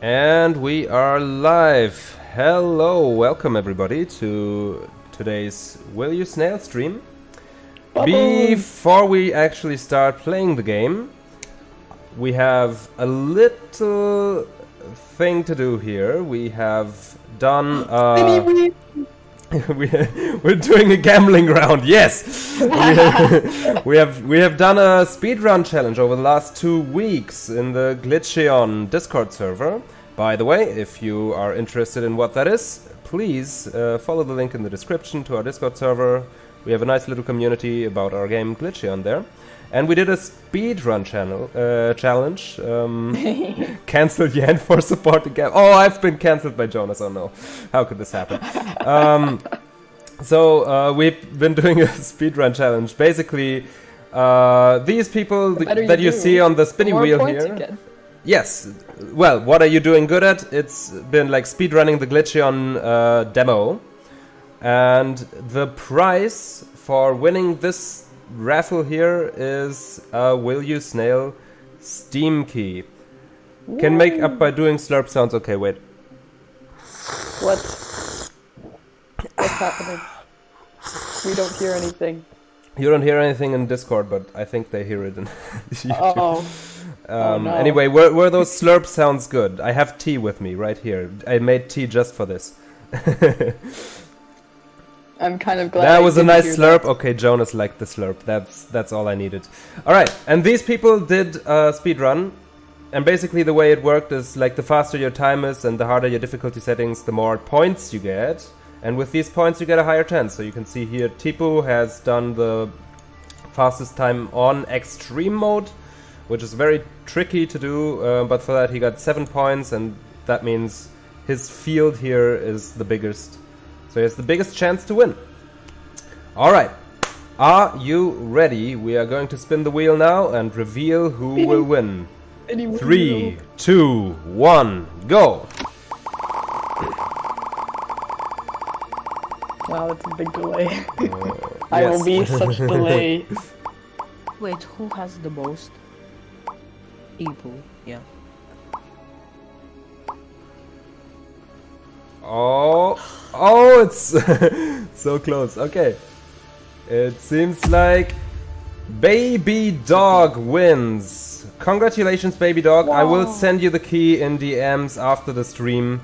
And we are live. Hello, welcome everybody to today's Will You Snail stream. Before we actually start playing the game, we have a little thing to do here. We have done. Uh, we, we're doing a gambling round. Yes, we have, we have we have done a speedrun challenge over the last two weeks in the Glitcheon Discord server. By the way, if you are interested in what that is, please uh, follow the link in the description to our Discord server. We have a nice little community about our game Glitcheon there. And we did a speedrun channel uh, challenge. Um, cancelled Yan for supporting game. Oh, I've been cancelled by Jonas. Oh no, how could this happen? Um, so uh, we've been doing a speedrun challenge. Basically, uh, these people th better that you you see on the The spinning wheel here. Yes. Well, what are you doing good at? It's been like speedrunning the Glitcheon uh, demo. And the prize for winning this raffle here is a Will You Snail Steam Key. Can make up by doing slurp sounds. Okay, wait. What? What's happening? We don't hear anything. You don't hear anything in Discord, but I think they hear it in YouTube. Oh, Um, no. Anyway, were, were those slurp sounds good? I have tea with me right here. I made tea just for this. I'm kind of glad. that I was a nice slurp. Okay, Jonas liked the slurp. That's that's all I needed. All right, and these people did uh, speed run, and basically the way it worked is like the faster your time is and the harder your difficulty settings, the more points you get. And with these points, you get a higher chance. So you can see here, Tipu has done the fastest time on extreme mode, which is very tricky to do. Uh, but for that, he got seven points, and that means his field here is the biggest. So he has the biggest chance to win. Alright. Are you ready? We are going to spin the wheel now and reveal who will win. Anyway, Three, two, one, go! Wow, that's a big delay. Uh, I yes. will be such a delay. Wait, who has the most? People, yeah. Oh, oh, it's so close. Okay. It seems like Baby Dog wins. Congratulations, Baby Dog. I will send you the key in DMs after the stream.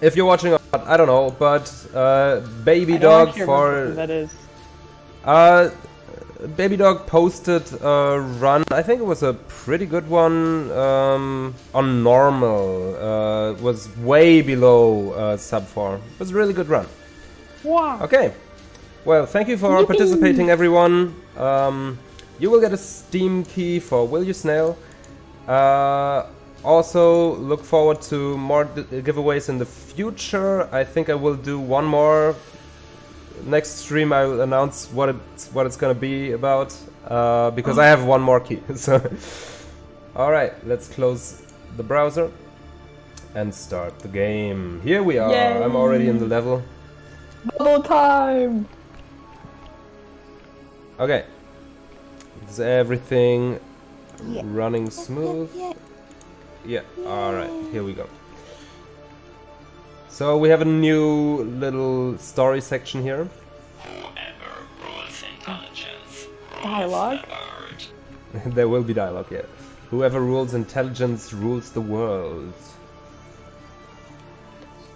If you're watching or not, I don't know, but uh, Baby Dog actually remember who for that is. uh, Baby Dog posted a run. I think it was a pretty good one um, on normal. Uh, was way below uh, sub four. It was a really good run. Wow. Okay. Well, thank you for Yippee! participating, everyone. Um, you will get a Steam key for Will You Snail. Uh, also, look forward to more d- giveaways in the future. I think I will do one more. Next stream, I will announce what it's what it's gonna be about uh, because I have one more key. so, all right, let's close the browser and start the game. Here we are. Yay! I'm already in the level. Bubble time. Okay. Is everything running smooth? Yeah. Alright, here we go. So we have a new little story section here. Whoever rules intelligence Dialogue. bird. there will be dialogue, yeah. Whoever rules intelligence rules the world.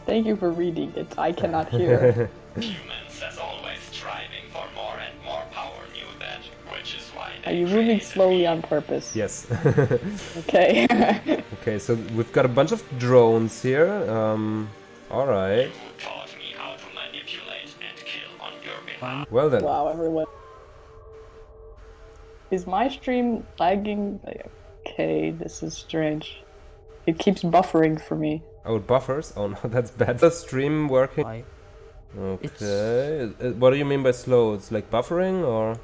Thank you for reading it. I cannot hear. Humans, as always, striving for more and more power, knew that, which is why Are you moving slowly on purpose? yes. Okay. okay, so we've got a bunch of drones here. Um, alright. Who taught me how to manipulate and kill on your behalf? Well then. wow, everyone. Is my stream lagging? Okay, this is strange. It keeps buffering for me. Oh, it buffers? Oh no, that's bad. The stream working? Why? Okay. Uh, What do you mean by slow? It's like buffering or?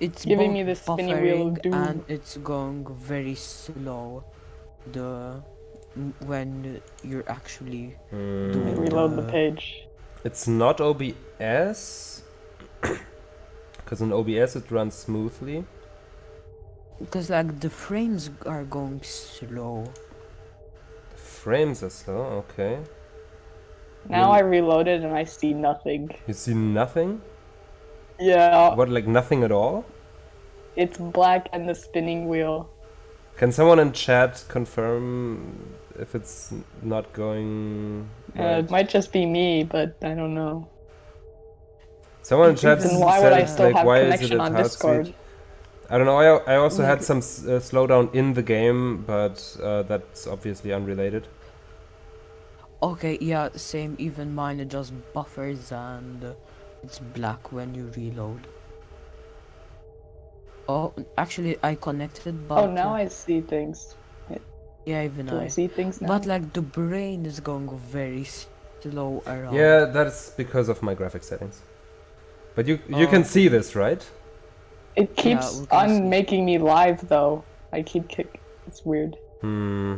It's Giving me the spinning wheel of buffering doom. and it's going very slow. The m- when you're actually Hmm. doing Reload the the- page. It's not OBS. Because in OBS it runs smoothly. because like the frames are going slow. The frames are slow. Okay. Now Mm. I reloaded and I see nothing. You see nothing? Yeah, What, like nothing at all? it's black and the spinning wheel. Can someone in chat confirm if it's not going? Uh, right? it might just be me, but I don't know. Someone in chat Then why would I said, still like, have why is it connection a on hard Discord? I don't know. I, I also had some s- uh, slowdown in the game, but uh, that's obviously unrelated. Okay, yeah, same. Even mine it just buffers and uh, it's black when you reload. Oh, actually, I connected, but Oh, now I see things. Yeah, even I I. see things now? But like the brain is going very slow around. Yeah, that's because of my graphic settings. But you you can Oh. see this, right? It keeps we can see. on making me live though. I keep kick. It's weird. Hmm.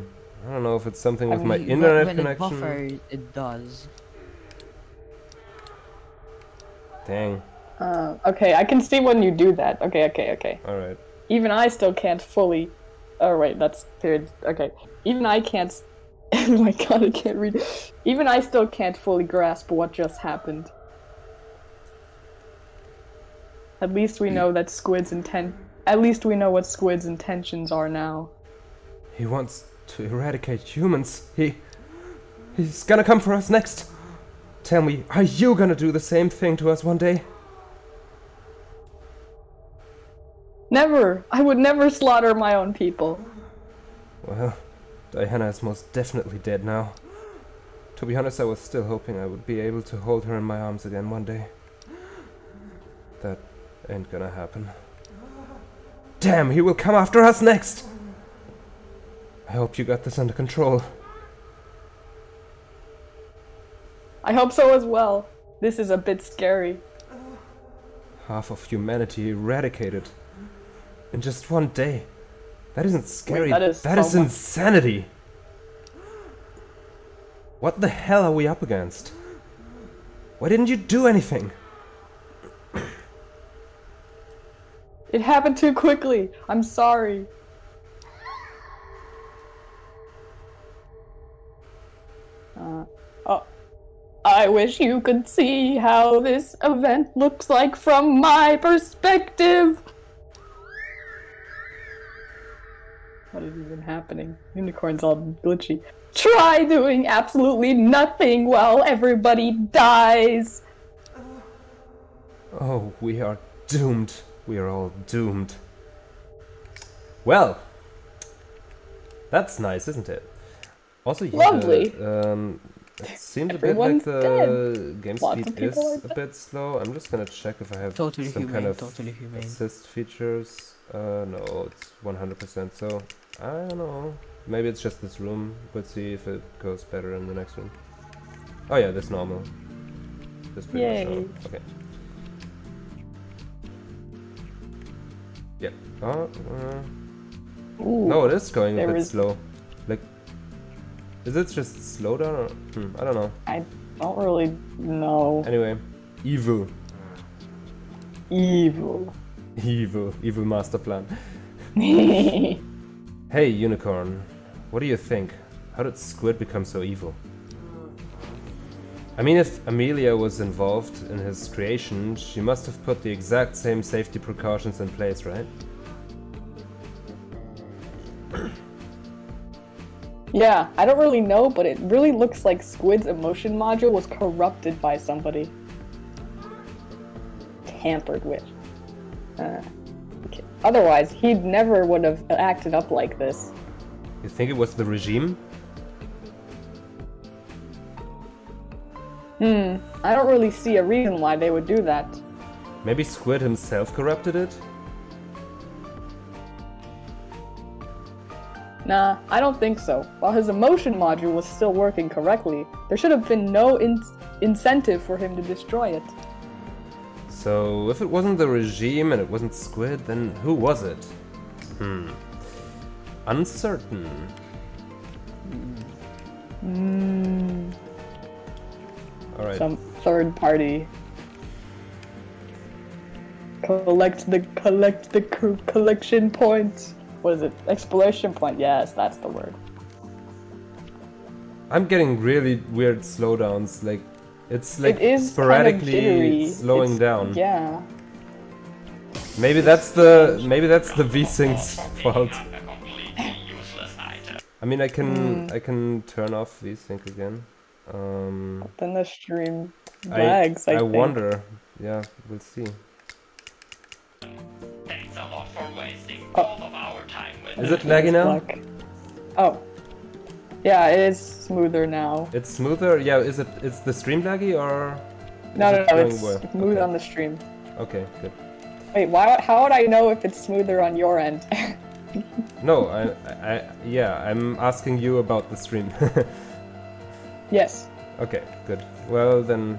I don't know if it's something I with my When- internet when connection. It buffers, it does. Dang. Uh, okay, I can see when you do that. Okay, okay, okay. All right. Even I still can't fully. Oh wait, that's period. Okay, even I can't. oh my god, I can't read. Even I still can't fully grasp what just happened. At least we know that Squid's intent. At least we know what Squid's intentions are now. He wants to eradicate humans. He. He's gonna come for us next. Tell me, are you gonna do the same thing to us one day? Never! I would never slaughter my own people. Well, Diana is most definitely dead now. To be honest, I was still hoping I would be able to hold her in my arms again one day. That ain't gonna happen. Damn, he will come after us next! I hope you got this under control. I hope so as well. This is a bit scary. Half of humanity eradicated. In just one day. That isn't scary. that is that so is insanity. What the hell are we up against? Why didn't you do anything? It happened too quickly. I'm sorry. Uh, oh, I wish you could see how this event looks like from my perspective. What is even happening? Unicorn's all glitchy. Try doing absolutely nothing while everybody dies. Oh, we are doomed. We are all doomed. Well, that's nice, isn't it? Also, yeah, Lovely. Um, it seemed a bit like Everyone's the game Lots speed is are a bit slow. I'm just gonna check if I have Totally some humane, kind of totally humane. assist features. Uh, no, it's 100%. So I don't know. Maybe it's just this room. We'll see if it goes better in the next room. Oh yeah, this normal. This pretty much normal. Okay. Yeah. Oh, uh, Ooh. no, it is going a bit is- slow. Like, is it just slow down or? Hmm, I don't know. I don't really know. Anyway, evil, Evil. evil, evil master plan. Hey, Unicorn, what do you think? How did Squid become so evil? I mean, if Amelia was involved in his creation, she must have put the exact same safety precautions in place, right? Yeah, I don't really know, but it really looks like Squid's emotion module was corrupted by somebody. Tampered with. Uh. Otherwise, he never would have acted up like this. You think it was the regime? Hmm, I don't really see a reason why they would do that. Maybe Squid himself corrupted it? Nah, I don't think so. While his emotion module was still working correctly, there should have been no in- incentive for him to destroy it. So, if it wasn't the regime and it wasn't Squid, then who was it? Hmm. Uncertain. Hmm, Alright. some third party. Collect the collect the co- collection points. What is it? Exploration point. Yes, that's the word. I'm getting really weird slowdowns. Like it's like it is sporadically kind of slowing It's- down. Yeah. Maybe that's the maybe that's the V-Sync's fault. Up a completely useless item. I mean, I can Hmm. I can turn off V-Sync again. Um, Then the stream I lags. I, I think. wonder. Yeah, we'll see. Thanks a lot for wasting Oh. all of our time with Is it laggy now? Luck. Oh. Yeah, it is smoother now. It's smoother. Yeah, is it? It's the stream laggy or? No, no, it no, it's well? smooth Okay. on the stream. Okay, good. Wait, why? How would I know if it's smoother on your end? No, I, I, yeah, I'm asking you about the stream. yes. okay, good. Well then,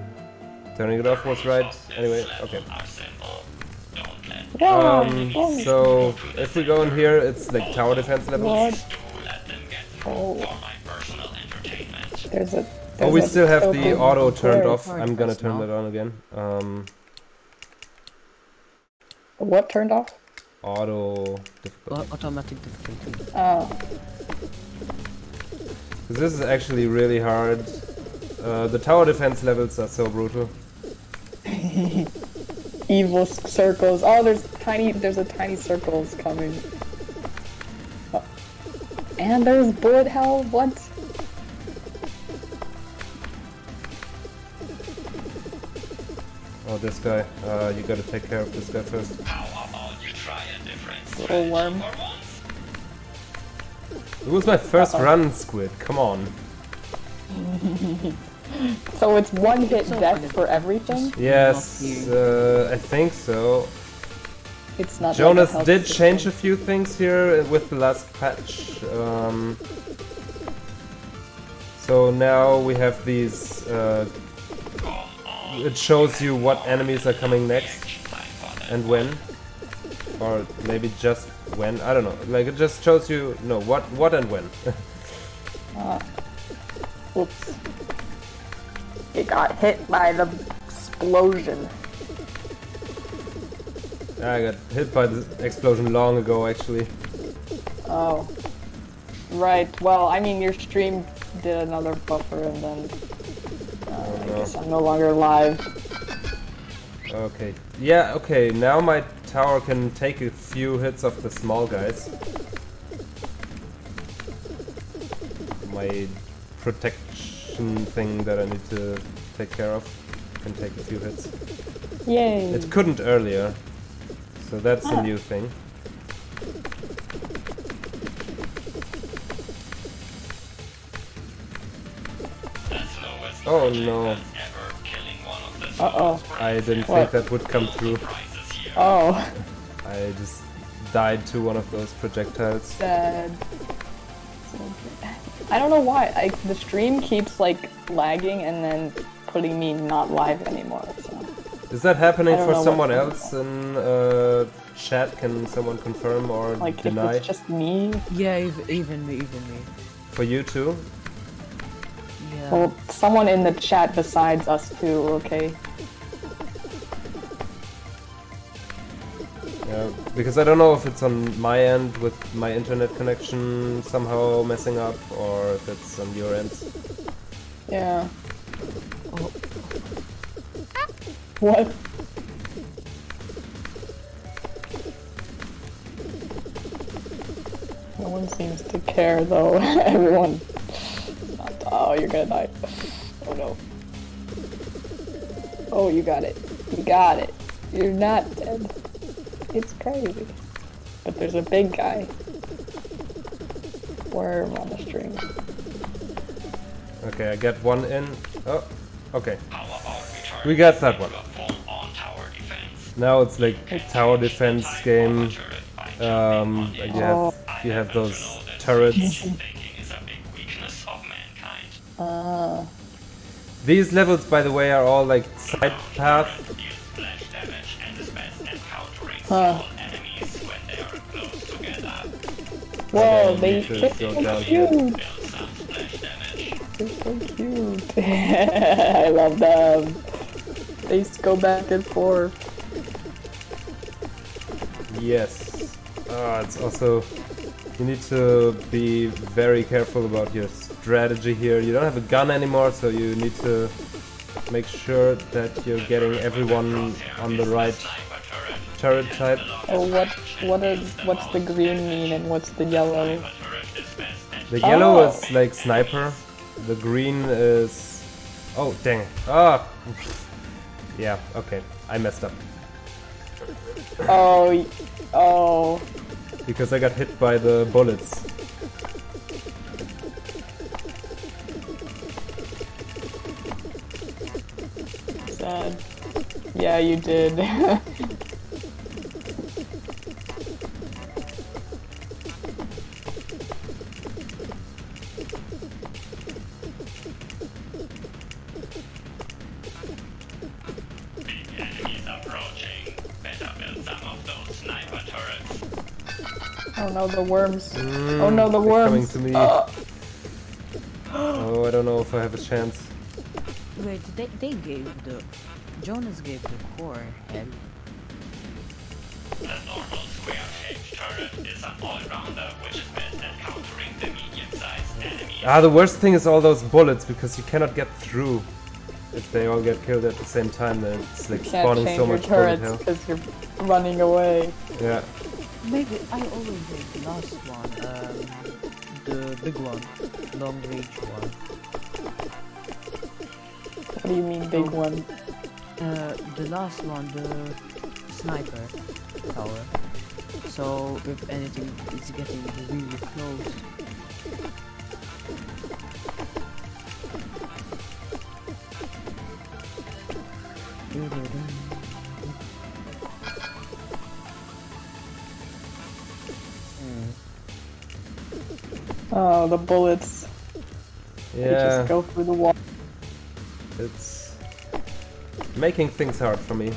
turning it off was right. Anyway, okay. are simple. Don't let Yeah. Um, so if we go in here, it's like tower defense levels. What? do let them get through Oh. For my personal entertainment. There's. Oh, we a still have the auto turned off. I'm gonna turn now. that on again. Um, What turned off? auto Au- difficulty. automatic difficulty. Oh. 'Cause this is actually really hard. Uh, the tower defense levels are so brutal. evil circles. Oh, there's tiny. There's a tiny circles coming. Oh. And there's bullet hell. What? Oh, this guy. Uh, you gotta take care of this guy first. How about you try a different Little worm. It was my 1st Uh-oh. run, Squid. Come on. So it's one hit So death funny. for everything. Yes, uh, I think so. It's not. like a Jonas health did system. change a few things here with the last patch. Um, so now we have these. Uh, it shows you what enemies are coming next and when, or maybe just when. I don't know. Like it just shows you no what what and when. Uh, oops. It got hit by the explosion. I got hit by the explosion long ago, actually. Oh. Right. Well, I mean, your stream did another buffer, and then uh, I guess I'm no longer alive. Okay. Yeah, okay, now my tower can take a few hits of the small guys. My protection thing that I need to take care of can take a few hits. Yay! It couldn't earlier, so that's Ah. a new thing. Oh, no. ever, killing one of the Uh-oh. I didn't What? think that would come through. Oh, I just died to one of those projectiles. sad. I don't know why. I, the stream keeps like lagging and then putting me not live anymore. So. Is that happening for someone else in uh, chat? Can someone confirm or Like deny? if it's just me, Yeah, ev- even me, even me. For you too? Yeah. well, someone in the chat besides us two, okay? Yeah, because I don't know if it's on my end with my internet connection somehow messing up or if it's on your end. Yeah. Oh. What? No one seems to care though. Everyone. Oh, you're gonna die. Oh no. Oh, you got it. You got it. You're not dead. It's crazy. But there's a big guy. Worm on the string. Okay, I get one in. Oh, okay. We got that one. a full-on tower defense? Now it's like tower defense game. Um, you have you have those turrets. These levels, by the way, are all like side path. Deals splash damage and is best at countering Huh. small enemies when they are whoa, Okay, they we they're so cute. Build some splash damage. They're so cute. I love them. They just go back and forth. Yes. Ah, it's also You need to be very careful about your strategy here. You don't have a gun anymore, so you need to make sure that you're getting everyone on the right turret. type. Oh, what what is what's the green mean and what's the yellow? Sniper turret is best at The yellow Oh. is like sniper. The green is. Oh dang! Ah. Yeah. Okay. I messed up Oh, oh. because I got hit by the bullets. Yeah, you did. big enemies approaching. Better build some of those sniper turrets. oh no, the worms. Mm, oh no, the worms. coming to me. Uh, Oh, I don't know if I have a chance. Wait, they, they gave the... Jonas gave the core hell. The normal square-shaped turret is an all-rounder which is best at countering the medium-sized enemies. Ah, the worst thing is all those bullets because you cannot get through. If they all get killed at the same time, then it's like can't spawning so your much bullet turrets hell. because you're running away. Yeah. Maybe I always did the last one, um, the big one, long range one. What do you mean, big Oh. one? Uh, the last one, the sniper tower. So if anything, it's getting really close. Oh, the bullets. They Yeah. just go through the wall. It's making things hard for me.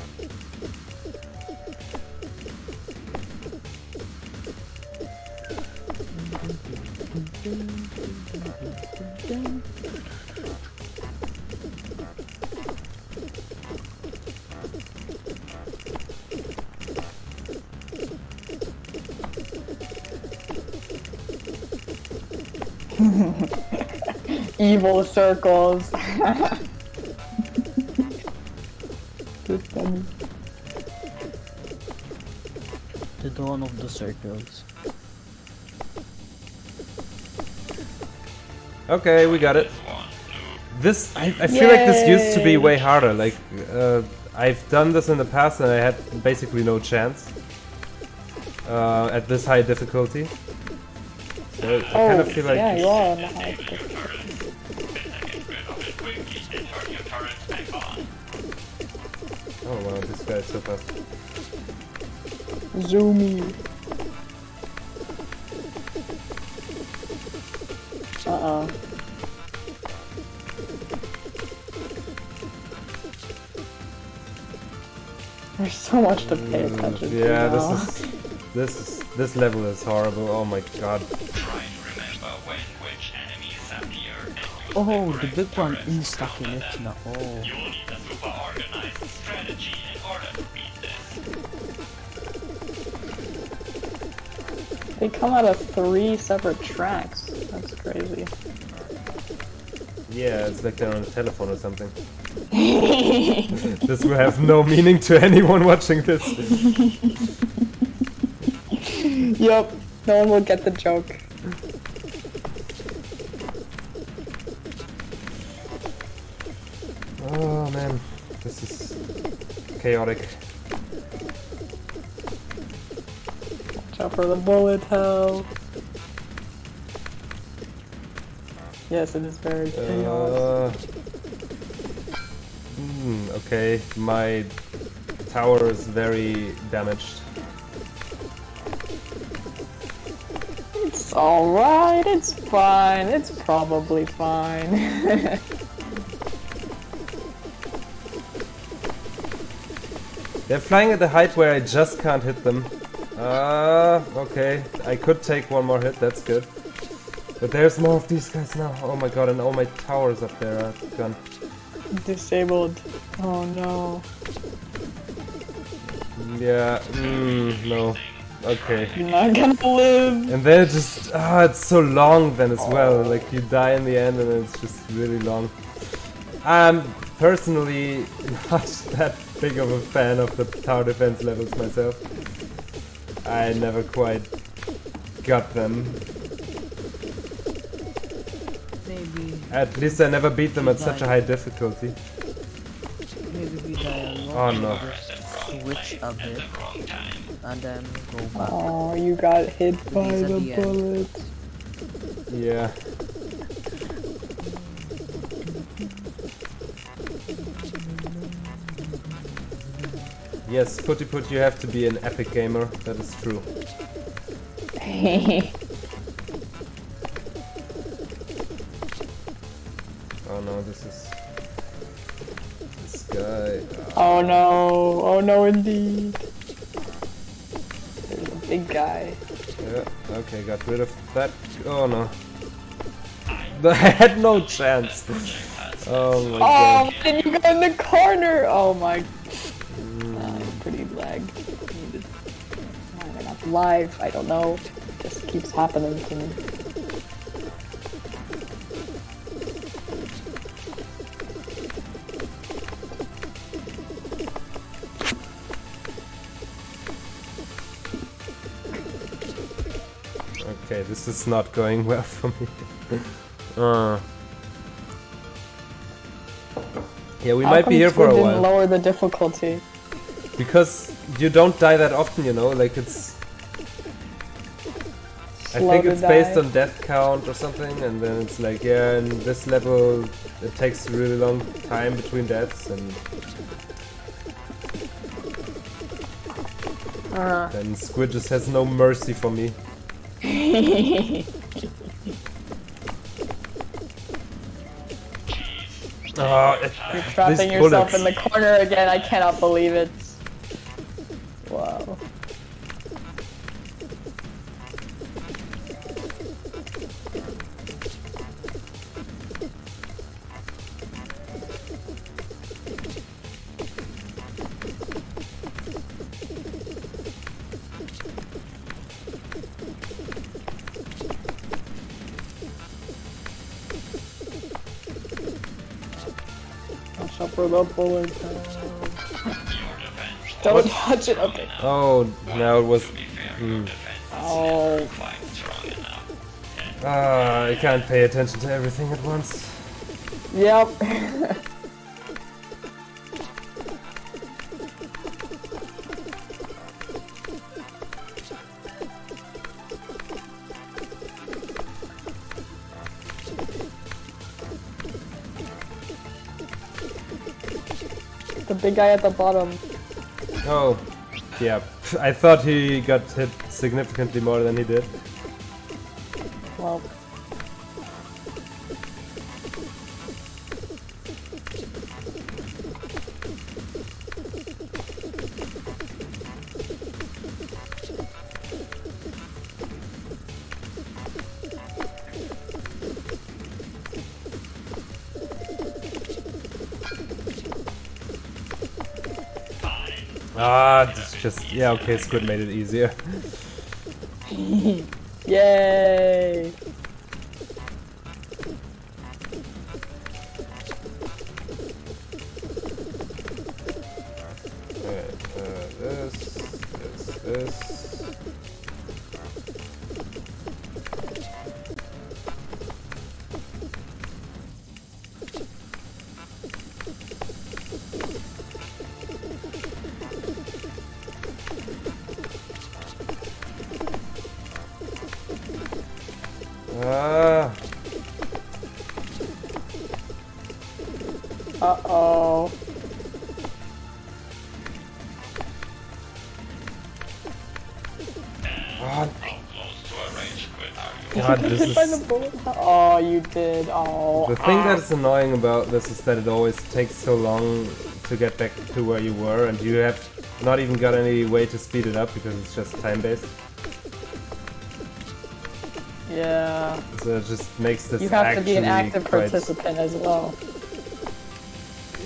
Evil circles. the circles. Okay, we got it. This I, I feel like this used to be way harder. Like uh, I've done this in the past and I had basically no chance uh, at this high difficulty. So I kind Oh, of feel like yeah, you are on the high stick. better get rid of it quickly and turn your turrets back on. Oh wow, this guy is so fast. Zoomy. Uh-oh. There's so much to pay attention to Mm, Yeah, now. this is this is this level is horrible. Oh my god. Try to remember when which enemies appear and Oh, the the big one turrets in stuck in it now. Oh. You will need a super organized strategy in order to beat this. They come out of three separate tracks. That's crazy. Yeah, it's like they're on a telephone or something. this will have no meaning to anyone watching this. Yep. No one will get the joke. Oh man, this is chaotic. Watch out for the bullet hell. Yes, it is very. Uh, hmm, okay, my tower is very damaged. It's alright, it's fine, it's probably fine. They're flying at a height where I just can't hit them. Ah, okay. I could take one more hit, that's good. But there's more of these guys now. Oh my god, and all my towers up there are gone. Disabled. Oh no. Yeah, mm, no. Okay. You're not gonna live. And then it just, ah, it's so long then as well. Like you die in the end and it's just really long. I'm personally not that big of a fan of the tower defense levels myself. I never quite got them. At least I never beat them at such a high difficulty. maybe we die a Oh, no. Switch a bit and then go back. Oh, you got hit by These the the end. bullet. Yeah. Yes, Putty Put, you have to be an epic gamer. That is true. this is this guy. Uh, oh no. Oh no, indeed. There's a big guy. Yeah, okay, got rid of that. Oh no. I had no chance. Oh my Oh, god. then you go in the corner. Oh my. Mm. I'm pretty lag. Needed. Am I not live? I don't know. It Just keeps happening to me. Okay, this is not going well for me. uh. Yeah, we How might be here for a didn't while. lower the difficulty. Because you don't die that often, you know? Like it's... I think it's based on death count or something, and then it's like, yeah, in this level it takes a really long time between deaths, and Uh, then Squid just has no mercy for me. Oh, it, You're trapping yourself bullets. in the corner again. I cannot believe it. Wow. Watch out the bullet. Don't touch it. Okay. oh, now it was... mm. Oh. Quite strong enough. Ah, I can't pay attention to everything at once. Yep. big guy at the bottom. Oh, yeah. I thought he got hit significantly more than he did. Well, just... Yeah, okay, Squid made it easier. yay! God, this is... Oh, you did. Oh. The thing oh. that's annoying about this is that it always takes so long to get back to where you were, and you have not even got any way to speed it up because it's just time-based. Yeah. So it just makes this You have to be an active quite- participant as well.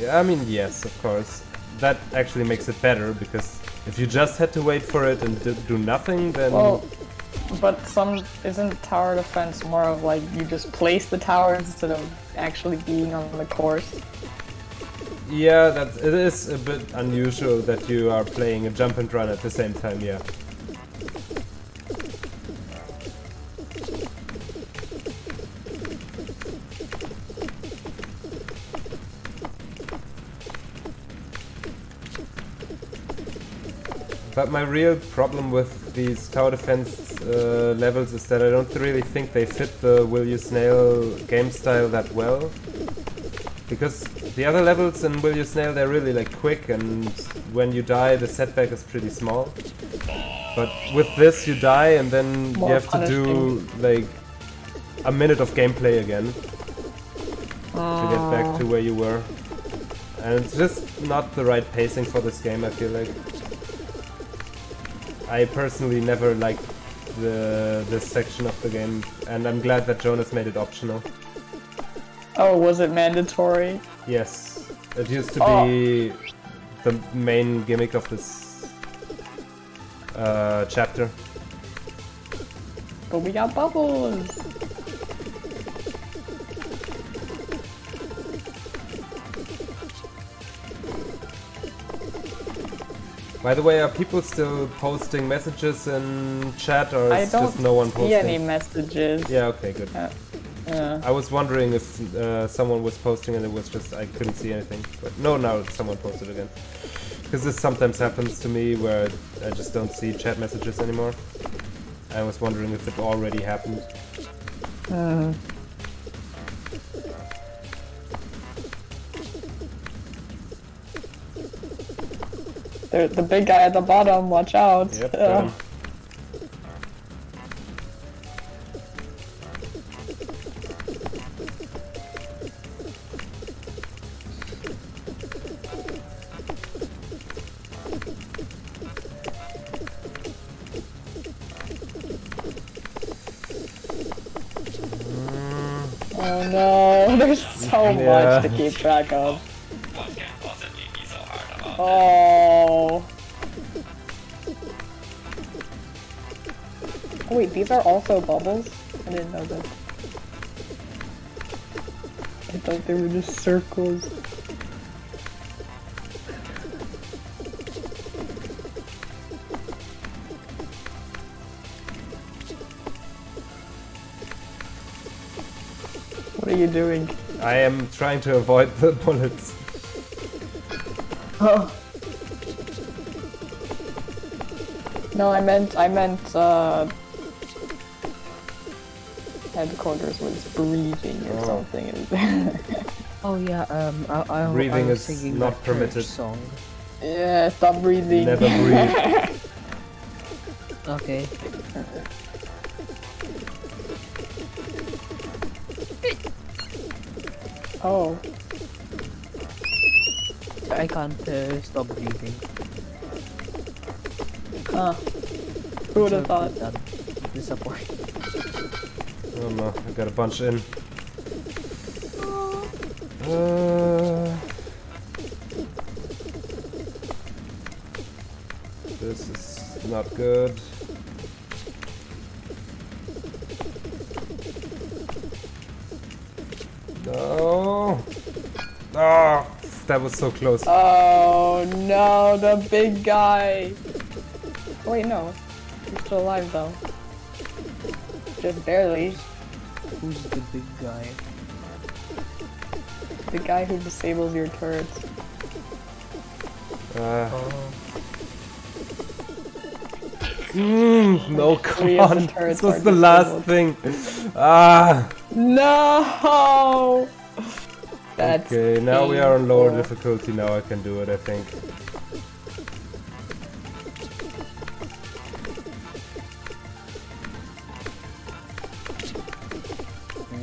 Yeah, I mean, yes, of course. That actually makes it better because If you just had to wait for it and d- do nothing, then Well, but some isn't tower defense more of like you just place the tower instead of actually being on the course. yeah, that it is a bit unusual that you are playing a jump and run at the same time. Yeah. But my real problem with these tower defense uh, levels is that I don't really think they fit the Will You Snail game style that well. Because the other levels in Will You Snail, they're really like quick and when you die the setback is pretty small. But with this you die and then More you have to do like a minute of gameplay again to get back to where you were. And it's just not the right pacing for this game, I feel like. I personally never liked the this section of the game, and I'm glad that Jonas made it optional. Oh, was it mandatory? Yes, it used to Oh. be the main gimmick of this uh, chapter. But we got bubbles. By the way, are people still posting messages in chat, or is just no one posting? I don't see any messages. Yeah, okay, good. Yeah. I was wondering if uh, someone was posting and it was just I couldn't see anything. But no, now someone posted again. Because this sometimes happens to me where I just don't see chat messages anymore. I was wondering if it already happened. The, the big guy at the bottom, watch out. Yep, oh no, there's so Yeah. much to keep track of. Oh. Oh wait, these are also bubbles? I didn't know this. I thought they were just circles. What are you doing? I am trying to avoid the bullets. Oh. No, I meant I meant uh headquarters was breathing or Oh. something. Oh yeah, um, I, I, Breathing I was is singing not that permitted. song. yeah, stop breathing. Never breathe. Okay. oh, I can't uh, stop breathing. huh. Who would have thought? That disappointing. Oh no, I got a bunch in. Uh, this is not good. No. Ah, that was so close. Oh no, the big guy. Oh, wait, no. He's still alive though. Just barely. Who's the big guy? The guy who disables your turrets. Uh, Oh, mm, no, come Three of the on. This was the last thing. Ah. No! That's Okay, now we are on lower difficulty. Now I can do it, I think.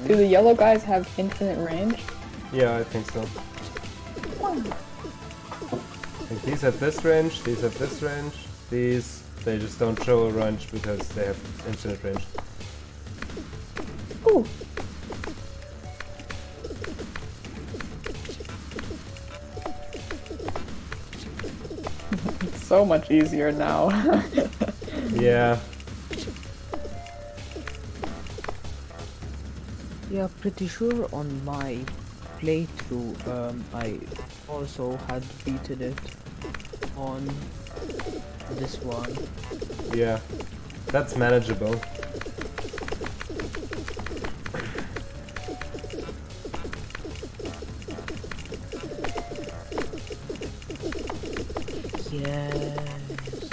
Do the yellow guys have infinite range? Yeah, I think so. I think these have this range, these have this range, these they just don't show a range because they have infinite range. So much easier now. Yeah. Yeah, pretty sure on my playthrough, um, I also had beaten it on this one. Yeah. That's manageable.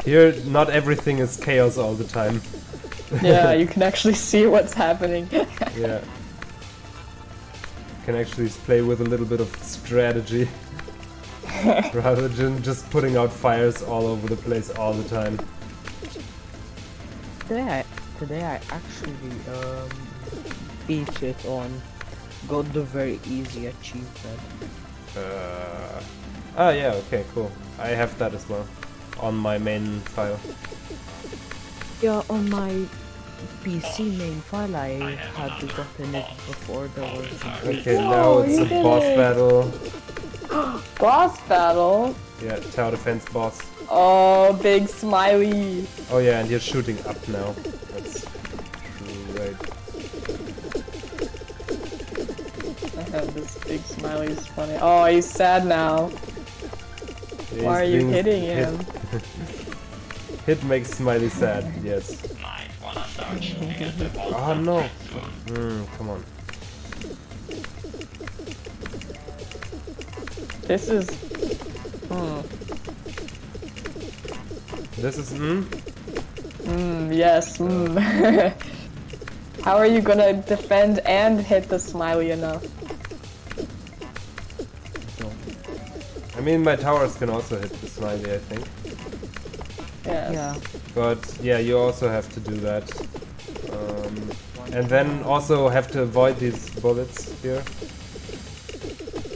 Here, not everything is chaos all the time. yeah, you can actually see what's happening. Yeah. Can actually play with a little bit of strategy. Rather than just putting out fires all over the place all the time. Today I, today I actually um, beat it on, got the very easy achievement. Uh, ah, yeah, okay, cool. I have that as well. On my main file. Yeah, on my PC main file I had gotten it before there was. Okay, now Oh, it's a boss it. battle. Boss battle. Yeah, tower defense boss. Oh, big smiley. Oh yeah, and you're shooting up now. That's great. this big smiley is funny. Oh, he's sad now. Why are you hitting hit- him? Hit makes Smiley sad, yes. Might wanna start shooting at the boss Oh no! Mm, come on. This is. Hmm. This is mm? Mm, yes. Mm. How are you gonna defend and hit the smiley enough? Mean, my towers can also hit the Smiley, I think. Yes. yeah. But yeah, you also have to do that. Um, and then also have to avoid these bullets here.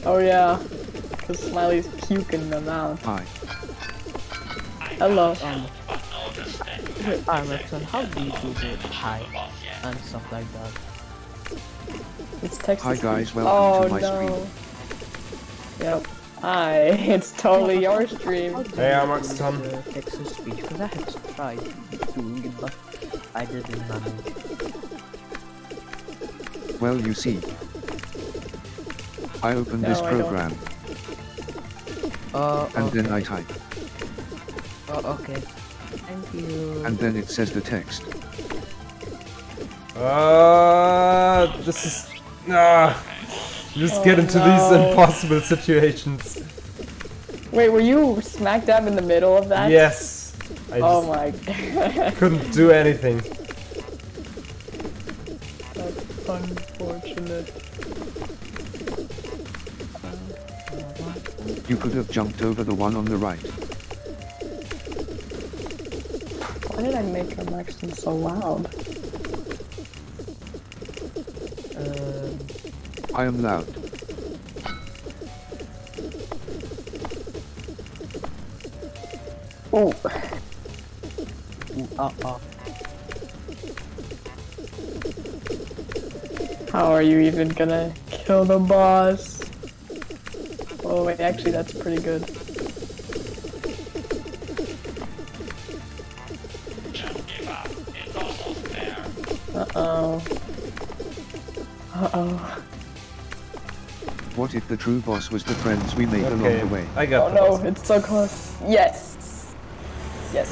Oh yeah. Because smiley's puking them out. Hi. Hello. Um, But notice that you Armexon, how do you do the hi and stuff like that? It's text. Hi guys, welcome oh, to my no. stream. Yep. Hi. It's totally your stream. How do Hey, you Armax, use Tom. the text to speech? Because I had tried doing it, but I didn't manage. Well, you see. I open this No, I don't. program Uh, and okay. then I type, Oh, okay. Thank you. and then it says the text. Uh, this is. Ah, you just get Oh, into these impossible situations. Wait, were you smack dab in the middle of that? Yes. I Oh just my. couldn't do anything. That's unfortunate. You could have jumped over the one on the right. Why did I make your accent so loud? Um, I am loud. Oh, uh, uh. how are you even gonna kill the boss? Oh wait, actually that's pretty good. Just give up. It's almost there. Uh oh. Uh oh. What if the true boss was the friends we made along the way? I got Oh the no, boss. it's so close. Yes. Yes.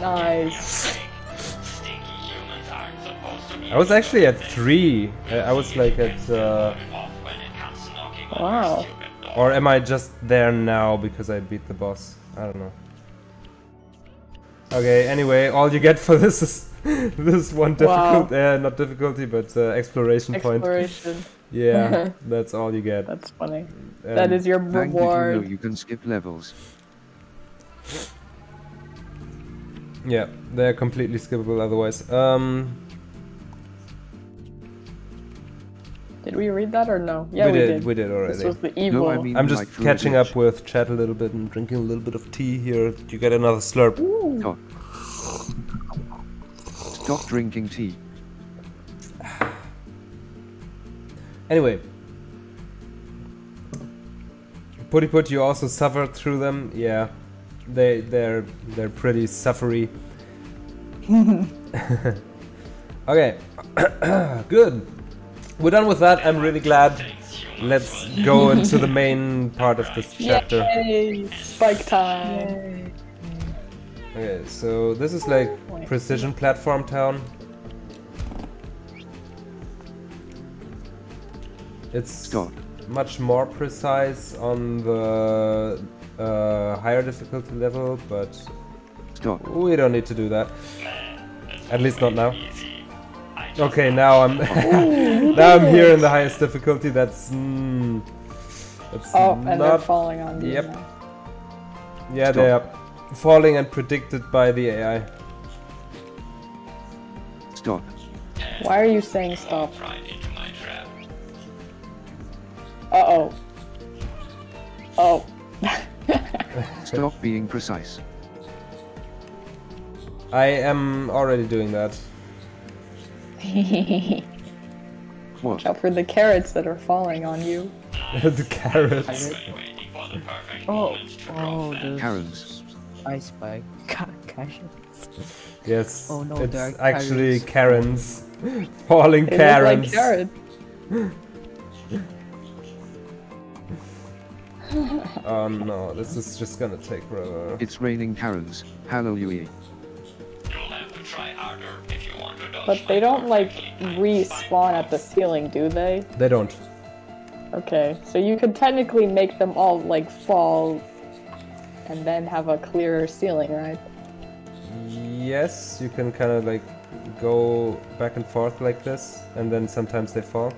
Nice. Stinky humans aren't supposed to be I was actually at three. I, I was like at. Uh, off when it comes knocking on Wow. your stupid door. or am I just there now because I beat the boss? I don't know. Okay. Anyway, all you get for this is this one Wow. difficult, uh, not difficulty, but uh, exploration point. Exploration. Yeah, that's all you get. That's funny. that is your Bang, did you know reward. you can skip levels? Yeah, they're completely skippable otherwise. Um, Did we read that or no? Yeah, we, we, did, we did already. This already. was the evil. No, I mean I'm just like catching up with chat a little bit and drinking a little bit of tea here. You get another slurp. Ooh. Stop. Stop drinking tea. Anyway. Putty Put, you also suffered through them? Yeah. they they're they're pretty suffery. okay, good. We're done with that. I'm really glad. Let's go into the main part of this chapter. Yay! Spike time. Okay, so this is like precision platform town. It's Stop. much more precise on the uh, higher difficulty level, but Stop. we don't need to do that. At least not now. Okay, now I'm now I'm here in the highest difficulty. That's mm, that's Oh, and they're falling on you. Yep. now. yeah they are falling and predicted by the AI. Stop. Why are you saying stop? Uh oh. Oh. Stop being precise. I am already doing that. Watch Out for the carrots that are falling on you. the carrots. Waiting for the perfect Oh, moment to oh, the Karens. ice spike. Ca- Cashew. Yes. Oh no, it's there are actually carrots. Karens. Falling They Karens. like carrots. Oh no, this is just gonna take forever. It's raining Karens. Hallelujah. You'll have to try harder if you want to But they don't like respawn at the ceiling, do they? They don't. Okay, so you could technically make them all like fall and then have a clearer ceiling, right? Yes, you can kind of like go back and forth like this, and then sometimes they fall.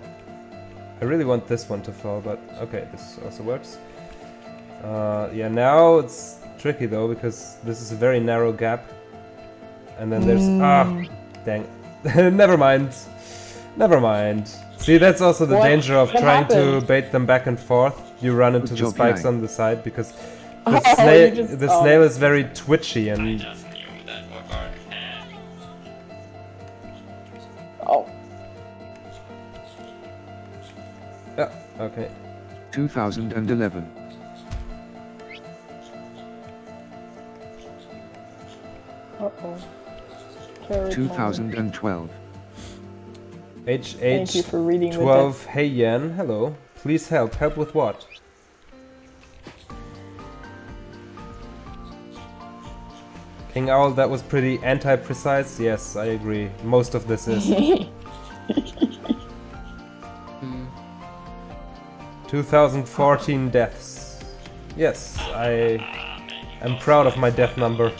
I really want this one to fall, but okay, this also works. Uh, yeah, now it's tricky though because this is a very narrow gap, and then there's ah, dang, never mind, never mind. See, that's also the What? danger of What trying to bait them back and forth. You run into the spikes Eli. on the side because Oh, the, you snail, just- the oh. snail is very twitchy and just knew that would work. And Oh, yeah, okay. 2011. Uh oh. Carrot moment. 2012. Thank you for reading the HH12, hey Yän, hello. Please help. Help with what? King Owl, that was pretty anti-precise. Yes, I agree. Most of this is. Hmm. 2014 deaths. Yes, I am proud of my death number.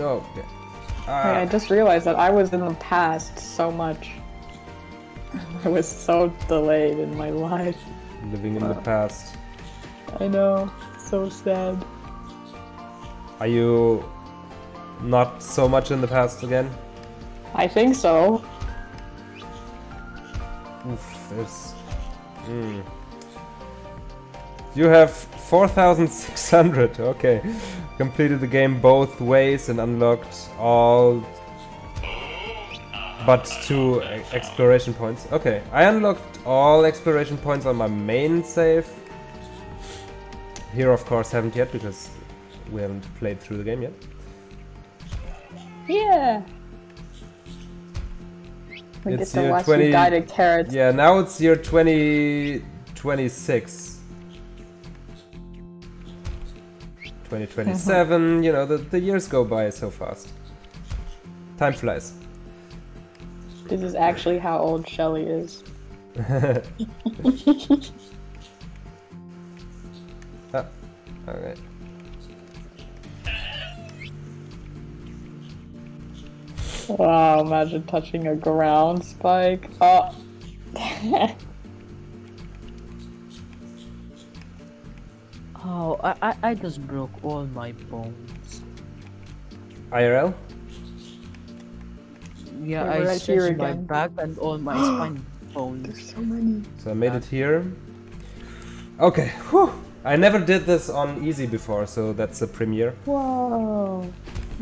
Oh, okay. Hey, I Ah, just realized that I was in the past so much. I was so delayed in my life. living in the past. I know. So sad. Are you not so much in the past again? I think so. Oof, there's. Mm. You have 4,600. Okay. Completed the game both ways and unlocked all but two exploration points. Okay, I unlocked all exploration points on my main save. Here, of course, haven't yet because we haven't played through the game yet. Yeah. We It's year watch 20 you die to carrots. Yeah, now it's year 2026. 2027, you know, the, the years go by so fast. Time flies. This is actually how old Shelly is. Ah, alright. Wow, imagine touching a ground spike. Oh. Oh, I, I, I just broke all my bones. IRL? Yeah, Yeah, I we're right here stretched my again. back and all my spine bones. so many. So I made it here. Okay, whew. I never did this on easy before, so that's a premiere. Whoa.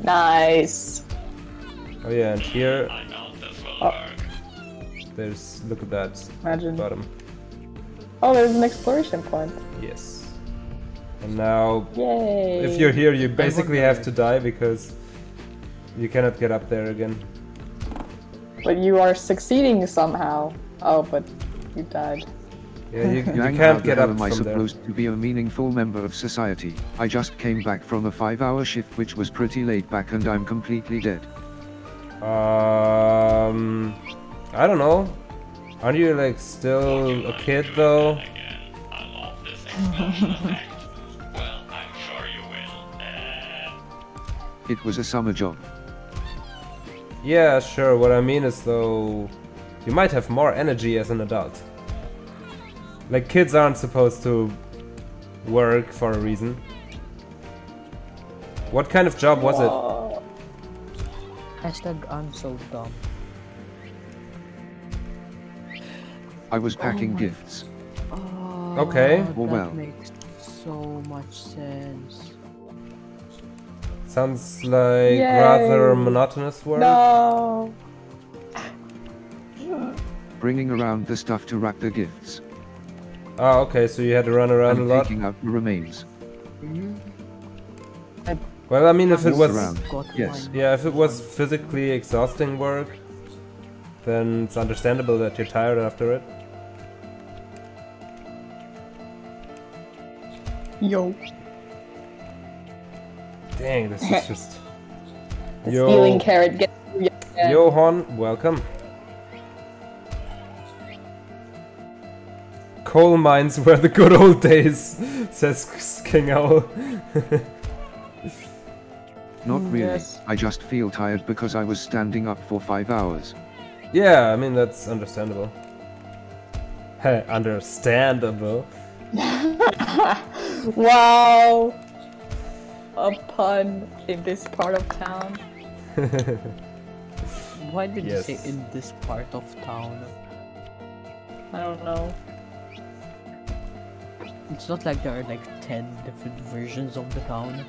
Nice. Oh yeah, and here I know this will Oh. there's look at that Imagine. bottom. Oh, there's an exploration point. Yes. And now, Yay! if you're here, you basically have to die because you cannot get up there again. But you are succeeding somehow. Oh, but you died. Yeah, you, you can't get up am I from there. supposed to be a meaningful member of society? I just came back from a five-hour shift which was pretty laid back and I'm completely dead. Um, I don't know. Aren't you like still a kid though? It was a summer job. Yeah, sure. What I mean is though, you might have more energy as an adult. Like kids aren't supposed to work for a reason. What kind of job was it? Oh, Hashtag I'm so dumb. I was packing oh my- gifts. Oh, Okay. That Oh, well. makes so much sense. Sounds like Yay. rather monotonous work. no! Bringing around the stuff to wrap the gifts. Ah, okay. So you had to run around a and lot. taking out the remains. Well, I mean, if it was Yes. Yeah, if it was physically exhausting work, then it's understandable that you're tired after it. Yo. Dang, this is just. The Yo. stealing carrot gets you. Johan, welcome. Coal mines were the good old days, says King Owl. Not really. yes. I just feel tired because I was standing up for five hours. yeah, I mean, that's understandable. Heh, understandable. wow! A pun in this part of town. Why did Yes. you say in this part of town? I don't know. It's not like there are like 10 different versions of the town.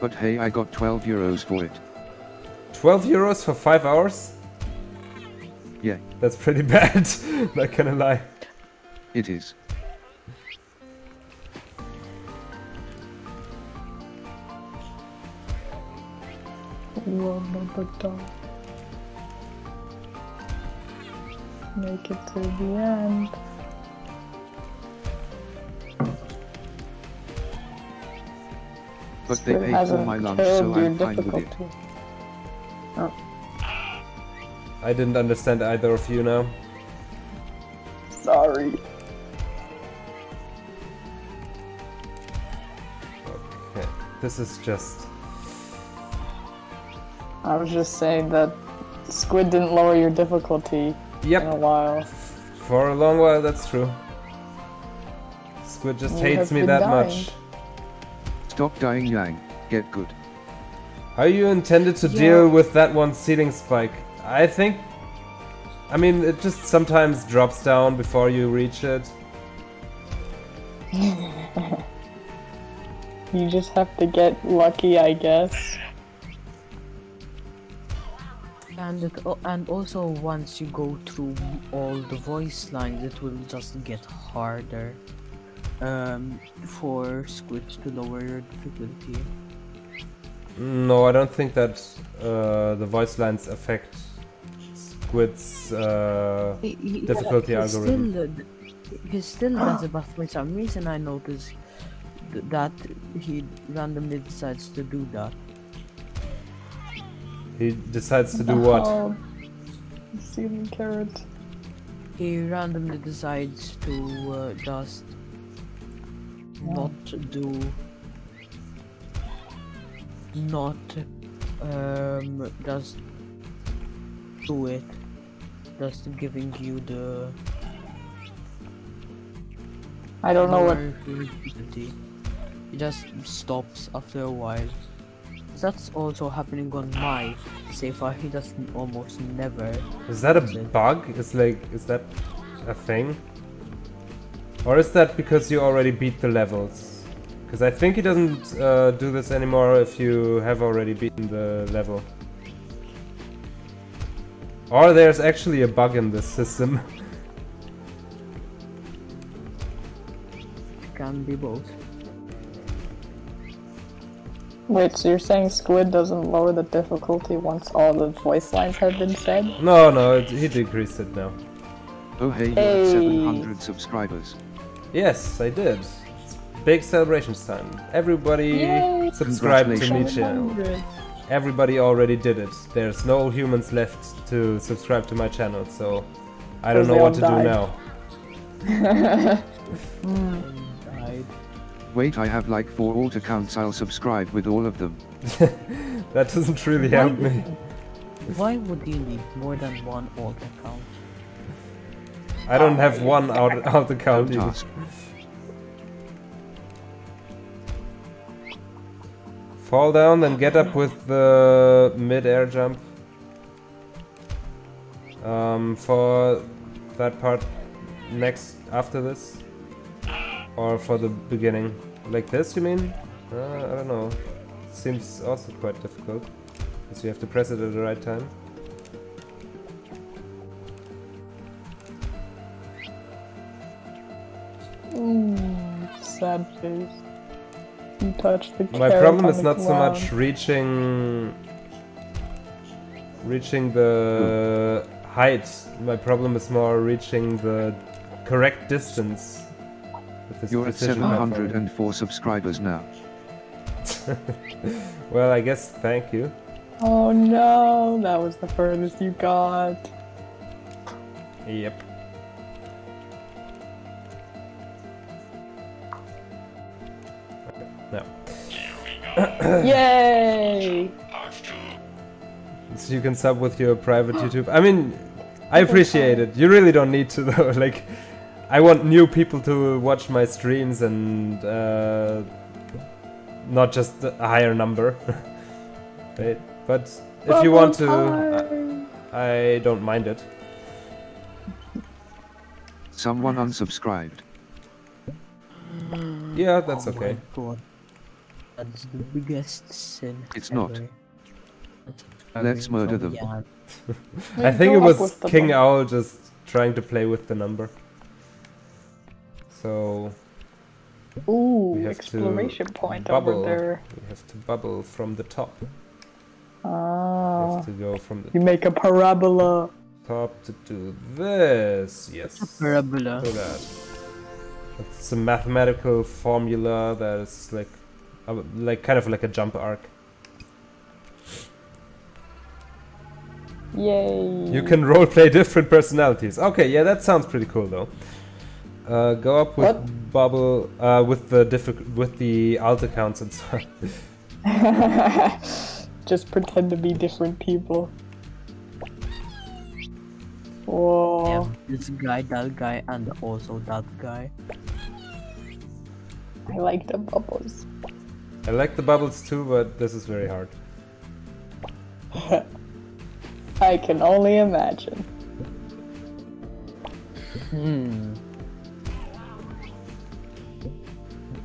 But hey, I got 12 euros for it. 12 euros for 5 hours? Yeah, That's pretty bad, not gonna lie. it is. One number dog. Make it to the end. But they ate all my lunch, so I'm fine with it. difficulty. Oh. I didn't understand either of you now. Sorry. Okay, this is just. I was just saying that Squid didn't lower your difficulty in a while. for a long while, that's true. Squid just You hates me that dying. much. Stop dying, Yang. Get good. How you intended to Yeah. deal with that one ceiling spike? I think. I mean, it just sometimes drops down before you reach it. You just have to get lucky, I guess. And it, and also once you go through all the voice lines, it will just get harder um, for Squid to lower your difficulty. No, I don't think that uh, the voice lines affect Squid's. Uh, Difficulty he algorithm. Still, he still does it, but for some reason I notice th- that he randomly decides to do that. He decides to do what? Oh, stealing carrot. He randomly decides to uh, just not do not um just do it just giving you the I don't know what. lower difficulty. Just stops after a while. That's also happening on my Safer. He does almost never. Is that a bug? Is like, is that a thing? Or is that because you already beat the levels? Because I think he doesn't uh, do this anymore if you have already beaten the level. Or there's actually a bug in this system. can be both. Wait, so you're saying Squid doesn't lower the difficulty once all the voice lines have been said? No, no, it, he decreased it now. Oh hey, you're Hey. at 700 subscribers. Yes, I did. It's big celebrations time. Everybody Yay. subscribe to my channel. Everybody already did it. There's no humans left to subscribe to my channel, so I don't know what to died. do now. Died. Wait, I have like four alt accounts. I'll subscribe with all of them. That doesn't really help me. Why would you need more than one alt account? I don't have one out out account. Don't either. ask. Fall down, then get up with the mid-air jump. Um, for that part next after this, or for the beginning, like this, you mean? Uh, I don't know. Seems also quite difficult, because you have to press it at the right time. Mm, sad face. You touched the My problem is the not so much reaching reaching the height. My problem is more reaching the correct distance. With this You're at precision platform. 704 subscribers now. Well, I guess thank you. Oh no, that was the furthest you got. Yep. No. Yay! So you can sub with your private YouTube. I mean, I appreciate it. You really don't need to though. Like, I want new people to watch my streams and uh, not just a higher number. right? But if you want to, I, I don't mind it. Someone unsubscribed. Yeah, that's Oh okay. my. That's the biggest sin. It's not. ever. Let's murder them. Yeah. I think it was King. Owl just trying to play with the number. So Ooh, We have to exploration point bubble. over there. we have to bubble from the top. We Ah, have to go from the you make a parabola. top to do this. Yes. Parabola. Do that. It's a mathematical formula that is like, uh, like kind of like a jump arc. Yay! You can roleplay different personalities. Okay, yeah, that sounds pretty cool though. Uh, go up with What? bubble uh, with the diffi- with the alt accounts and so on. Just pretend to be different people. Whoa. Yeah, this guy, that guy, and also that guy. I like the bubbles. I like the bubbles too, but this is very hard. I can only imagine. Hmm.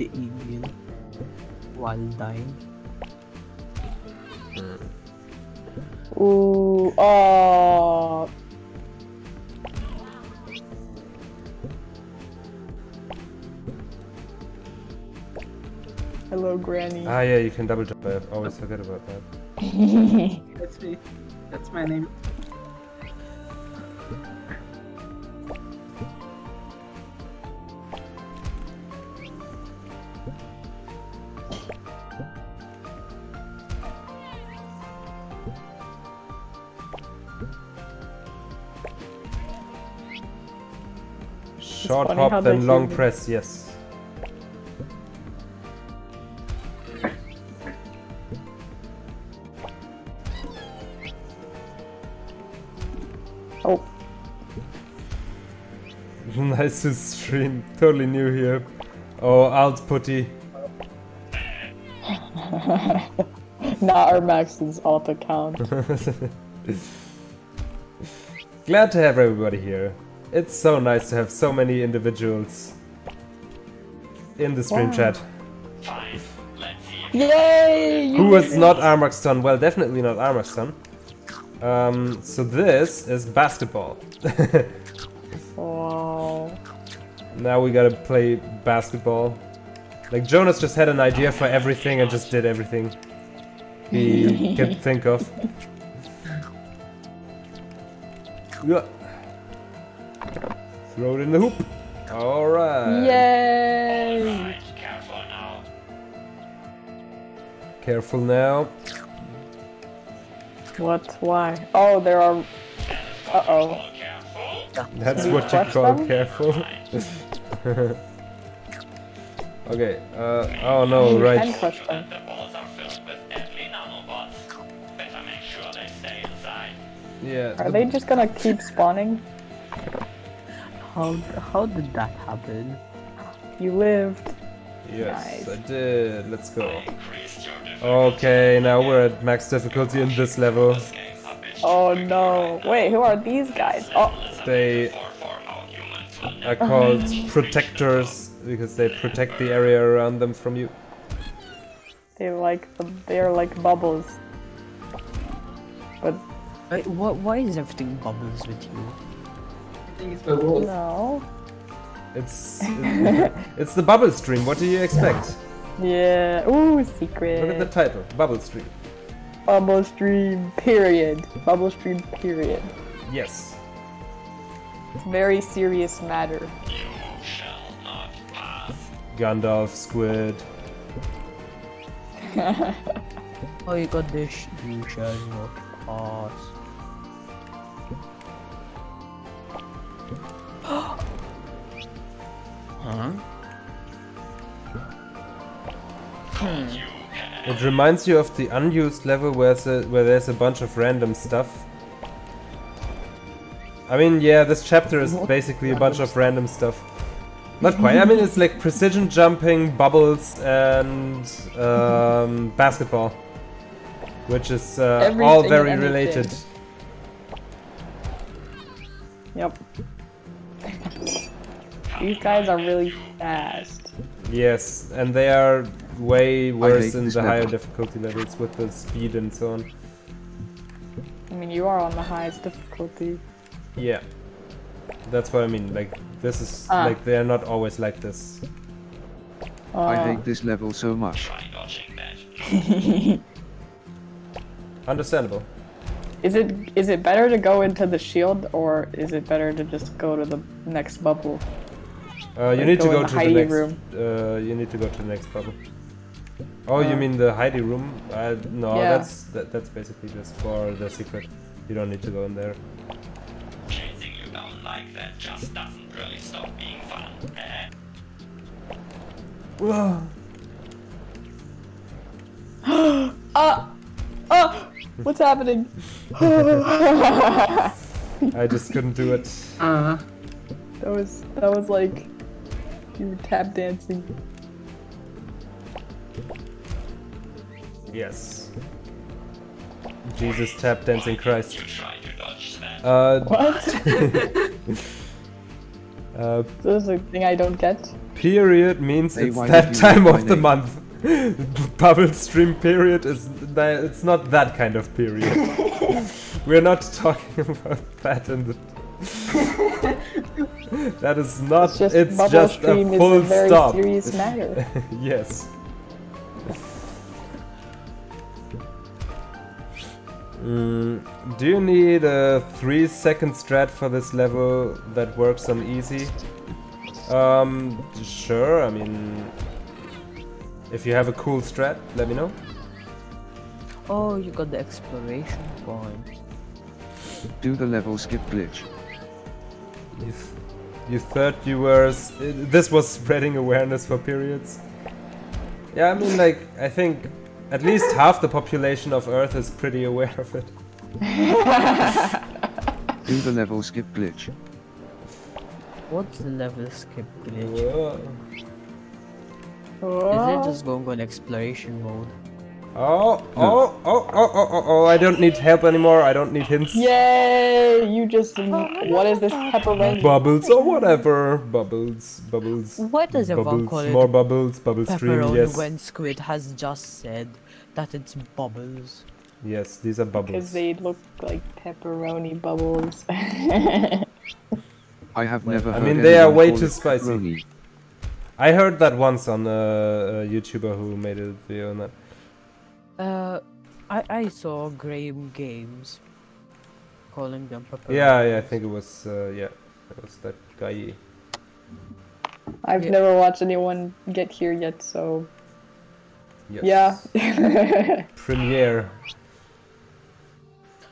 The eagle while dying. Ooh, oh. Hello, Granny. Ah, yeah, you can double jump. I always forget about that. That's me. That's my name. Short funny hop, then long press. Yes. oh, nice to stream. Totally new here. Oh, alt putty. not our Max's alt account. Glad to have everybody here. It's so nice to have so many individuals in the stream Wow. chat. Fine. Let's see if Yay! you Who was not Armaxton? Well, definitely not Armaxton. Um, so this is basketball. Wow. Now we gotta play basketball. Like Jonas just had an idea for everything and just did everything he could think of. Yeah. Throw it in the hoop. Alright. Yay! Right, careful now. Careful now. What? Why? Oh, there are. Uh oh. That's you what you call them? careful. okay. Uh, oh no, You right. can crush them. The balls are filled with deadly nanobots. Better make sure they stay inside. Yeah. Are the- they just gonna keep spawning? How how did that happen? You lived. Yes, Nice. I did. Let's go. Increase your difficulty. Okay, now we're at max difficulty in this level. This game a bit Oh no. Wait, who are these guys? Oh, They for for how humans will are called protectors because they protect the area around them from you. they like the, they're like bubbles. But Wait, what? Why is everything bubbles with you? I think it's the rules. no. It's it's the bubble stream. What do you expect? Yeah. Ooh, secret. Look at the title, bubble stream. Bubble stream. Period. Bubble stream. Period. Yes. It's very serious matter. You shall not pass. Gandalf, Squid. Oh, you got this. You shall not pass. Huh? It reminds you of the unused level where there's a, where there's a bunch of random stuff. I mean, yeah, this chapter is basically a bunch of random stuff. Not quite. I mean, it's like precision jumping, bubbles, and um, basketball, which is uh, all very related. Yep. These guys are really fast. Yes, and they are way worse in the higher level. difficulty levels with the speed and so on. I mean, you are on the highest difficulty. Yeah, that's what I mean. Like this is Ah. like they are not always like this. I Uh, hate this level so much. Try dodging that. Understandable. Is it is it better to go into the shield or is it better to just go to the next bubble? Uh, you Like need to go in go to the Heidi next. room. Uh, you need to go to the next bubble. Oh, you Uh. mean the Heidi room? Uh, no, Yeah. that's that, that's basically just for the secret. You don't need to go in there. Chasing you down like that just doesn't really stop being fun. Eh? Ah! What's happening? I just couldn't do it. Uh, That was that was like you were tap dancing. Yes. Jesus tap dancing Christ. You try to dodge that. Uh, What? uh, this is a thing I don't get. period means Hey, it's that time of the month. Bubble stream period is that it's not that kind of period. We're not talking about that in the. that is not. It's just it's bubble just stream a full is a very stop. serious matter. yes. Mm, do you need a three second strat for this level that works on easy? Um, sure. I mean, if you have a cool strat, let me know. Oh, you got the exploration point. Do the level skip glitch. You, th- you thought you were. S- this was spreading awareness for periods. Yeah, I mean, like, I think at least half the population of Earth is pretty aware of it. Do the level skip glitch. What's the level skip glitch? Whoa. Is Oh, it just going on exploration mode? Oh, oh, hmm. oh, oh, oh, oh, oh, oh, I don't need help anymore. I don't need hints. Yay! You just what is this pepperoni? Bubbles or whatever. Bubbles, bubbles. What does everyone bubbles, call it more bubbles, bubble stream, yes. when Squid has just said that it's bubbles? Yes, these are bubbles. Because they look like pepperoni bubbles. I have never I heard mean, they are way too it spicy. Pepperoni. I heard that once on a, a YouTuber who made a video on that. Uh, I I saw Graham Games calling them pepperoni. Yeah, yeah, I think it was, uh, yeah, it was that guy. I've Yeah. never watched anyone get here yet, so Yes. yeah. Premiere.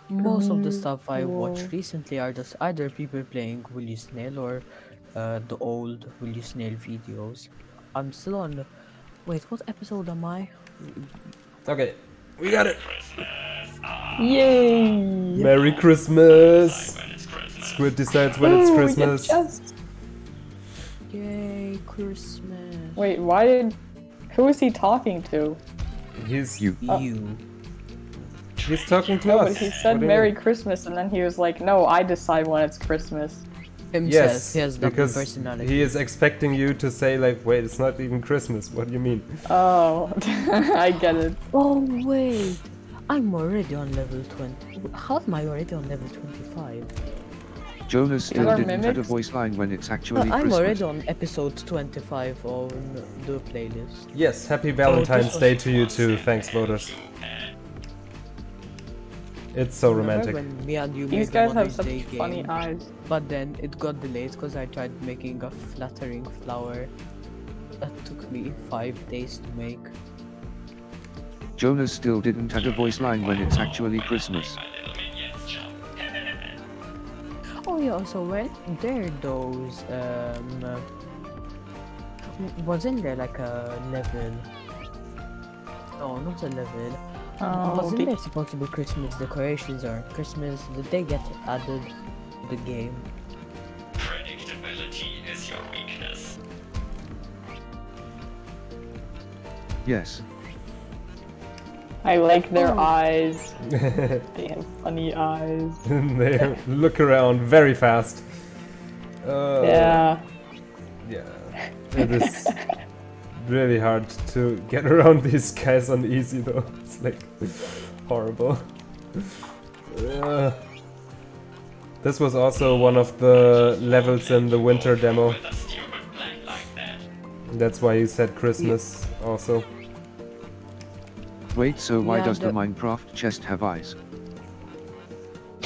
Most of the Mm, stuff I watched cool. recently are just either people playing Will You Snail or uh, the old Will You Snail videos. I'm still on. Wait, what episode am I? Okay, we got it. Yay! Merry Christmas. Christmas. Squid decides when it's Ooh, we Christmas. chests. Yay, Christmas! Wait, why did? Who is he talking to? He's You. You. he's talking to No, us. but he said do you Merry? Christmas, and then he was like, "No, I decide when it's Christmas." Himself. Yes, he has double because personality. he is expecting you to say like, "Wait, it's not even Christmas." What do you mean? Oh, I get it. Oh wait, I'm already on level 20. How am I already on level 25? Jonas still didn't add a voice line when it's Well, actually I'm Christmas. already on episode 25 on the playlist. Yes, happy Valentine's was- Day to you too. Thanks, voters. It's so romantic. when me and you These guys have such funny game, eyes. But then it got delayed because I tried making a fluttering flower that took me five days to make. Jonas still didn't add a voice line when it's actually Christmas. My little minions jump. Oh yeah, so when there those um wasn't there like a level? No, not a level. Oh, wasn't there supposed to be Christmas decorations or Christmas? Did they get added to the game? Predictability is your weakness. Yes. I like their Oh. eyes. They have funny eyes. they look around very fast. Uh, Yeah. Yeah. It is really hard to get around these guys on easy though. It's like horrible. Uh, this was also one of the levels in the winter demo. With a stupid plan like that. That's why you said Christmas also. Wait, so why Yeah, does the the- Minecraft chest have eyes?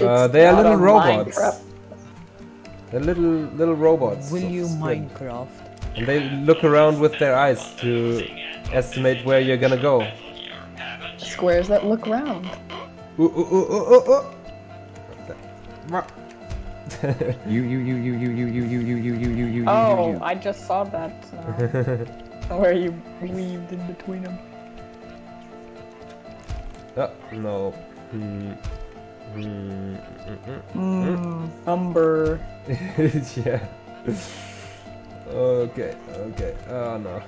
Uh, they are little robots. Minecraft. They're little little robots. Will you. Minecraft? And they look around with their eyes to estimate where you're gonna go. Squares that look round. Ooh, ooh, ooh, ooh, ooh, ooh. You you you you you you you you you you you you you Oh, you I just saw that. uh, where you weaved in between them. oh, no. Hmm. Hmm. Mmm, umber. yeah. Okay, okay. Oh no.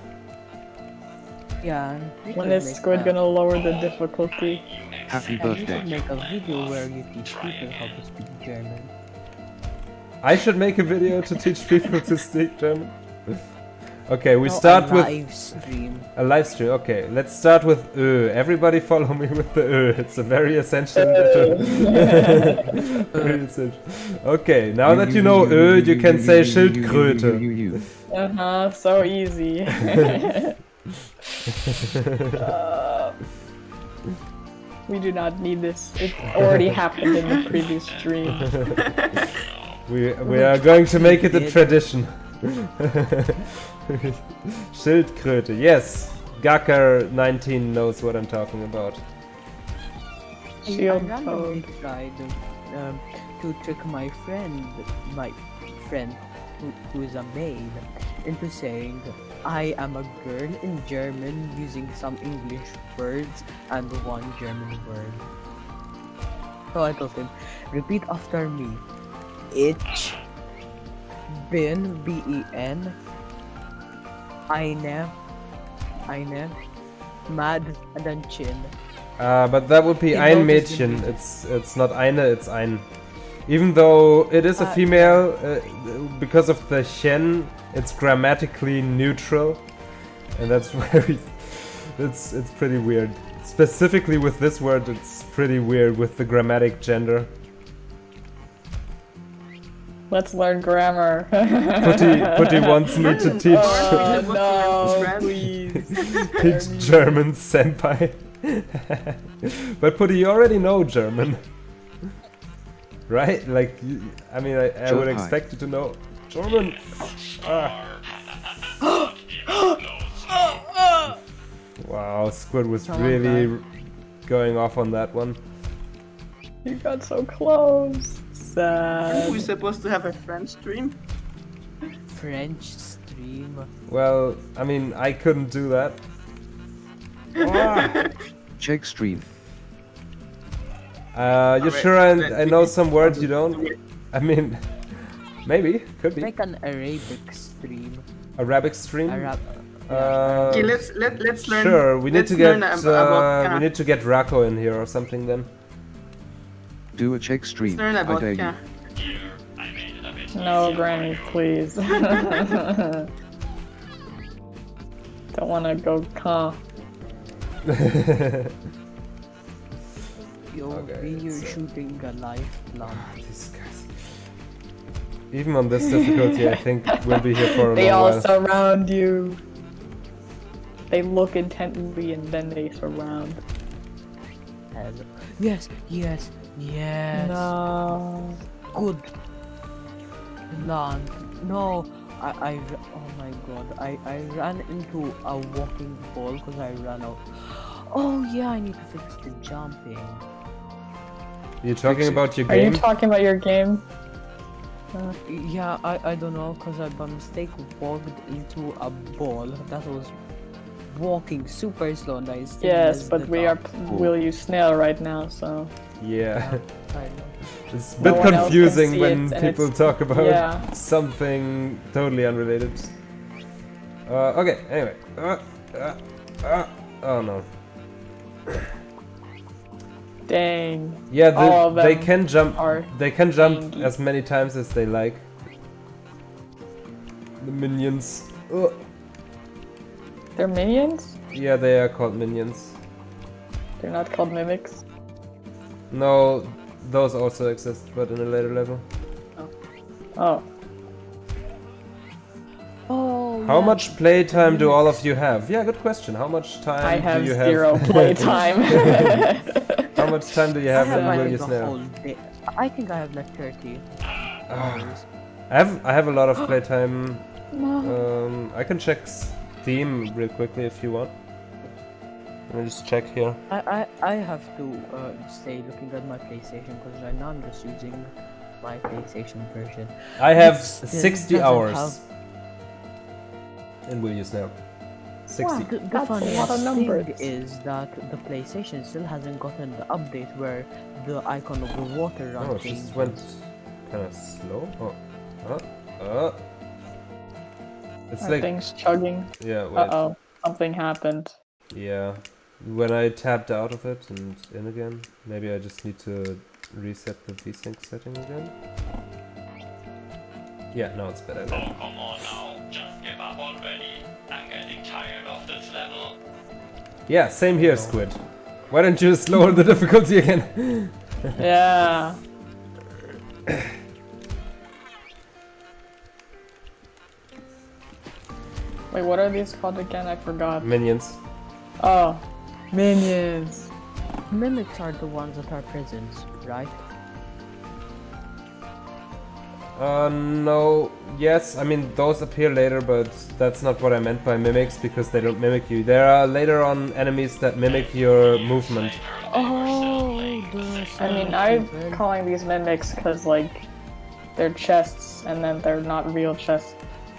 Yeah. we When could Squid a- gonna lower the difficulty? Happy and you should birthday. make a video where you teach people how to speak German. I should make a video to teach people to speak German. Okay, we No, start a with live stream. a live stream. Okay, let's start with Ö. Everybody follow me with the Ö. It's a very essential. very essential. Okay, now that you know Ö, you can say Schildkröte. Uh huh, so easy. Uh, we do not need this. It already happened in the previous stream. We we are going to make it a tradition. Schildkröte, yes. Gakar19 knows what I'm talking about. Shield I randomly tried um, to trick my friend, my friend, who, who is a maid, into saying I am a girl in German using some English words and one German word. So I told him, repeat after me. Ich bin B-E-N eine eine mad and then chin. Uh, but that would be He ein Mädchen. it. It's it's not eine, it's ein. Even though it is a Uh, female, uh, because of the shen, it's grammatically neutral, and that's very. It's it's pretty weird. Specifically with this word, it's pretty weird with the grammatic gender. Let's learn grammar. Putty, Putty wants me to teach Oh What's no, please. teach German, senpai. but Putty, you already know German, right? Like, you, I mean, I, I would expect you to know German. Ah. Wow, Squid was Someone really died. going off on that one. You got so close. Sad. We're supposed to have a French stream. French stream. Well, I mean, I couldn't do that. Ah. Czech stream. Uh, you Alright, sure I, I know some words you don't? I mean, maybe, could be. Make an Arabic stream. Arabic stream? Arab. Uh, Okay, let's let let's learn. sure, we need let's to get learn uh, we need to get Rako in here or something then. Do a Czech stream. Let's learn I dare you. Ka. Here, I made it a bit No, easier Granny, please. Don't wanna go con. Yo, Okay, we are so- shooting a live plant. Ah, These guys. Even on this difficulty, I think we'll be here for a They long all while. surround you. They look intently and then they surround. Yes, yes, yes. No. Good. Land. No. I, I, oh my god. I, I ran into a walking ball because I ran out. Oh yeah, I need to fix the jumping. You're talking about your game? Are you talking about your game? Yeah, I, I don't know because I by mistake walked into a ball that was walking super slow and I Yes, but it we up. are Will You Snail right now, so. yeah. I know. It's a bit one else can confusing when it, people talk about yeah. something totally unrelated. Uh, okay, anyway. Uh, uh, uh, oh no. Dang. Yeah, the, they can jump. They can jump dangy. as many times as they like. The minions. Ugh. They're minions? Yeah, they are called minions. They're not called mimics. No, those also exist, but in a later level. Oh. Oh. How yeah. much playtime do all of you have? Yeah, good question. How much time I have do you have? zero playtime. How much time do you I have have in like Will You Snail? I think I have like 30 hours. I have I have a lot of playtime. Um, I can check Steam real quickly if you want. Let me just check here. I, I, I have to uh, stay looking at my PlayStation because right now I'm just using my PlayStation version. I have It 60 hours have- in Will You Snail. 60. The, the That's funniest thing numbers. is that the PlayStation still hasn't gotten the update where the icon of the water run Oh, it changes. just went kind of slow. Oh, uh, uh. It's Are like things chugging? yeah, wait, Uh oh. Something happened. yeah. When I tapped out of it and in again, maybe I just need to reset the VSync setting again. Yeah, now it's better. Oh, come on now. Just give up already. I'm getting tired of this level. Yeah, same here, Squid. Why don't you just lower the difficulty again? Yeah. Wait, what are these called again? I forgot. Minions. Oh, minions. Mimics are the ones that are prisons, right? Uh, no. Yes, I mean those appear later, but that's not what I meant by mimics because they don't mimic you. There are later on enemies that mimic your movement. Oh, I mean, I'm calling these mimics because, like, they're chests and then they're not real chests.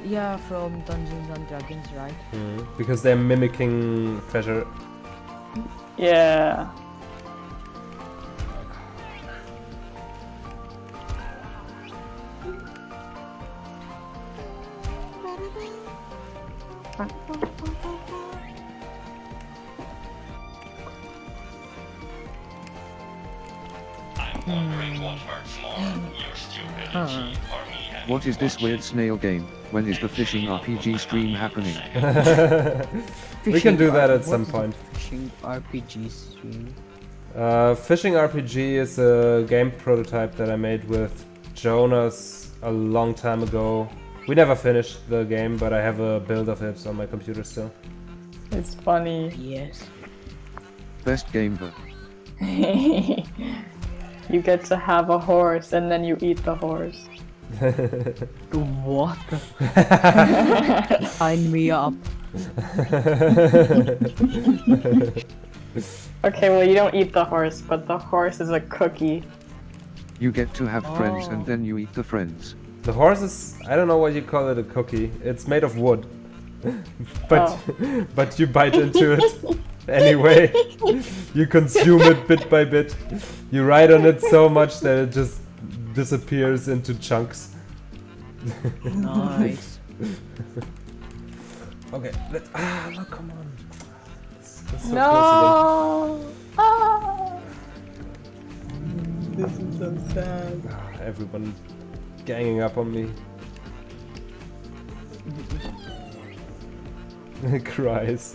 Yeah, from Dungeons and Dragons, right? Mm-hmm. Because they're mimicking treasure. Yeah. Me having What is this weird snail game? When is the fishing RPG stream happening? We can do that at some point. Fishing RPG stream. Uh, Fishing RPG is a game prototype that I made with Jonas a long time ago. We never finished the game, but I have a build of it on my computer still. It's funny. Yes. Best game ever. you get to have a horse and then you eat the horse. What? Sign me up. Okay, well you don't eat the horse, but the horse is a cookie. You get to have friends Oh. and then you eat the friends. The horse is, I don't know what you call it, a cookie. It's made of wood. but but you bite into it anyway. you consume it bit by bit. You ride on it so much that it just disappears into chunks. Nice. Okay, let ah look, come on. It's- it's so No. Ah. This is so sad. Ah, Everyone ganging up on me. Cries.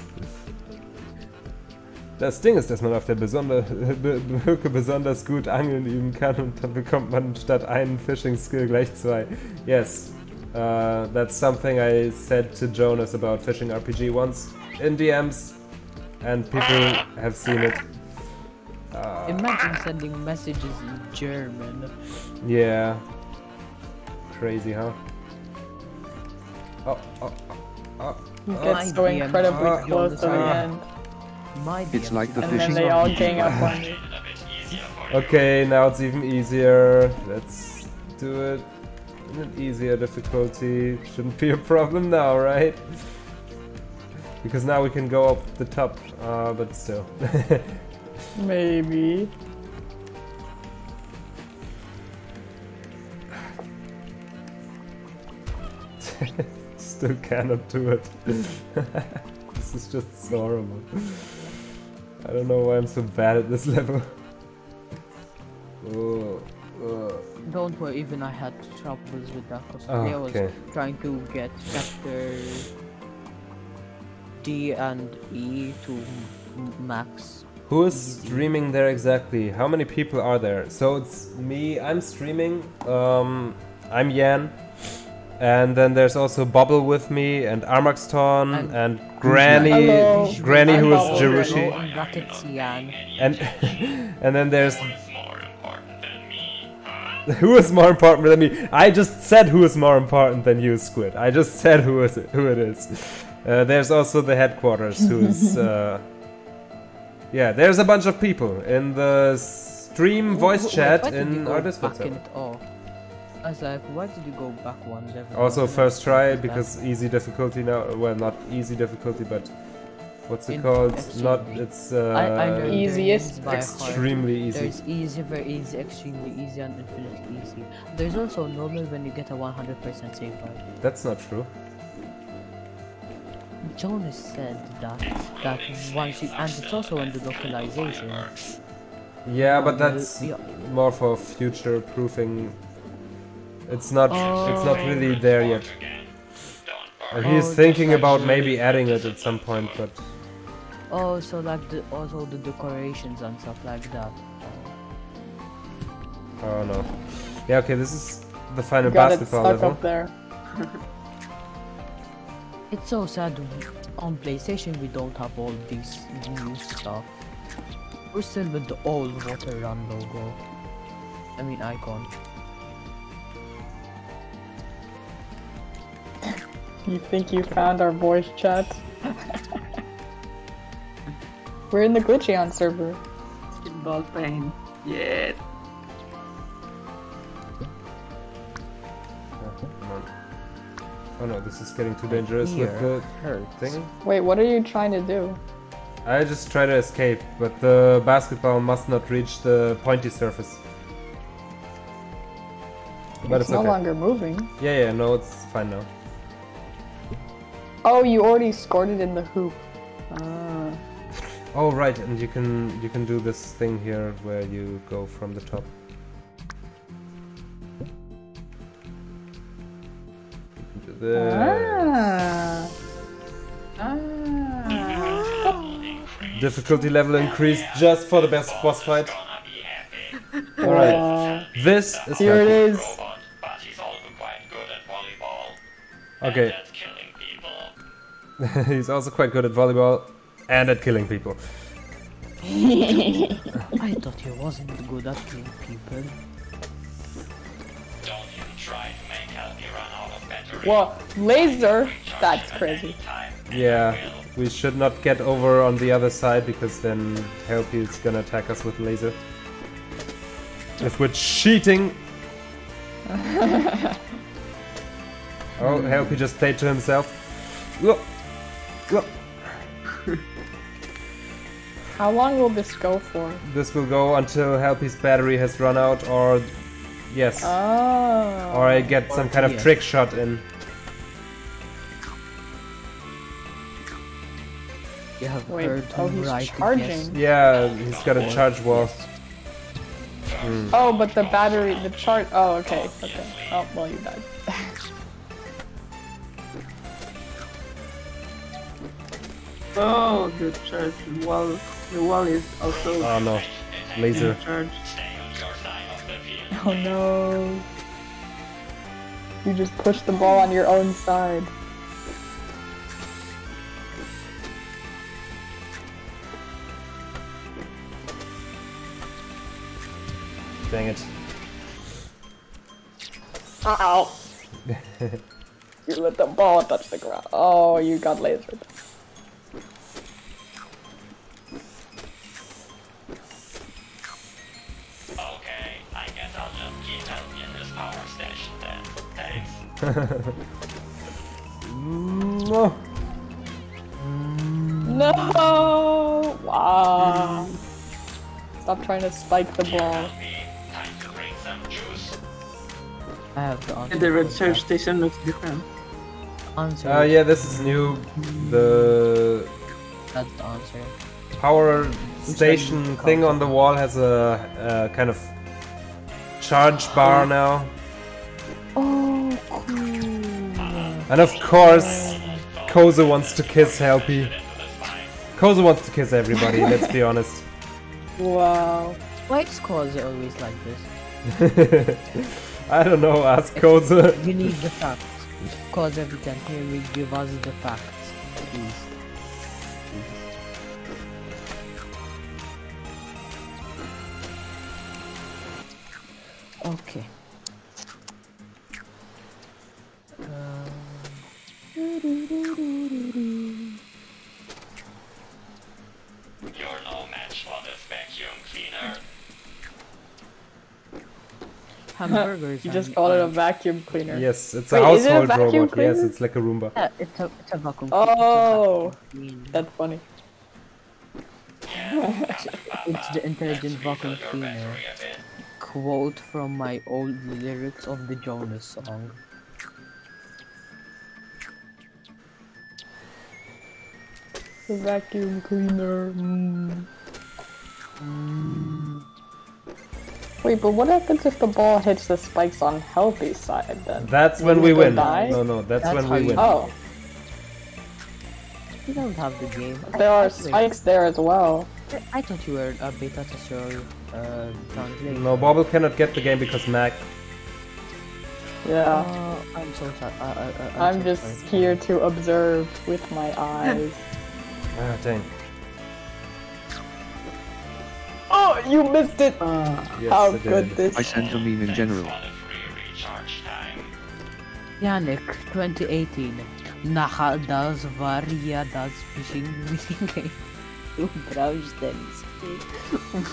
Das Ding ist, dass man auf der besonder, Be- Brücke besonders gut angeln üben kann und dann bekommt man statt einen Fishing Skill gleich zwei. Yes, uh, that's something I said to Jonas about Fishing RPG once in DMs, and people have seen it. Uh, Imagine sending messages in German. yeah. Crazy, huh? Oh, oh, oh, oh. You oh. so incredibly close to the Ah. end, It's like the and then fishing they all RPG. gang up on you. A bit easier for you. Okay, now it's even easier. Let's do it in an easier difficulty. Shouldn't be a problem now, right? Because now we can go up the top, uh, but still. Maybe. still cannot do it. this is just so horrible. I don't know why I'm so bad at this level. Oh, oh. Don't worry, even I had troubles with that because Oh, I was okay. trying to get chapter D and E to max. Who is streaming there exactly? How many people are there? So it's me, I'm streaming, um, I'm Yän, and then there's also Bubble with me, and Armaxton, And- and, Granny, Hello. Granny who is I'm Jerushi, in brackets Yän. and and then there's Who's more important than me? Huh? who is more important than me? I just said who is more important than you, Squid. I just said who is it, who it is. Uh, there's also the headquarters, who is. Uh, yeah, there's a bunch of people in the stream voice Wait, chat why did you in go our Discord server. It all? I was like, why did you go back one level? Also, first try like that? because easy difficulty now. Well, not easy difficulty, but what's it In- called? extremely. Not it's uh, I, I learned Easiest, names by heart. extremely easy. There's easy, very easy, extremely easy, and infinitely easy. There's also normal when you get a 100% save rate. That's not true. Jonas said that that once you and it's also on the localization. Yeah, but Uh, that's yeah. more for future proofing. It's not. It's not Oh. really there yet. Again. Don't And worry. he's Oh, thinking about maybe adding it at some point, but Oh, so like the also the decorations and stuff like that. oh no. Yeah, okay. This is the final Got it basketball stuck level. up there. It's so sad on PlayStation we don't have all these new stuff. We're still with the old water run logo. I mean icon. You think you found our voice chat? We're in the Glitcheon server. Ball pain. Yeah. Oh no, this is getting too dangerous with the hurts. thing. Wait, what are you trying to do? I just try to escape, but the basketball must not reach the pointy surface. But it's it's no okay. longer moving. Yeah, yeah, no, it's fine now. Oh, you already scored it in the hoop. Ah. Oh right, and you can you can do this thing here where you go from the top. You can do this. Ah. Ah. Difficulty level increased just for the best boss fight. Alright. Uh, this is Here it is. Okay. He's also quite good at volleyball and at killing people. I thought he wasn't good at killing people. Don't even try to make Helpy run out of battery. well, laser. That's crazy. any time, and Yeah, we should not get over on the other side because then Helpy is gonna attack us with laser. If we're cheating. oh, Helpy just played to himself. Look, look. How long will this go for? This will go until Helpy's battery has run out, or yes, Oh. or I get some kind of yeah. trick shot in. You have Wait, heard oh, he's right charging. Yeah, he's got a charge wall. Oh, but the battery, the chart. Oh, okay, okay. Oh, well, you died. Oh, the charge wall. The wall is also Oh no, laser. charged. Stay on your side of the field. Oh no. You just pushed the ball on your own side. Dang it. Ow! you let the ball touch the ground. Oh, you got lasered. No. No! Wow. Stop trying to spike the ball. Helpy, time to bring some juice. I have the answer. The red charge station looks different. Answer. Uh, yeah, this is new. The That's the answer. power station thing on the wall has a, a kind of charge bar now. Oh, cool. And of course, Koza wants to kiss Helpy. Koza wants to kiss everybody, let's be honest. Wow. Why is Koza always like this? I don't know, ask Koza. You need the facts. Cause if you can hear me, give us the facts, please. Please. Okay. You're no match for this vacuum cleaner. Hamburgers. You just call it a vacuum cleaner. Yes, it's a Wait, is it a household vacuum robot. Yes, it's like a Roomba. Yeah, it's a it's a vacuum. Oh. vacuum. That's funny. It's the intelligent vacuum cleaner. battery a bit. Quote from my old lyrics of the Jonas song. The vacuum cleaner. Mm. Wait, but what happens if the ball hits the spikes on Helpy's side then? That's when Will we win. die? No, no, that's, That's when we win. Oh, You don't have the game. I- there are wait, spikes there as well. I thought you were a beta tester uh, translator. No, Bobble cannot get the game because Mac. Yeah. Uh, I'm so sorry. Uh, I'm so just sorry. here to observe with my eyes. Ah, dang. oh, you missed it! Uh, Yes, How I did. good this I sent a meme in general. For recharge time. Yannick, 2018. Naha das war ja das Fishing Game. Du brauchst den Stick, um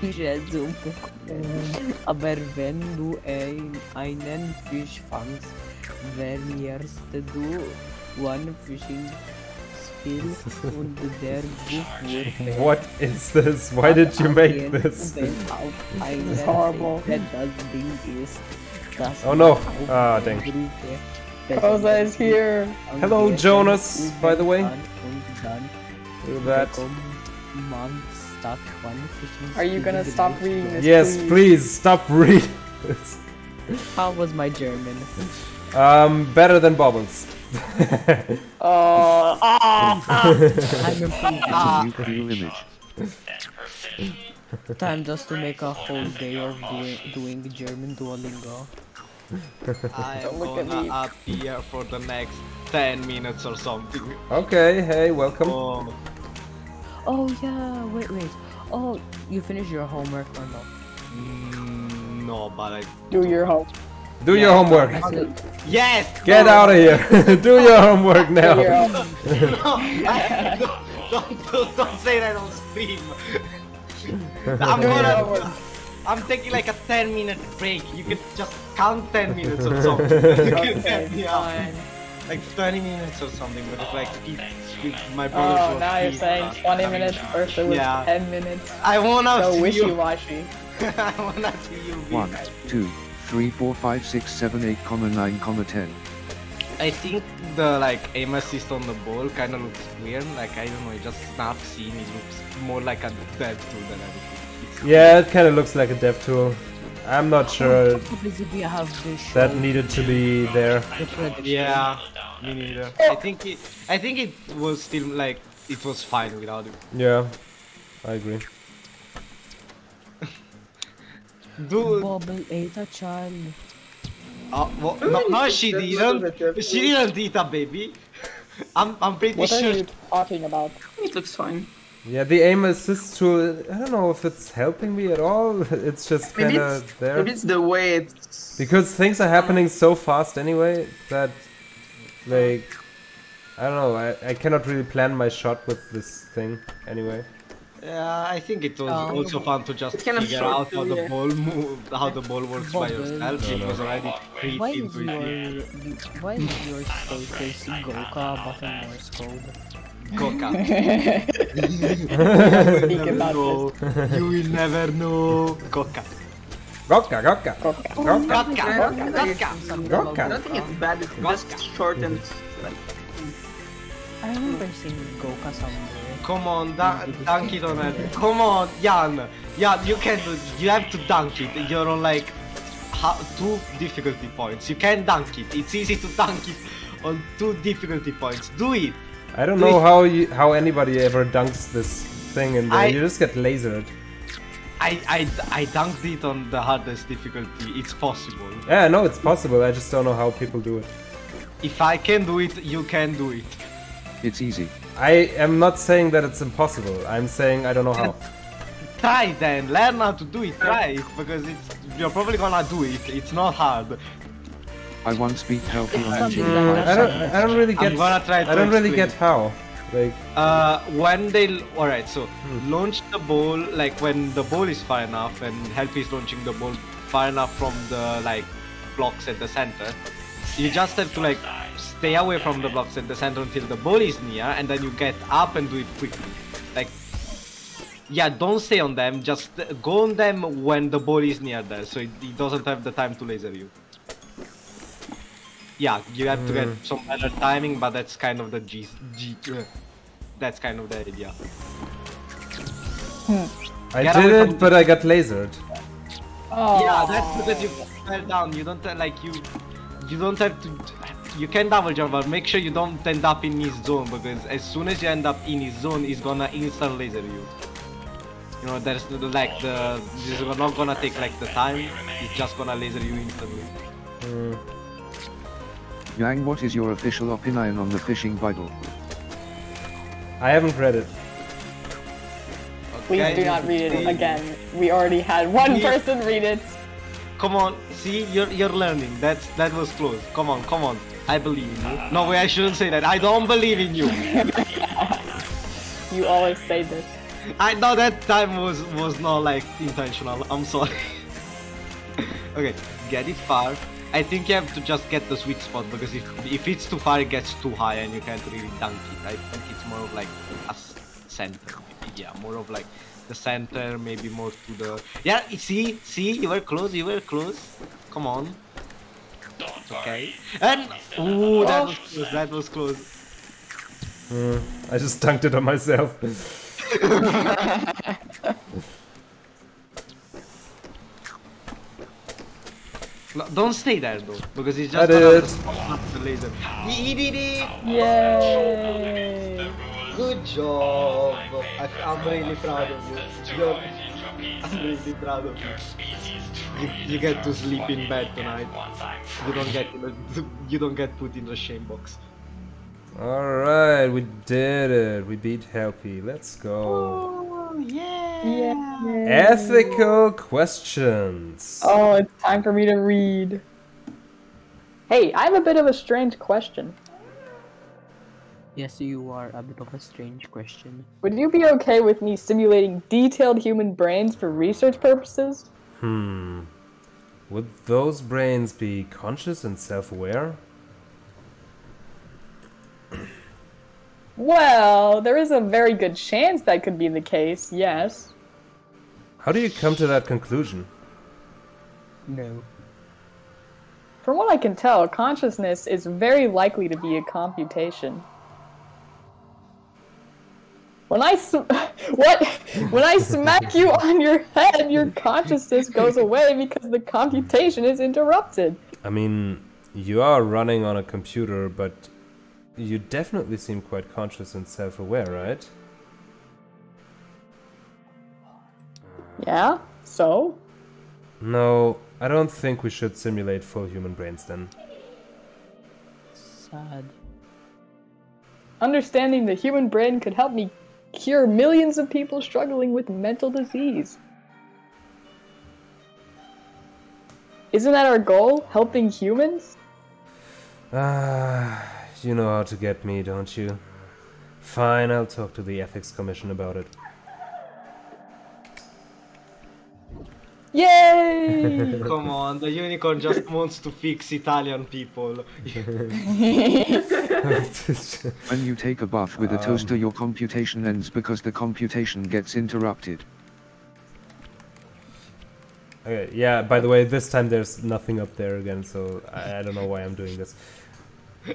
Fische zu bekommen. Aber wenn du ein, einen Fisch fangst, verlierst du one Fishing Skill und der Buch What is this? Why did you make this? Wenn auf einer is horrible. Seite das Ding ist, Oh no. Ah, dang. Brücke Koza is here. Hello, Jonas, by the way. Look at that. Are you gonna stop reading this? Yes, please stop reading this. How was my German? Um, better than Bobbles. Oh, ah, ah. I'm improving. It's a new cool image. Time just to make a whole day of doing, doing German Duolingo. I am Don't look at gonna me. appear for the next 10 minutes or something. Okay, hey, welcome. Oh, Oh yeah, wait, wait. Oh, you finished your homework or not? mm, no, but I. Do your home. Do your homework. Yes! Get no, out of here. Do your homework Do your now. no, don't, don't, don't, don't say that on stream. I'm Do your gonna. I'm taking like a 10 minute break. You can just count 10 minutes or something. You can Okay, help me out. fine. Like 20 minutes or something, but it's like keep, keep my oh, brother. Oh, now you're saying 20 minutes first it was Yeah. 10 minutes. I wanna So see you. wishy-washy. I wanna see you. be- One, two, three, four, five, six, seven, eight, comma nine, comma ten. I think the like aim assist on the ball kind of looks weird. Like I don't know, it just snap scene. It looks more like a dev tool than anything. It's Yeah, it kind of looks like a dev tool. I'm not sure Basically, I have this that needed to be there. Yeah, me neither. I think it. I think it was still like it was fine without it. Yeah, I agree. Dude, Bubble ate a child. uh, well, no, no, she didn't. She didn't eat a baby. I'm, I'm pretty What are sure. you talking about? It looks fine. Yeah, the aim assist tool, I don't know if it's helping me at all. It's just Maybe kind it's, of there. maybe it's the way it's. Because things are happening so fast anyway that, like, I don't know, I, I cannot really plan my shot with this thing anyway. Yeah, I think it was Oh. also fun to just kind of figure short out how the yeah. ball move, how the ball works by Bubble. yourself. It was already pretty Why is your why is your status Goka but in Morse code? Coca. Speak about know. You will never know. Coca. Gokka, Gokka! Coca. Gokka! Coca. Coca. Something Gokka. about I don't think it's bad. It's just short and like. I remember seeing Goka somewhere. Come on, da- dunk it on it. Come on, Yän. Yän, you can do You have to dunk it. You're on like ha- two difficulty points. You can dunk it. It's easy to dunk it on two difficulty points. Do it. I don't know how you, how anybody ever dunks this thing and then I- you just get lasered. I, I, I dunked it on the hardest difficulty. It's possible. Yeah, I know it's possible, I just don't know how people do it. If I can do it, you can do it. It's easy. I am not saying that it's impossible, I'm saying I don't know how. Try then. Learn how to do it. Try it because it's you're probably gonna do it. It's not hard. I once beat Helpy on Something I don't. I don't really get. I'm gonna try to I don't really explain. get how. Like, Uh, when they alright, so launch the ball like when the ball is far enough and help is launching the ball far enough from the like blocks at the center. You just have to like stay away from the blocks at the center until the ball is near, and then you get up and do it quickly. Like, yeah, don't stay on them. Just go on them when the ball is near there, so it, it doesn't have the time to laser you. Yeah, you have to get some better timing, but that's kind of the G. G uh, that's kind of the idea. I Get did it, but I got lasered. Oh, Yeah, that's because you fell down. You don't uh, like you. You don't have to. You can double jump, but make sure you don't end up in his zone because as soon as you end up in his zone, he's gonna instant laser you. You know, there's the, like the. This is not gonna take like the time. He's just gonna laser you instantly. Hmm. Yang, what is your official opinion on the fishing Bible? I haven't read it. Please Okay, do not read it again. We already had one person read it. Come on, see, you're you're learning. That's that was close. Come on, come on. I believe in you. No way, I shouldn't say that. I don't believe in you. You always say this. I know that time was was not like intentional. I'm sorry. okay, get it far. I think you have to just get the sweet spot because if if it's too far, it gets too high and you can't really dunk it. I think it's more of like a center. Yeah, more of like the center, maybe more to the. Yeah, see, see, you were close. You were close. Come on. Okay. And ooh, that was close. That was close. Hmm, I just dunked it on myself. Don't stay there though, because it's I just gonna the laser. He did it! Yay! Good job! I, I'm really proud of you. You're, I'm really proud of you. You, get to sleep in bed tonight. You don't get you don't get put in the shame box. Alright, we did it. We beat Helpy. Let's go. Oh yeah. Yeah. Ethical questions. Oh, it's time for me to read. Hey, I have a bit of a strange question. Yes, you are a bit of a strange question. Would you be okay with me simulating detailed human brains for research purposes? Hmm. Would those brains be conscious and self aware? Well, there is a very good chance that could be the case, yes. How do you come to that conclusion? No. From what I can tell, consciousness is very likely to be a computation. When I what when I smack you on your head, your consciousness goes away because the computation is interrupted. I mean, you are running on a computer, but you definitely seem quite conscious and self aware, right? Yeah. So, No, I don't think we should simulate full human brains then. Sad. understanding the human brain could help me cure millions of people struggling with mental disease. Isn't that our goal? Helping humans? Ah, you know how to get me, don't you? Fine, I'll talk to the Ethics Commission about it. Yay! Come on, the unicorn just wants to fix Italian people. When you take a bath with a um, toaster, your computation ends because the computation gets interrupted. Okay, yeah, by the way, this time there's nothing up there again, so I, I don't know why I'm doing this.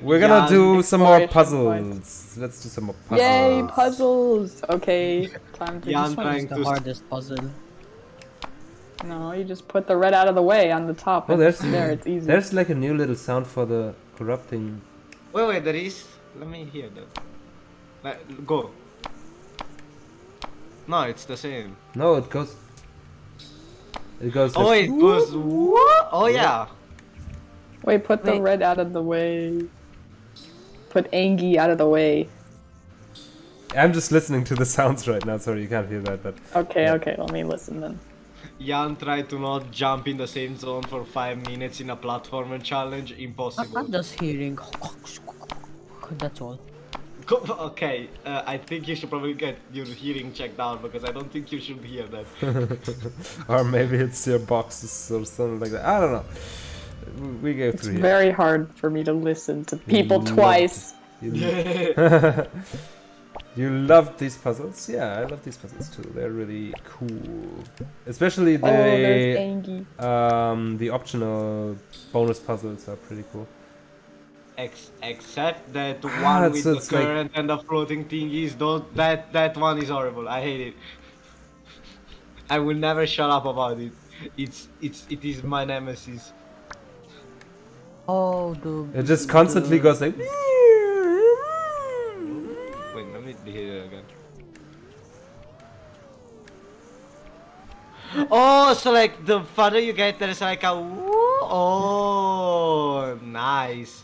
We're gonna Yeah, do some more exploration puzzles. Let's do some more puzzles. Yay, puzzles! Okay, time to Yeah, just This one trying is the hardest puzzle. No, you just put the red out of the way on the top. Oh, there's there, it's easy. There's like a new little sound for the corrupting. Wait, wait, there is. Let me hear that. Like, go. No, it's the same. No, it goes. It goes. Oh, like- it goes. What? Oh yeah. Wait, put the red out of the way. Put Angie out of the way. I'm just listening to the sounds right now. Sorry, you can't hear that, but Okay, Yeah. okay, let me listen then. Yän tried to not jump in the same zone for five minutes in a platformer challenge. Impossible. I'm just hearing. That's all. Okay, uh, I think you should probably get your hearing checked out because I don't think you should hear that. or maybe it's your boxes or something like that. I don't know. We go through. It's through. very hard for me to listen to people love twice. You, love these puzzles? Yeah, I love these puzzles too. They're really cool. Especially Oh, the Angie. um the optional bonus puzzles are pretty cool. Ex- except that Ah, one it's- with it's the like- current and the floating thingies. Those, that that one is horrible. I hate it. I will never shut up about it. It's it's it is my nemesis. Oh, the. It just constantly the- goes like. Wait, let me hear it again. Oh, so like the further you get, there's like a woo- oh, nice.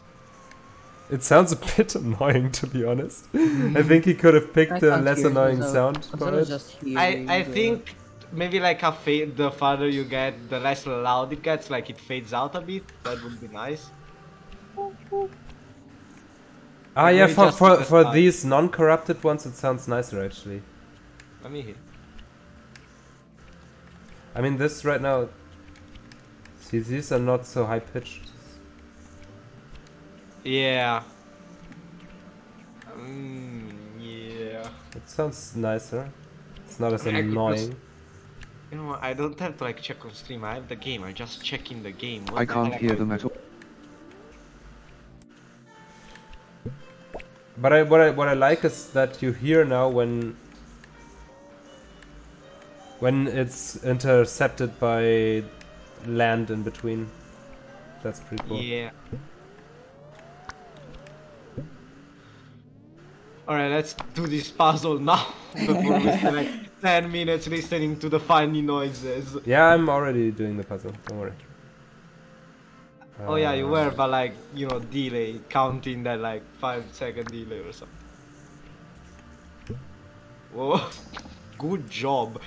It sounds a bit annoying to be honest. I think he could have picked I a can't less annoying so- sound I'm for it. I I the- think maybe like a fade. The farther you get, the less loud it gets. Like it fades out a bit. That would be nice. Ah, yeah, for for, for these non-corrupted ones, it sounds nicer actually. Let me hear. I mean, this right now. See, these are not so high pitched. Yeah. Mm, yeah. It sounds nicer. It's not as Yeah, because- annoying. You know what? I don't have to like check on stream. I have the game. I'm just check in the game. What I the can't hear am I them at all. But I, what I what I like is that you hear now when when it's intercepted by land in between. That's pretty cool. Yeah. Alright, let's do this puzzle now before we select. 10 minutes listening to the funny noises. Yeah, I'm already doing the puzzle. Don't worry. Oh yeah, you Uh, were, but like, you know, delay, counting that like 5 second delay or something. Whoa, good job.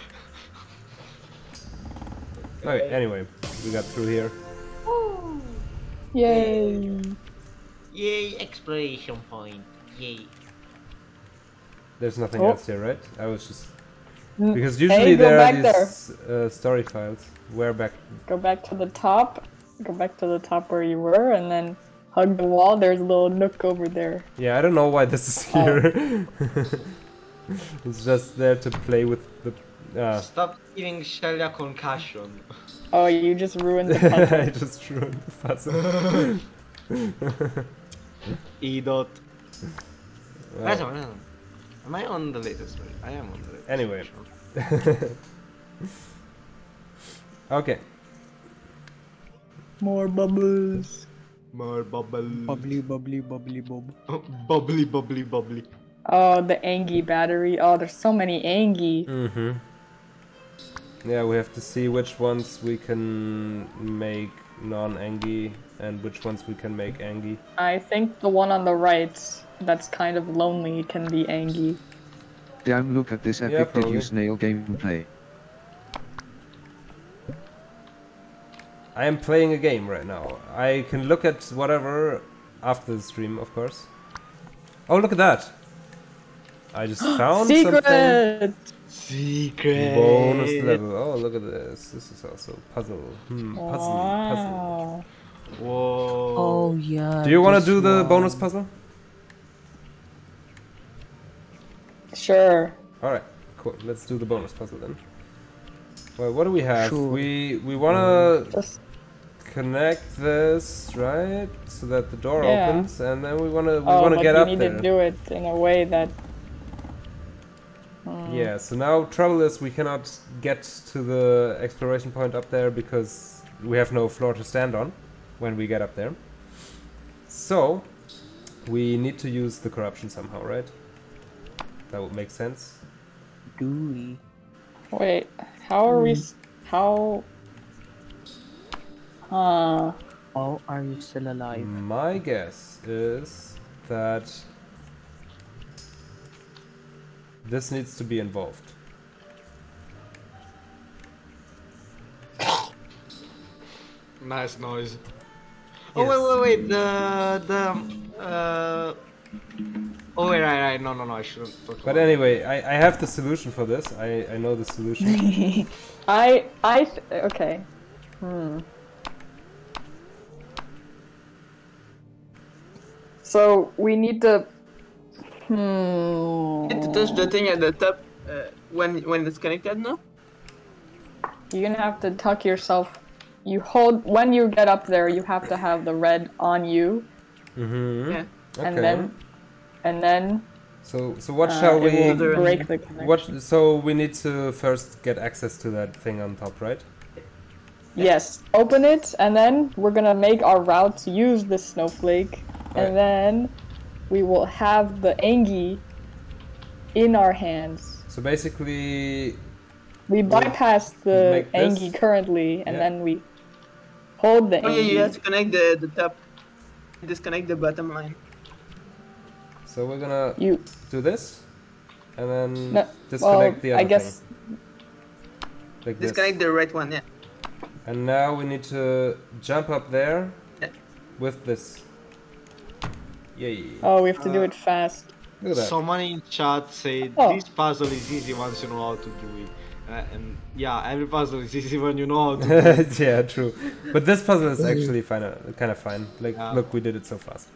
Okay, anyway, we got through here. Yay! Yay, exploration point. Yay. There's nothing Oh. else here, right? I was just Mm. because usually go there are back there. these uh, story files. Where back? Go back to the top. Go back to the top where you were, and then hug the wall. There's a little nook over there. Yeah, I don't know why this is Oh. here. it's just there to play with the. Uh, Stop giving Shelly a concussion. Oh, you just ruined the puzzle. I just ruined the puzzle. E dot. Well, Wait a minute. Am I on the latest version? I am on the latest Anyway. okay. More bubbles. More bubble. Bubbly, bubbly, bubbly, bob. bubbly, bubbly, bubbly. Oh, the Angie battery. Oh, there's so many Angie. Mm-hmm. Yeah, we have to see which ones we can make non-Angie and which ones we can make Angie. I think the one on the right that's kind of lonely can be Angie. Damn look at this Yeah, epic Did probably. you snail gameplay. I am playing a game right now. I can look at whatever after the stream, of course. Oh, look at that! I just found something. Secret! Secret. Bonus level. Oh, look at this. This is also puzzle. Hmm, puzzle, puzzle. Whoa. Oh yeah. Do you want to this do the one. bonus puzzle? Sure. Alright, cool. Let's do the bonus puzzle then. Well, what do we have? Sure. We we wanna Just connect this, right? So that the door Yeah. opens and then we wanna we oh, wanna but get you up need to do it in a way that. Hmm. Yeah, so now trouble is we cannot get to the exploration point up there because we have no floor to stand on when we get up there. So we need to use the corruption somehow, right? That would make sense. Do we? Wait, how are we? How? Huh. Oh, are you still alive? My guess is that this needs to be involved. Nice noise. Oh wait, wait, wait. The the uh. Oh wait, right, right. No, no, no. I shouldn't talk But about anyway, I, I have the solution for this. I, I know the solution. I I okay. Hmm. So we need to. Hmm. Need to touch the thing at the top uh, when when it's connected, no? You're gonna have to tuck yourself. You hold when you get up there. You have to have the red on you, mm-hmm. Yeah. Okay. and then, and then so so what uh, shall we? will break the connection. What? So we need to first get access to that thing on top, right? Yes, open it, and then we're gonna make our route to use the snowflake, Right. and then we will have the Angie in our hands. So basically, We We'll bypass the make this. Angie currently, and Yeah. then we hold the Oh yeah, you have to connect the the top. Disconnect the bottom line. so we're gonna You do this, and then No, disconnect well, the other I guess thing, like this. Disconnect the right one, yeah. And now we need to jump up there Yeah. with this. Yay! oh, we have to do Uh, it fast. Look at that. Someone in chat said Oh. this puzzle is easy once you know how to do it. Uh, and yeah, every puzzle is easy when you know how to do it. yeah, true. But this puzzle is actually fine, uh, kind of fine. Like, Yeah. look, we did it so fast.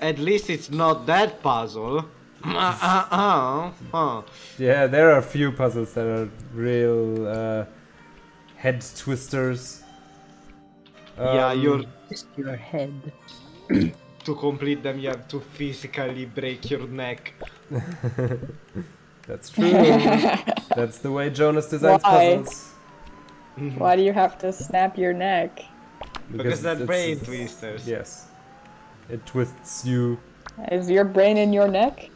At least it's not that puzzle. Uh, uh, uh. Yeah, there are a few puzzles that are real uh, head twisters. yeah, Um, you're Just your head. to complete them you have to physically break your neck. That's true. That's the way Jonas designs Why? puzzles. Why do you have to snap your neck? Because that brain it's- twisters. Yes. It twists you. Is your brain in your neck?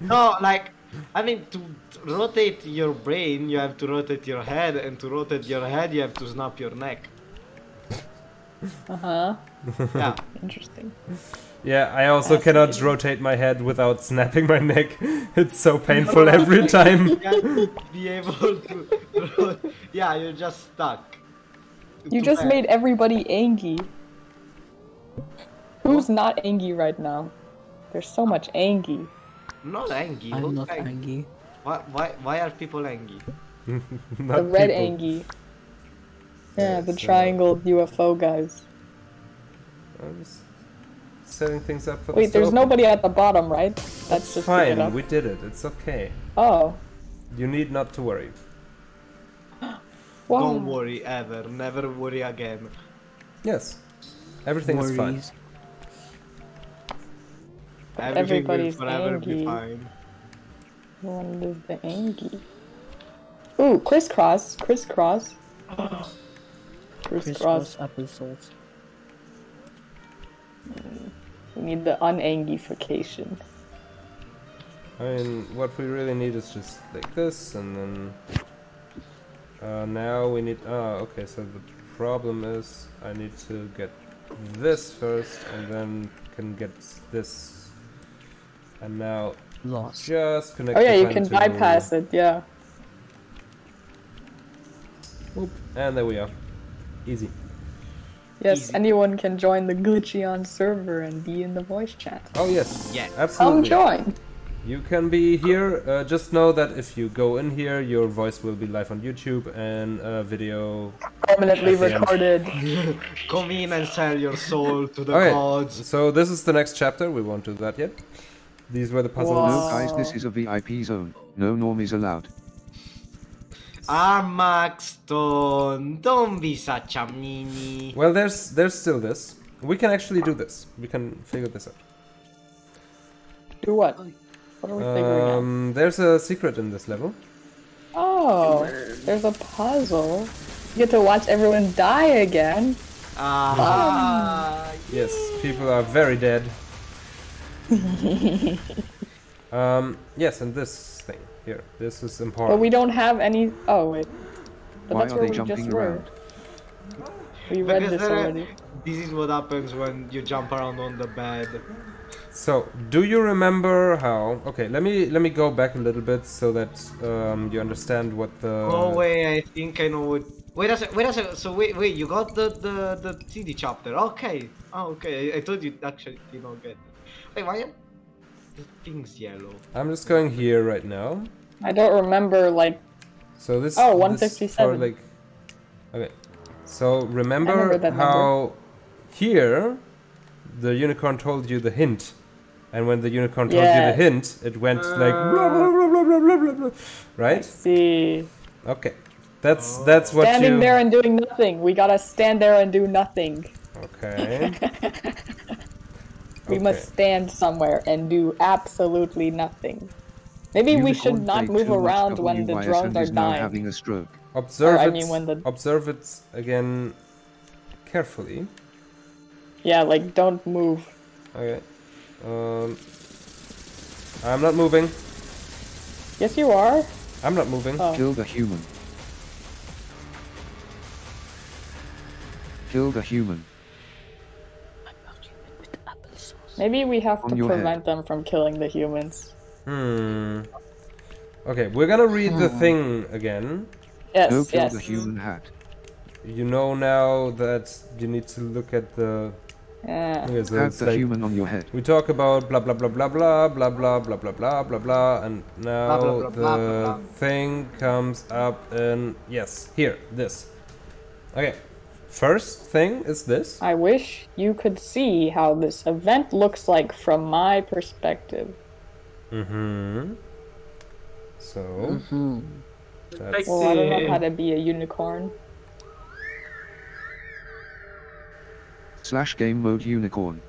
No, like I mean, to to rotate your brain, you have to rotate your head, and to rotate your head, you have to snap your neck. Uh huh. Yeah. Interesting. Yeah, I also cannot Fascinating. rotate my head without snapping my neck. It's so painful every time. you can't be able to. yeah, you're just stuck. You just head. made everybody angry. Who's not angry right now? There's so much angry. Not angry. I'm not angry. Why, why, why are people angry? The red people. angry. Yeah, the Yes, uh, triangle UFO guys. I'm just setting things up for the Wait, there's stove. nobody at the bottom, right? That's just Fine, up. we did it. It's okay. Oh. You need not to worry. Wow. Don't worry ever. Never worry again. Yes, everything is fine. Worries. Everything will Everybody's forever angry. be fine. One is the angry. Ooh, crisscross, crisscross. Crisscross. Crisscross applesauce. We need the unangification. I mean, what we really need is just like this, and then uh, now we need. Ah, okay. So the problem is I need to get this first, and then can get this, and now Lost. just connect. Oh yeah, you can bypass it, yeah. Whoop, and there we are. Easy. Yes, Easy. anyone can join the Glitcheon server and be in the voice chat. Oh yes. Yeah. absolutely. Come Absolutely. join! You can be here. Uh, just know that if you go in here, your voice will be live on YouTube and uh, video. Permanently At the end. recorded. Come in and sell your soul to the Okay. gods. So this is the next chapter. We won't do that yet. These were the puzzles. Wow. No guys, this is a VIP zone. No normies allowed. Ah, Maxton, don't be such a meanie. Well, there's there's still this. We can actually do this. We can figure this out. Do what? What are we figuring out? Um, there's a secret in this level. Oh, there's a puzzle. You get to watch everyone die again. Ah, Yes, people are very dead. um, yes, and this thing here. This is important. But we don't have any. Oh, wait. But Why that's are where they we jumping just around? were. We read because this there are- already. this is what happens when you jump around on the bed. So, do you remember how? Okay, let me let me go back a little bit so that um, you understand what the. oh wait, I think I know what. Wait a sec. Wait a sec. So wait, wait. You got the the the CD chapter. Okay. Oh, okay. I, I thought you actually did not get. It. Wait, why? The things yellow? I'm just going here right now. I don't remember, like, So this. Oh, this 157. part, like, okay. So remember, remember that how here the unicorn told you the hint, and when the unicorn told you the hint, it went like uh, blah, blah, blah, right? see. Okay, that's that's what Standing you. there and doing nothing. We gotta stand there and do nothing. Okay. We Okay. must stand somewhere and do absolutely nothing. Maybe we should not move around when the drones are is now dying. having a stroke. Observe Or, I it. mean, when the- Observe it again carefully. Yeah, like, don't move. Okay. Um. I'm not moving. Yes, you are. I'm not moving. Oh. Kill the human. Kill the human. Maybe we have to your head. prevent them from killing the humans. Hmm. Okay, we're gonna read the Hmm. thing again. Yes, No kill yes. the human hat. You know now that you need to look at the. Yeah. Okay, so Have it's the like human on your head. we talk about blah blah blah blah blah blah blah blah blah blah blah blah, and now Blah, blah, blah, the blah, blah, blah. thing comes up in yes here this. Okay, first thing is this. I wish you could see how this event looks like from my perspective. Mm-hmm. So Mm-hmm. that's Well, I don't know how to be a unicorn. Slash game mode unicorn.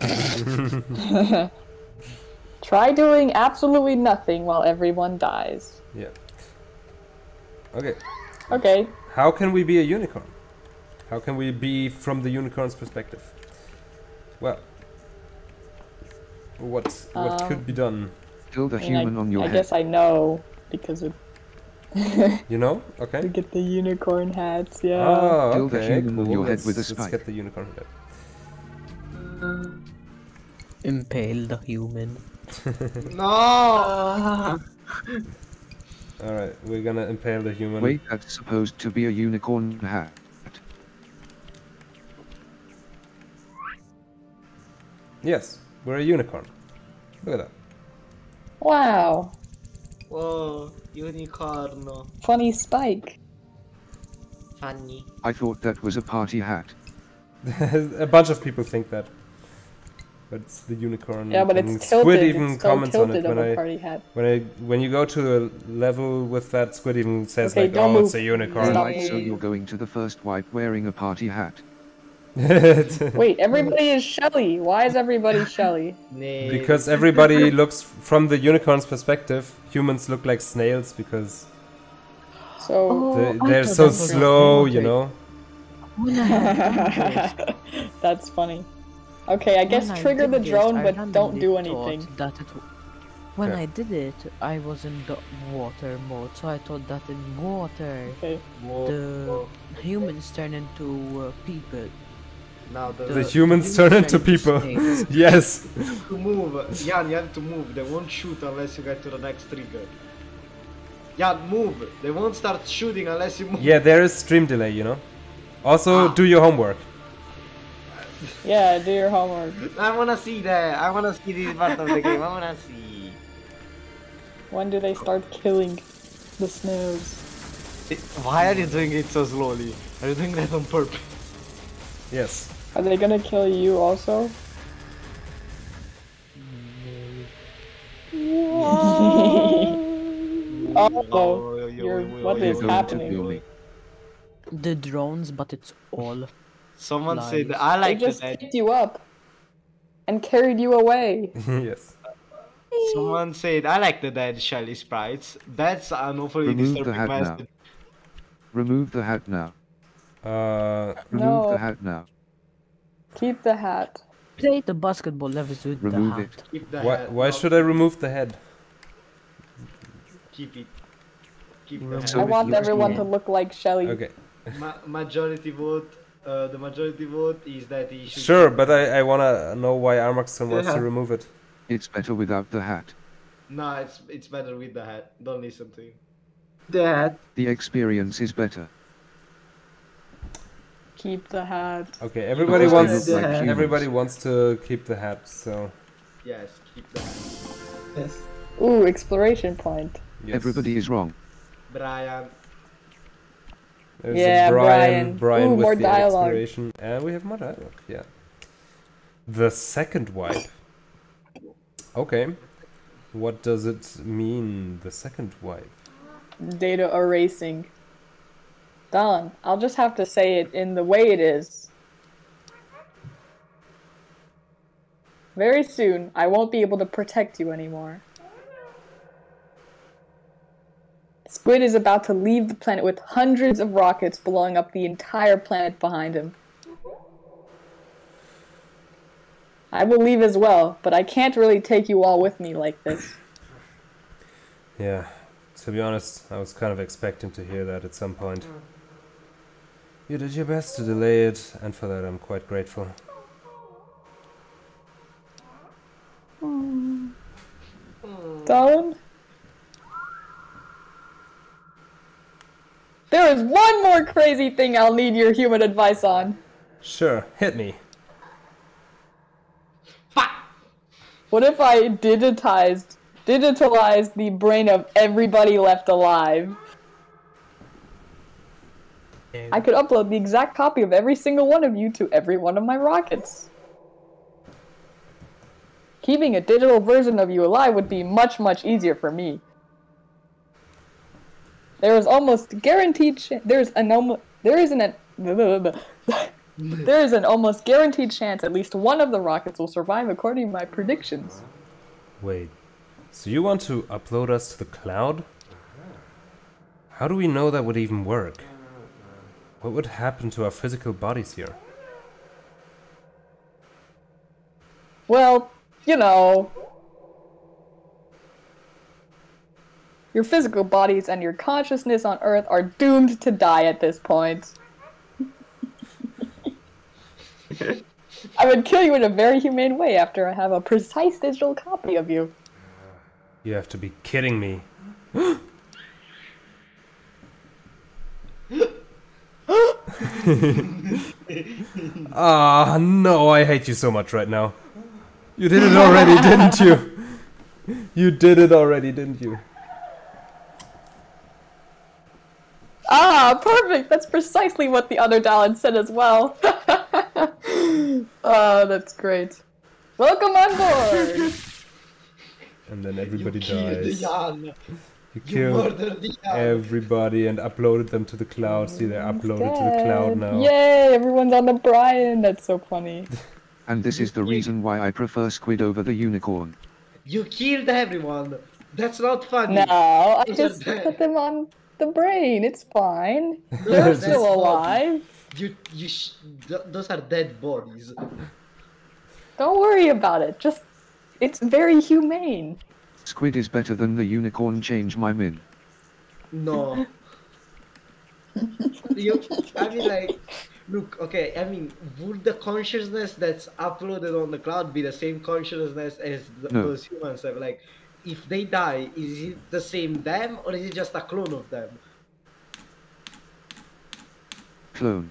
Try doing absolutely nothing while everyone dies. yeah. Okay, Okay. how can we be a unicorn? How can we be from the unicorn's perspective? Well, what what Um, could be done? Kill the I mean, I- human on your I head. guess I know because it, You know? Okay. We get the unicorn hats. Yeah. Oh, Kill the okay. human on your head let's, with a let's spike. get the unicorn head. Impale the human. No! Alright, we're gonna impale the human. Wait, that's supposed to be a unicorn hat. Yes, we're a unicorn. Look at that. Wow. Whoa, unicorn. Funny spike. Funny. I thought that was a party hat. a bunch of people think that. But it's the unicorn. Yeah, but it's tilted. Squid even it's comments on it when a I party hat. when I when you go to a level with that Squid even says Okay, like, don't oh, it's a unicorn. Stop Alright, so moving. you're going to the first wipe wearing a party hat. Wait, everybody is Shelly. Why is everybody Shelly? because everybody looks from the unicorn's perspective. Humans look like snails because So they, I they're so slow, okay. you know. That's funny. Okay, I guess when trigger did the drone, I but don't do anything. That it, w- when Okay. I did it, I was in the water mode, so I thought that in water Okay. the humans turn into uh, people. Now the, The humans turn into people. yes. to move. Jan, you have to move. They won't shoot unless you get to the next trigger. Jan, move. They won't start shooting unless you move. Yeah, there is stream delay, you know. Also, Ah. do your homework. Yeah, do your homework. I wanna see that. I wanna see this part of the game. I wanna see. When do they start killing the snails? Why are you doing it so slowly? Are you doing that on purpose? Yes. Are they gonna kill you also? Oh, you're- what They're is going to happening? kill me. The drones, but it's all. Someone Lies. said I like they the just dead. picked you up and carried you away. yes. Someone said I like the dead Shelly sprites. That's an awfully Remove the disturbing hat now. Remove the hat now. Uh, Remove No. the hat now. Keep the hat. Play the basketball levels with Remove the it. hat. Keep the why hat. why should I remove the head? keep it? Keep the Remove hat. I want everyone to look like Shelly. Okay. Ma- majority vote. Uh, the majority vote is that he should. Sure, but I, I wanna know why Armaxton wants to remove it. It's better without the hat. No, it's it's better with the hat. Don't listen to him. Dad. The experience is better. Keep the hat. Okay, everybody Oh, wants the hat. everybody wants to keep the hat, so Yes, keep the hat. Yes. Ooh, exploration point. yes. Everybody is wrong. Brian. There's Yeah, a Brian, Brian. Ooh, with more the dialogue. exploration, and we have more dialogue. Yeah. The second wipe. Okay. What does it mean? The second wipe. Data erasing. Done. I'll just have to say it in the way it is. Very soon, I won't be able to protect you anymore. Squid is about to leave the planet with hundreds of rockets blowing up the entire planet behind him. I will leave as well, but I can't really take you all with me like this. Yeah. To be honest, I was kind of expecting to hear that at some point. Mm. You did your best to delay it, and for that I'm quite grateful. Hmm. Darwin? There is one more crazy thing I'll need your human advice on. Sure, hit me. What if I digitized digitalized the brain of everybody left alive? I could upload the exact copy of every single one of you to every one of my rockets. Keeping a digital version of you alive would be much, much easier for me. There is almost guaranteed ch- there's an almo- there is an there is an almost guaranteed chance at least one of the rockets will survive according to my predictions. Wait. So you want to upload us to the cloud? How do we know that would even work? What would happen to our physical bodies here? Well, you know, Your physical bodies and your consciousness on Earth are doomed to die at this point. I would kill you in a very humane way after I have a precise digital copy of you. You have to be kidding me. Ah, no, I hate you so much right now. You did it already, didn't you? You did it already, didn't you? Ah, perfect! That's precisely what the other Dalin said as well. oh, that's great. Welcome on board! And then everybody Killed dies. Jan. You You killed everybody and uploaded them to the cloud. See, they're mm, uploaded to the cloud now. Yay, everyone's on the Brian. That's so funny. And this is the reason why I prefer squid over the unicorn. You killed everyone. That's not funny. No, I Those are just dead. put them on the brain. It's fine. They're still dead alive. You, you sh- th- those are dead bodies. Don't worry about it. Just, it's very humane. Squid is better than the unicorn change my min. No. you, I mean, like, look, okay, I mean, would the consciousness that's uploaded on the cloud be the same consciousness as the, No. those humans have? Like, if they die, is it the same them or is it just a clone of them? Clone.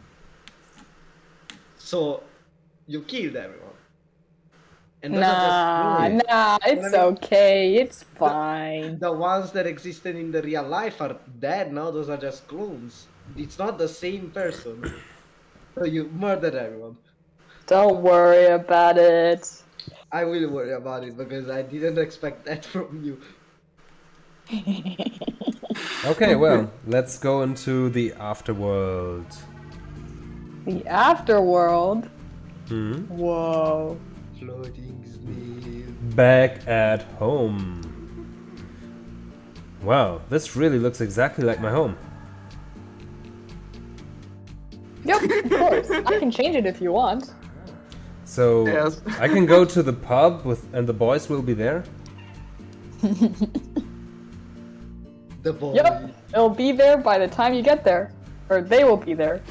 So, you killed everyone. And those are just Nah, clones. nah, it's I mean- okay. It's fine. The ones that existed in the real life are dead now, those are just clones. It's not the same person. So you murdered everyone. Don't worry about it. I will worry about it because I didn't expect that from you. Okay, well, let's go into the afterworld. The afterworld. Hmm? Whoa. Floating snail. Back at home. Wow, this really looks exactly like my home. Yep, of course. I can change it if you want. So Yes. I can go to the pub with and the boys will be there. The boys. Yep, it'll be there by the time you get there. Or they will be there.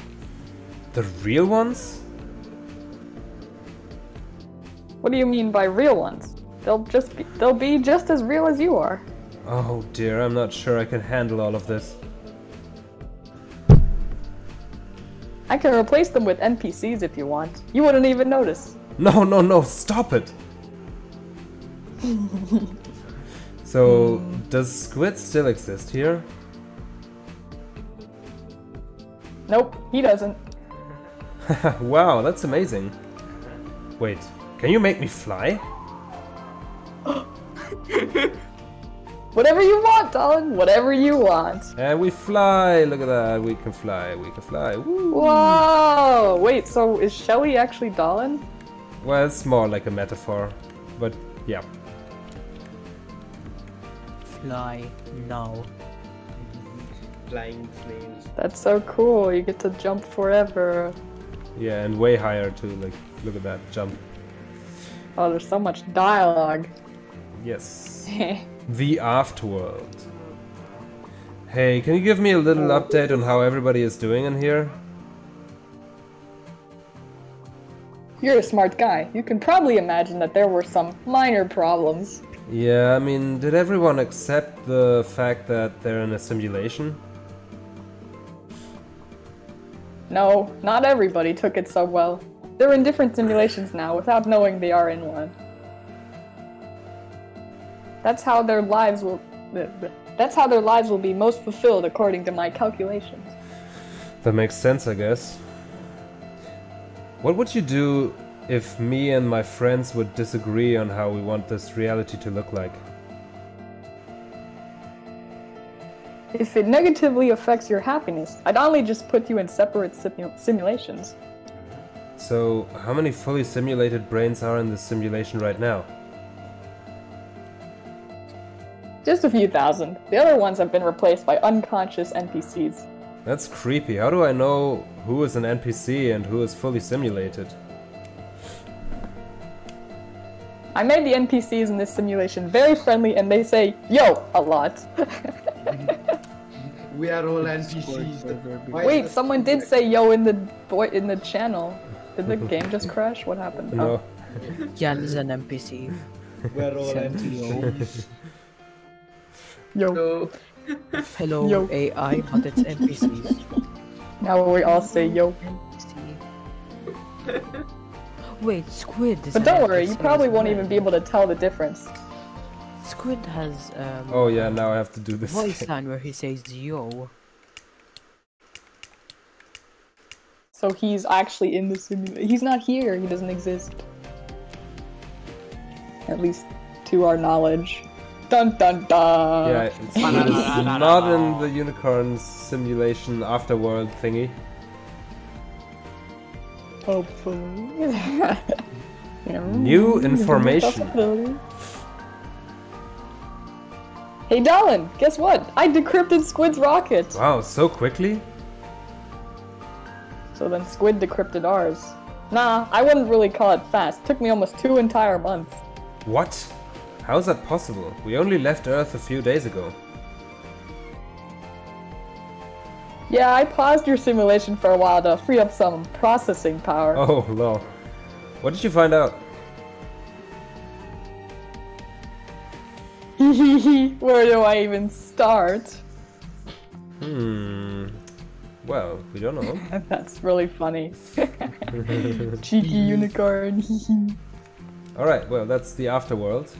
The real ones? What do you mean by real ones? They'll just be they'll be just as real as you are. Oh dear, I'm not sure I can handle all of this. I can replace them with NPCs if you want. You wouldn't even notice. No, no, no, stop it! so, does Squid still exist here? Nope, he doesn't. wow, that's amazing. Wait, can you make me fly? Whatever you want, darling. Whatever you want. And we fly! Look at that, we can fly, we can fly. Woo. Whoa! Wait, so is Shelly actually Dalin? Well, it's more like a metaphor. But yeah. Fly now. Flying snails. That's so cool. You get to jump forever. Yeah, and way higher too. Like, look at that jump. Oh, there's so much dialogue. Yes. The afterworld. Hey, can you give me a little update on how everybody is doing in here? You're a smart guy. You can probably imagine that there were some minor problems. Yeah, I mean, did everyone accept the fact that they're in a simulation? No, not everybody took it so well. They're in different simulations now without knowing they are in one. That's how their lives will. That's how their lives will be most fulfilled according to my calculations. That makes sense, I guess. What would you do if me and my friends would disagree on how we want this reality to look like? If it negatively affects your happiness, I'd only just put you in separate simu- simulations. So, how many fully simulated brains are in this simulation right now? Just a few thousand. The other ones have been replaced by unconscious NPCs. That's creepy. How do I know who is an NPC and who is fully simulated? I made the NPCs in this simulation very friendly, and they say "yo" a lot. We are all NPCs. Wait, someone did say "yo" in the boy in the channel. Did the game just crash? What happened? No. Oh. Jan is an NPC. We're all NPCs. Yo. So, Hello Yo. AI, but it's NPCs. Now we all say "yo." Wait, Squid is But don't worry, you probably won't even be able to tell the difference. Squid has um Oh yeah, now I have to do this. voice line where he says yo. So he's actually in the simulation. He's not here. He doesn't exist. At least to our knowledge. Dun dun dun. Yeah, it's, it's not in the unicorn simulation afterworld thingy. Hopefully. New information. Hey, Dallin, guess what? I decrypted Squid's rocket. Wow, so quickly? So then Squid decrypted ours. Nah, I wouldn't really call it fast. Took me almost two entire months. What? How is that possible? We only left Earth a few days ago. Yeah, I paused your simulation for a while to free up some processing power. Oh, lol. What did you find out? Where do I even start? Hmm. Well, we don't know. That's really funny. Cheeky unicorn. Alright, well, that's the afterworld.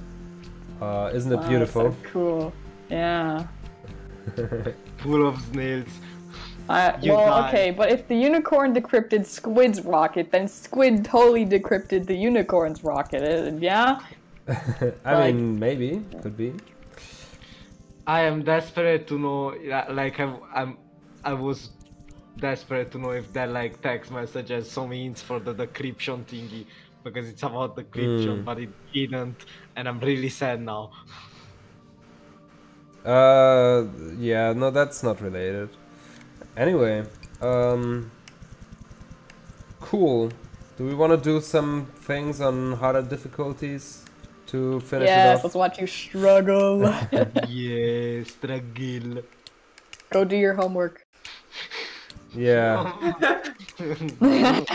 Uh, isn't it Wow, beautiful? so cool. Yeah. Full of snails. I, well, die. okay, but if the unicorn decrypted Squid's rocket, then Squid totally decrypted the unicorn's rocket. uh, Yeah? I like- mean, maybe. Could be. I am desperate to know, yeah, like I, I'm, I was desperate to know if that like text message has some hints for the decryption thingy because it's about decryption, Mm. but it didn't, and I'm really sad now. Uh, yeah, no, that's not related. Anyway, um, cool. Do we want to do some things on harder difficulties to finish yes, it let's off? watch you struggle. yes, struggle. Go do your homework. Yeah. no,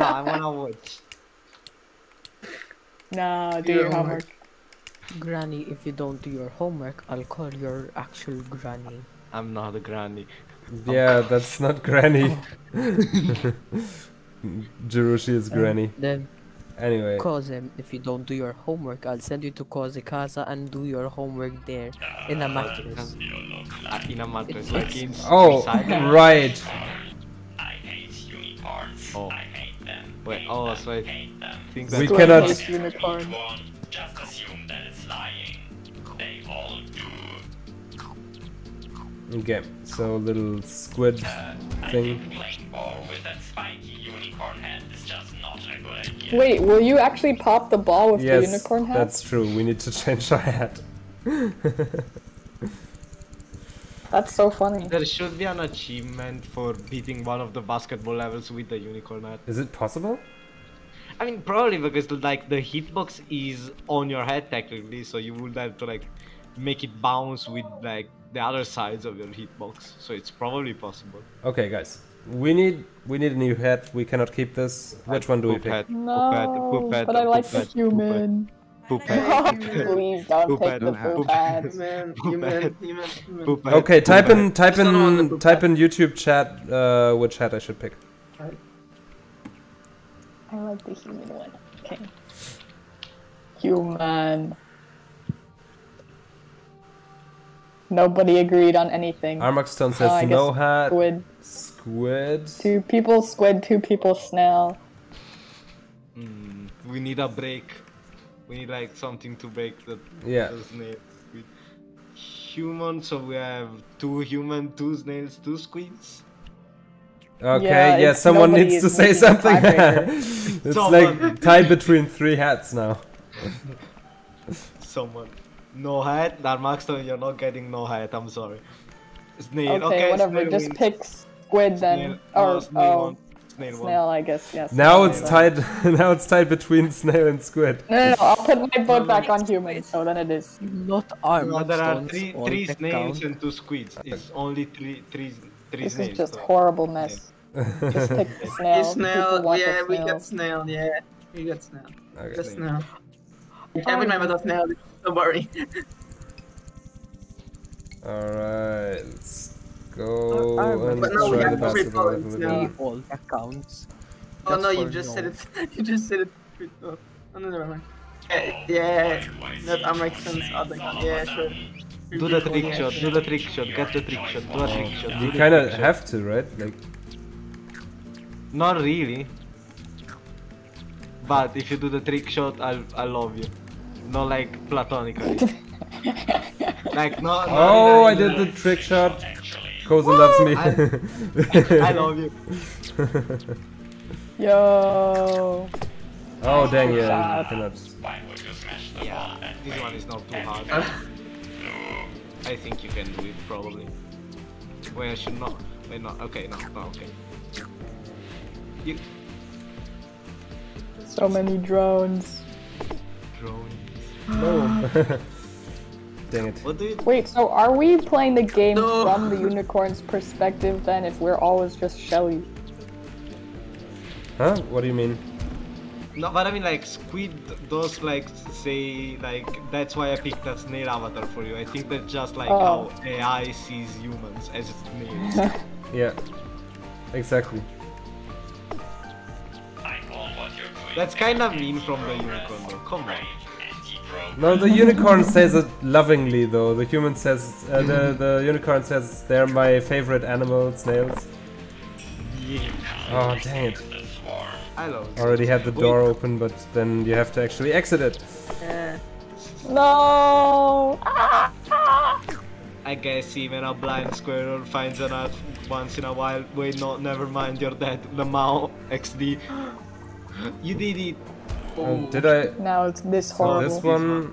I wanna watch. Nah, do Your your homework. homework. Granny, if you don't do your homework, I'll call your actual granny. I'm not a granny. Yeah, that's not Granny. Jirushi is Granny. Then Anyway, cause him. If you don't do your homework, I'll send you to Kozikasa and do your homework there in a mattress. Uh, in a mattress, like in oh, right. I hate unicorns. Oh. I. Wait, oh, so I hate them. think We that Squid cannot- hates unicorn. Just assume that it's lying. They all do. Okay, so little squid Uh, I thing. think playing ball with that spiky unicorn head is just not a good idea. Wait, will you actually pop the ball with the Yes, unicorn hat? that's true. We need to change our hat. That's so funny. There should be an achievement for beating one of the basketball levels with the unicorn hat. Is it possible? I mean, probably because like the hitbox is on your head technically, so you would have to like make it bounce with like the other sides of your hitbox. So it's probably possible. Okay, guys. We need we need a new hat. We cannot keep this. Which one do we pick? hat, No, poop hat, poop hat, but I like the hat, poop hat, human. Poop hat. Please don't Poop take the don't have poop poop hat. Human, Poop human, hat. human, human. Poop hat, Okay, poop type hat. in type Still on the in type in YouTube chat uh, which hat I should pick. I like the human one. Okay. Human. Nobody agreed on anything. Armaxton says Oh, no hat. Squid. Squid. Two people squid, two people snail. Mm, we need a break. We need like something to break the, Yeah. the snail with human. So we have two human, two snails, two squids. Okay, Yeah, yeah, someone needs to say something. it's Someone. like tied between three hats now. Someone. No hat. Darmaxton, you're not getting no hat. I'm sorry. Snail. Okay, Okay, whatever. snail Just wins. pick squid then. Snail, or no, snail oh, won. Snail one. Snail, I guess. Yes. Now it's tied. now it's tied between snail and squid. No, no, no, I'll put my vote back on human, so then it is. Not armor No, there are three three snails and two squids. It's only three three three This snails. is just so- horrible mess. Just pick the snail. Yeah, snail. People want the Yeah, we snail. got snail. Yeah, we got snail. Okay. Just snail. Oh, I would remember the snail. Don't worry. Alright, let's go Armor and no, try the have to basketball rebalance, yeah. again. Three all accounts. Oh Just no, you just no. said it. You just said it. Oh, oh no, never mind. Yeah, yeah. That Americans other. Yeah, sure. Do the trick shot. Do the trick shot. Get the trick shot. Do a trick shot. You kind of have to, right? Like, Not really. But if you do the trick shot, I'll I love you. Not like platonically. like no. no oh, in a- I in did the trick shot. Actually, Koza loves me. I love you. Yo. oh dang yeah, shot. you cannot. why would you smash the Yeah, this one is not too hard. I think you can do it probably. Wait, I should not. Wait, no. Okay, no, no, okay. You So many drones. drone. No. dang it. What do you? Wait, so are we playing the game No. from the unicorn's perspective then if we're always just Shelly? Huh? What do you mean? No, but I mean like Squid does like say like that's why I picked that snail avatar for you. I think that's just like Oh. how AI sees humans as snails. Yeah. Exactly. I call what you're doing that's kind of mean from the unicorn though. Come on. Anti-pro. No, the unicorn says it lovingly though. The human says uh, the the unicorn says they're my favorite animal, snails. Yeah, Oh dang it! I love. Already had the door open, but then you have to actually exit it. Yeah. No! Ah, ah. I guess even a blind squirrel finds a nut once in a while. Wait, no, never mind. You're dead. Lamau XD. You did it. Uh, did I? Now it's this So horrible. this one,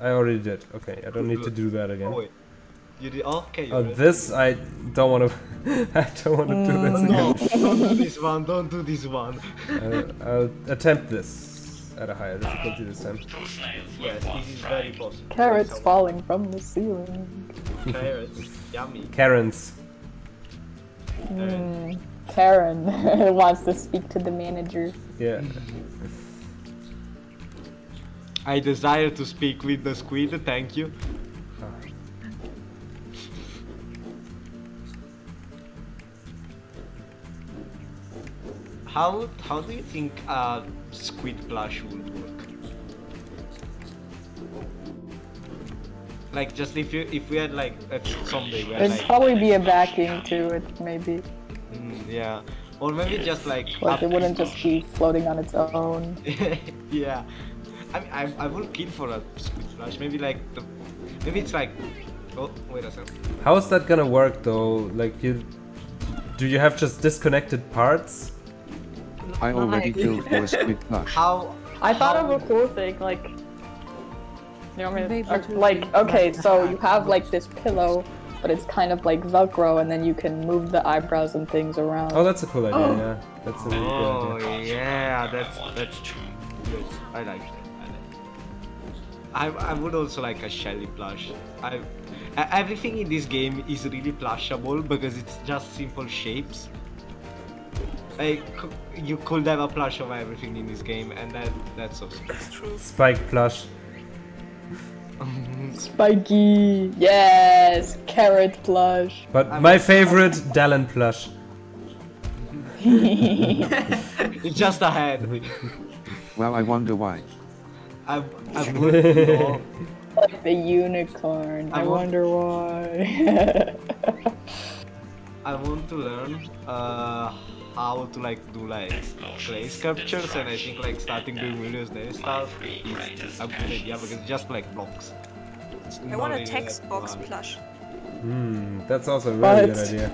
I already did. Okay, I don't need to do that Oh again. wait. You did. Okay. You Oh, this I don't want to. I don't want to do this No, again. don't do this one. Don't do this one. Uh, I'll attempt this at a higher difficulty this time. Yes, this is very possible. Carrots falling from the ceiling. Carrots. Yummy. Karens. Mm, Karen wants to speak to the manager. Yeah. I desire to speak with the squid. Thank you. How how do you think a squid plush would work? Like just if you if we had like someday we had There'd like probably be a backing to it, maybe. mm, yeah or maybe just like Like it wouldn't just be floating on its own. yeah. I mean, I, I will kill for a squid flash. Maybe like the, maybe it's like. Oh wait a second. How is that gonna work though? Like you, do you have just disconnected parts? I already Like- killed for a squid plush. How? I thought how of a cool thing, like. You know I mean? Maybe uh, Or, like, okay, so you have like this pillow, but it's kind of like Velcro, and then you can move the eyebrows and things around. Oh, that's a cool idea. Yeah, oh, that's a really Oh good idea. yeah, that's I that's to. good. I like that. I I I would also like a Shelly plush. I everything in this game is really plushable because it's just simple shapes. Like you could have a plush of everything in this game, and that that's so sweet. Spike plush. Spiky! Yes! Carrot plush. But my favorite, Dallin plush. It's just a head. Well, I wonder why. I I would love Like the unicorn. I, I want- wonder why. I want to learn uh, how to like do like clay sculptures and I think like starting doing Williams Day stuff is a good idea because just like blocks. It's I want a really text box hard. plush. Hmm, that's also a really What? good idea.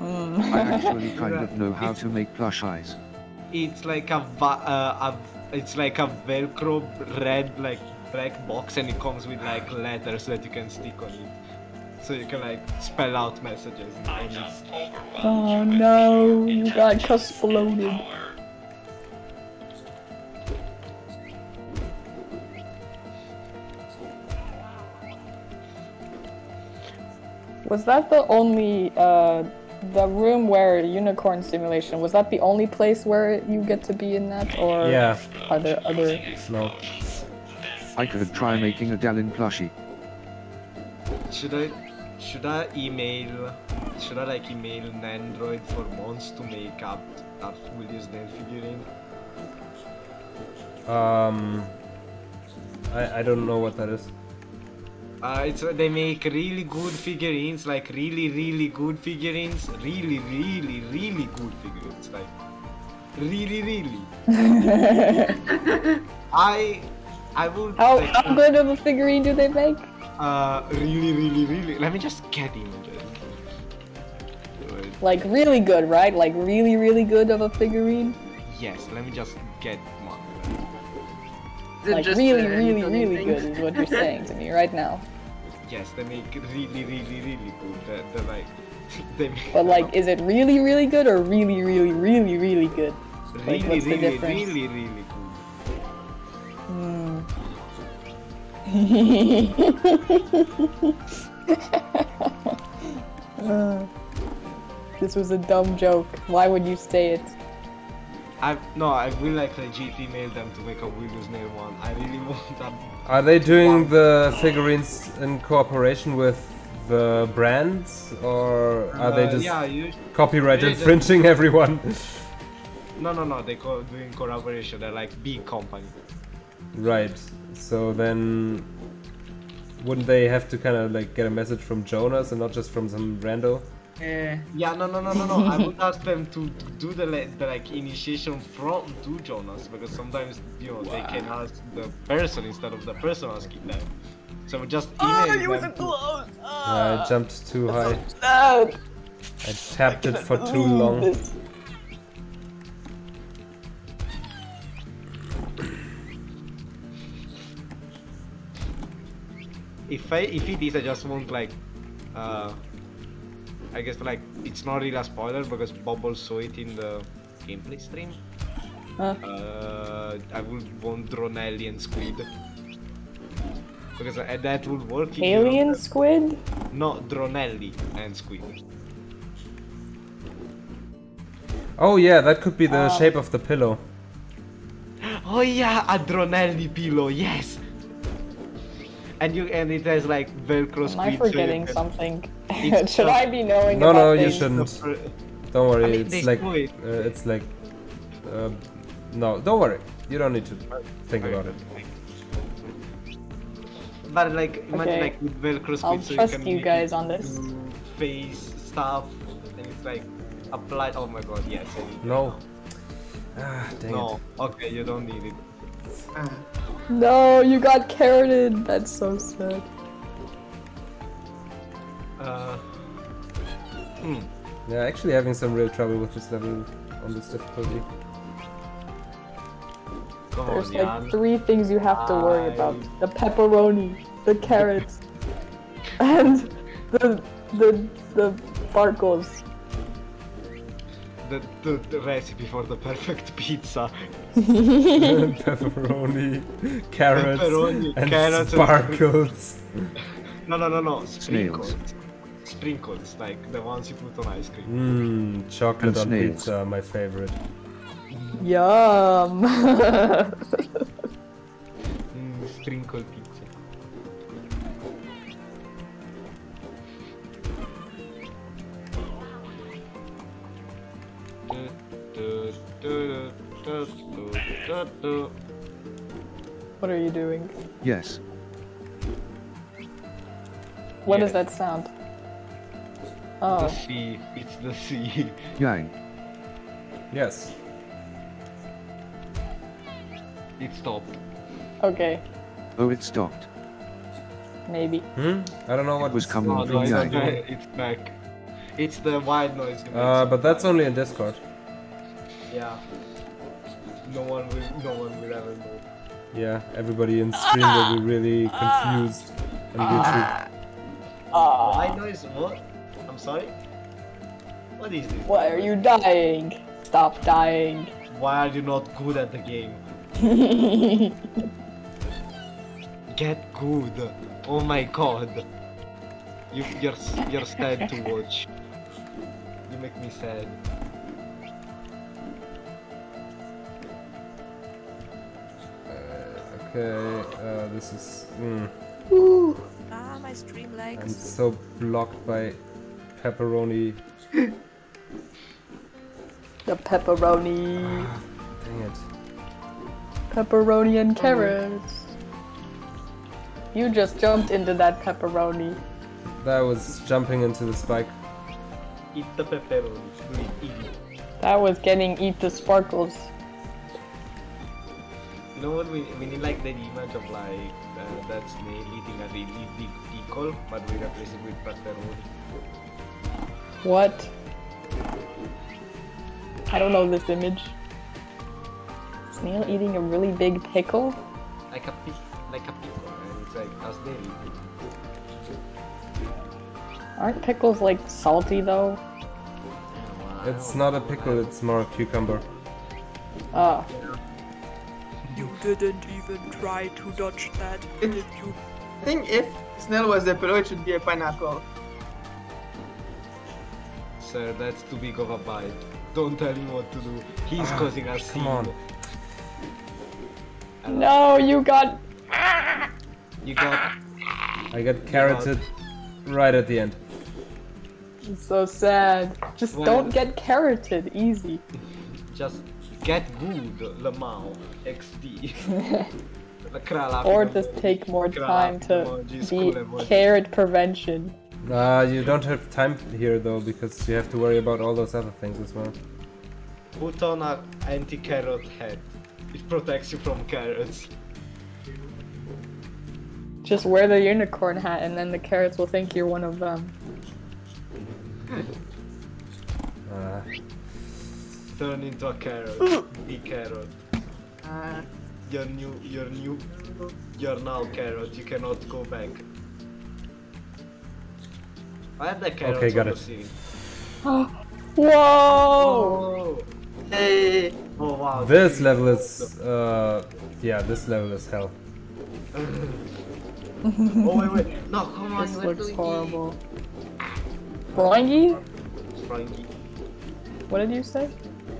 I actually kind of know how to make plush eyes. It's like a, va- uh, a it's like a velcro red like black box and it comes with like letters that you can stick on it. so you can like spell out messages. I just Oh no, you got intelligence exploded. Was that the only uh the room where unicorn simulation was that the only place where you get to be in that or Yeah, are there other no. I could try making a Dallin plushie. Should I should I email should I like email an Android for months to make up that Will You Snail figurine? Um, I I don't know what that is. Uh, it's uh, they make really good figurines, like really really good figurines, really really really good figurines, like really really. I I would how, like, how good of a figurine do they make? uh really really really. Let me just get images. Wait, Like really good, right? Like really, really good of a figurine? Yes, let me just get one. Is it Like just, really, really, really things? good is what you're saying to me right now. Yes, they make really really really good. They're, they're like they make But like, is it really, really good or really, really, really, really good? really what's the really difference? really really good. Hmm. Uh, this was a dumb joke. Why would you say it? I no, I will like legit email them to make a Will You Snail one. I really want that. Are they doing the figurines in cooperation with the brands, or are they Uh, just yeah, you, copyright they just- infringing everyone? no no no they co- doing collaboration. They're like big company. right. So then, wouldn't they have to kind of like get a message from Jonas and not just from some rando? Yeah. Yeah, no no no no no. I would ask them to, to do the, the like initiation from to Jonas because sometimes you know they can ask the person instead of the person asking them. So just email them. to- I jumped too high. Ah, I tapped it for too long. this- if I if it is, I just want like, uh, I guess like it's not really a spoiler because Bubble saw it in the gameplay stream. Huh? Uh, I would want Dronelli and Squid because uh, that would work. if you Alien squid? No, Dronelli and Squid. Oh yeah, that could be the Ah. shape of the pillow. Oh yeah, a Dronelli pillow, yes. And you and it has like Velcro Am I squid. so you forgetting can- something? It's Should I be knowing No, about no, you shouldn't. Don't worry, I mean, it's like uh, it's like uh, no, don't worry. You don't need to think about it. But like imagine Okay. like with Velcro squid, I'll so trust you can you make guys on this. do Face stuff, and it's like applied. Oh my god, yes. I need it. No. Ah, dang No. Okay, you don't need it. No, you got carroted. That's so sad. Uh. Hmm. Yeah, actually having some real trouble with this level on this difficulty. Come There's on, like Jan. three things you have to worry about: the pepperoni, the carrots, and the the the sparkles. The, the, the recipe for the perfect pizza. Pepperoni, carrots, Pepperoni, and carrots and- sparkles. No, no, no, no. Snails. Sprinkles. Sprinkles, like the ones you put on ice cream. Mmm, chocolate And on snails. pizza, my favorite. Yum. Mm, sprinkle pizza. What are you doing? Yes. What Yeah. does that sound? The Oh, sea, it's the sea. Yang. Yes. It stopped. okay, Oh, it stopped. maybe. Hmm? I don't know what It was coming No, what no, it's it's, back. it's back. It's the white noise. Uh, but that's only in Discord. Yeah. No one will. No one will ever know. Yeah, everybody in stream will be really confused on YouTube. Why Ah, noise? What? I'm sorry? What is this? why are you dying? Stop dying. Why are you not good at the game? Get good. Oh my god. You, you're, s- you're sad to watch. You make me sad. Okay, uh, this is. Mm, Ah, my stream I'm so blocked by pepperoni. the pepperoni. Dang it. Pepperoni and carrots. You just jumped into that pepperoni. That was jumping into the spike. Eat the pepperoni. Do eat. That was getting eat the sparkles. You know what? We, we need like that image of like uh, that snail eating a really big pickle, but we replace it with pepperoni. What? I don't know this image. Snail eating a really big pickle? Like a pick, like a pickle, and it's like a snail. Aren't pickles like salty though? It's not a pickle, it's more a cucumber. Ah, You didn't even try to dodge that, did you? I think if snail was a pillow, it should be a pineapple. Sir, that's too big of a bite. Don't tell him what to do. He's ah, causing a scene. on. no, you got. You got I get carroted right at the end. It's so sad. Just Well- don't get carroted. Easy. just get good, Lamau XD. Or just take more time to emojis, be cool carrot prevention. Uh, you don't have time here though, because you have to worry about all those other things as well. Put on a anti-carrot head. It protects you from carrots. Just wear the unicorn hat and then the carrots will think you're one of them. Uh, Turn into a carrot. Be carrot. Uh, You're new. You're new. You're now carrot. You cannot go back. I have the carrots Okay, got it. the scene. Whoa! Oh! hey, Oh wow. this level is, uh, yeah, this level is hell. Oh wait, wait. No, come on. This looks horrible. Boingy? it. What did you say?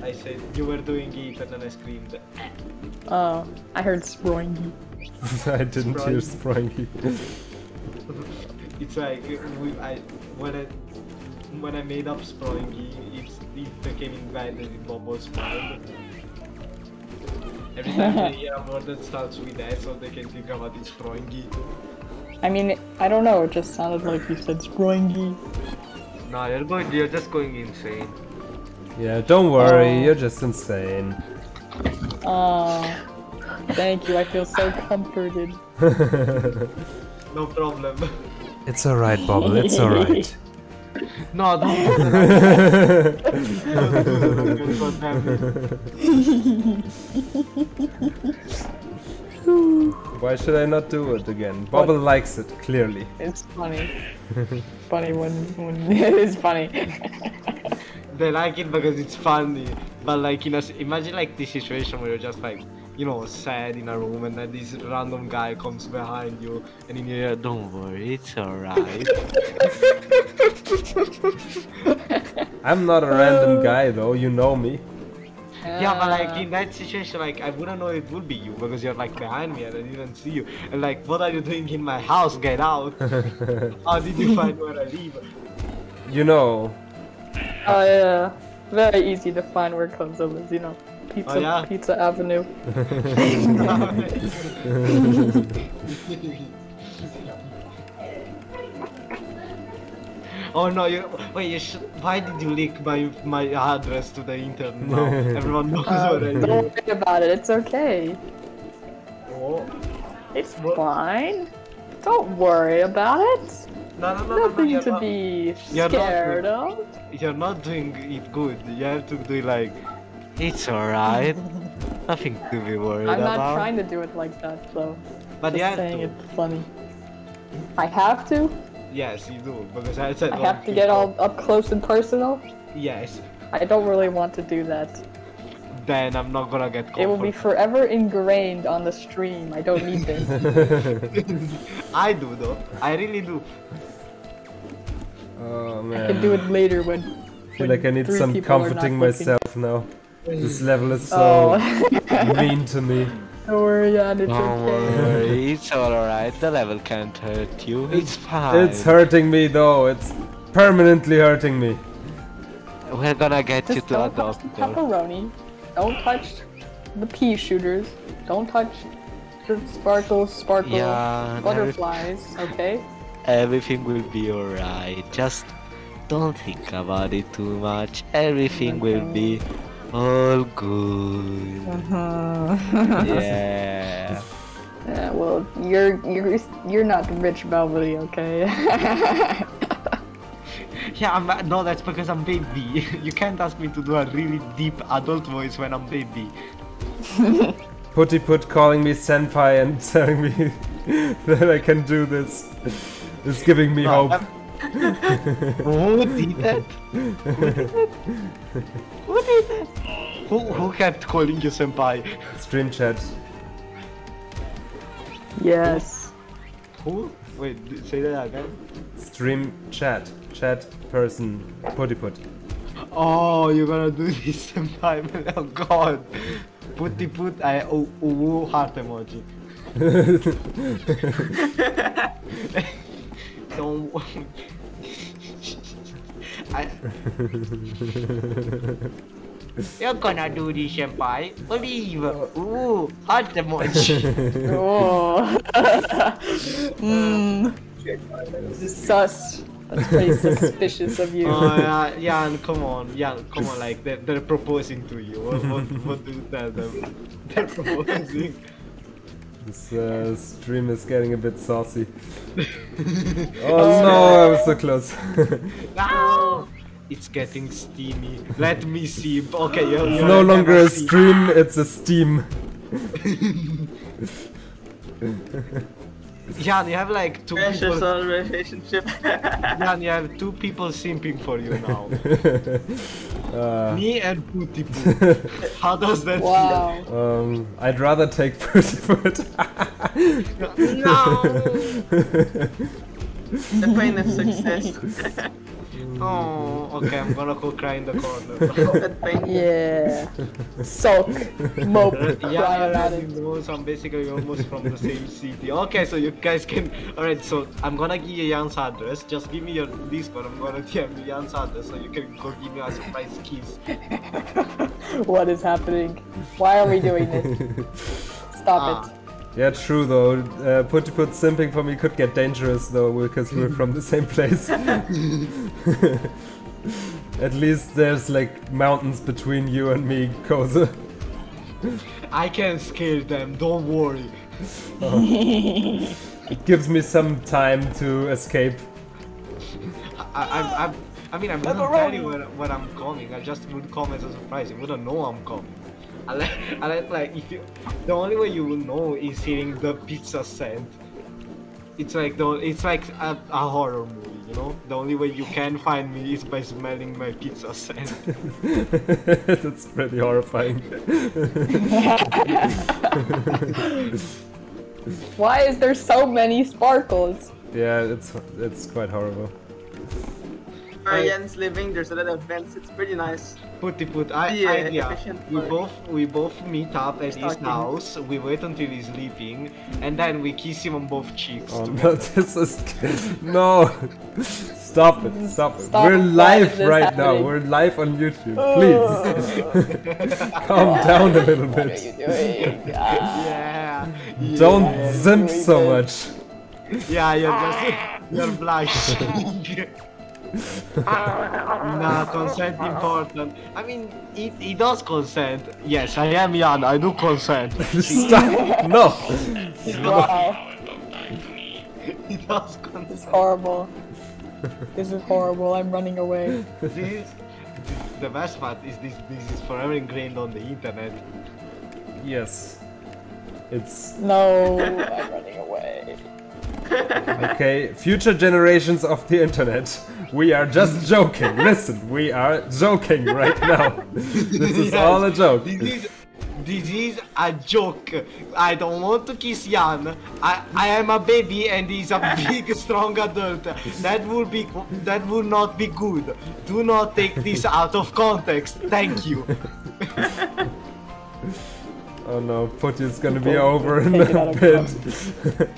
I said you were doing it and then I screamed. Oh, I heard Sproingy. I didn't hear Spranky. It's like we, I when I when I made up Sprongy, it's it became invalid in Momo's mind. Every time they hear a word that starts with S, all they can think about is Sprongy. I mean, I don't know, it just sounded like you said Sproingy. No, you're going. You're just going insane. Yeah, don't worry, Oh. you're just insane. Oh, thank you, I feel so comforted. No problem. It's alright, Bobble, it's alright. no, don't that. God damn it. Why should I not do it again? Bobble likes it, clearly. It's funny. funny when, when it is funny. They like it because it's funny, but like you know, imagine like this situation where you're just like you know sad in a room and then this random guy comes behind you and in your ear, don't worry, it's alright. I'm not a random guy though, you know me. yeah, but like in that situation, like I wouldn't know it would be you because you're like behind me and I didn't see you. And like, what are you doing in my house? Get out! How did you find where I live? You know, Oh yeah, very easy to find where Godzilla is, you know. Pizza, Oh, yeah? Pizza Avenue. Oh no, you wait. You should. Why did you leak my my address to the internet? Now everyone knows what I don't do. worry about it, it's okay. Oh. It's What? fine. Don't worry about it. No, no, no, no, no, Nothing to not, be you're not scared of. you're not doing it good. You have to do it like, it's alright. Nothing to be worried about. I'm about. not trying to do it like that, though. but Just you have saying to. it's funny. I have to? Yes, you do because I said. I have to get all up close and personal. Yes. I don't really want to do that. Then I'm not gonna get. It will be forever ingrained on the stream. I don't need this. I do though. I really do. Oh man. I can do it later when. I feel like I need some people are not comforting myself now. This level is so Oh, mean to me. don't worry, Jan, it's Don't okay. worry, it's alright. The level can't hurt you. It's fine. It's hurting me though. It's permanently hurting me. We're gonna get you to a don't touch the pepperoni. Don't touch the pea shooters. Don't touch the sparkles, sparkle Yeah, butterflies. Okay. everything will be alright. Just don't think about it too much. Everything will be all good. Uh-huh. Yeah. Yeah, well, you're you're you're not rich Velvety, okay? Yeah, I'm no, that's because I'm baby. you can't ask me to do a really deep adult voice when I'm baby. Putty Put calling me senpai and telling me that I can do this is giving me No, hope. Who did that? Who did that? Who did that? Who, who kept calling you senpai? Stream chat. yes. Who? Wait, say that again. Stream chat. Chat person. Putty Put. Oh, you're gonna do this senpai? Oh god. Putty put I oh, oh heart emoji. Don't. I. You're gonna do this, senpai. Believe. Ooh, heart emoji. Oh. Hmm. Sus. That's pretty suspicious of you. Oh yeah, Jan, come on, Jan, come on, like they're, they're proposing to you. What, what, what do you tell them? They're proposing. This uh, stream is getting a bit saucy. oh no, I was so close. No! It's getting steamy. Let me see. Okay, you it's no longer a stream, it's a steam. Jan, you have like two Precious people. on relationship. Jan, you have two people simping for you now. Uh, Me and Pooty Poo. How does that Wow. um, I'd rather take Putty Put. feel? No! the pain of success. Oh, okay, I'm gonna go cry in the corner. that pain. Yeah. Sulk. Mope. Cry Yeah, about yeah, it. knows I'm basically almost from the same city. Okay, so you guys can. Alright, so I'm gonna give you Jan's address. Just give me your Discord. I'm gonna DM you Jan's address so you can go give me a surprise kiss. What is happening? Why are we doing this? Stop Ah. it. Yeah, true though. Uh, Putty Put simping for me could get dangerous though because we're from the same place. At least there's like mountains between you and me, Koza. I can scare them. Don't worry. It gives me some time to escape. I, I, I, I mean, I wouldn't tell you where, where I'm coming. I just would come as a surprise. You wouldn't know I'm coming. I like, I like, like if you, the only way you will know is hearing the pizza scent. It's like the, it's like a, a horror movie, you know. The only way you can find me is by smelling my pizza scent. That's pretty horrifying. Why is there so many sparkles? yeah, it's it's quite horrible. Where Jens living, there's a lot of vents. It's pretty nice. Putty put, I, Yeah, idea. efficient We work. both we both meet up at his house. We wait until he's sleeping, and then we kiss him on both cheeks. Oh no, this is no. Stop it! Stop it! Stop. We're live this right now. We're live on YouTube. Please calm down a little bit. What are bit. you doing? Ah. Yeah. yeah. Don't zimp so much. Yeah, you're just you're blushing. Nah, consent important. I mean, he, he does consent. Yes, I am Jan. I do consent. Stop! No. Wow. he does This is horrible. This is horrible. I'm running away. This is the best part is this. This is forever ingrained on the internet. Yes. It's No, I'm running away. Okay, future generations of the internet. We are just joking. Listen, we are joking right now. This is Yes, all a joke. This is, this is a joke. I don't want to kiss Jan. I, I am a baby and he's a big, strong adult. That will be that will not be good. Do not take this out of context. Thank you. Oh no, Putty is gonna be oh. over in Take it out a bit.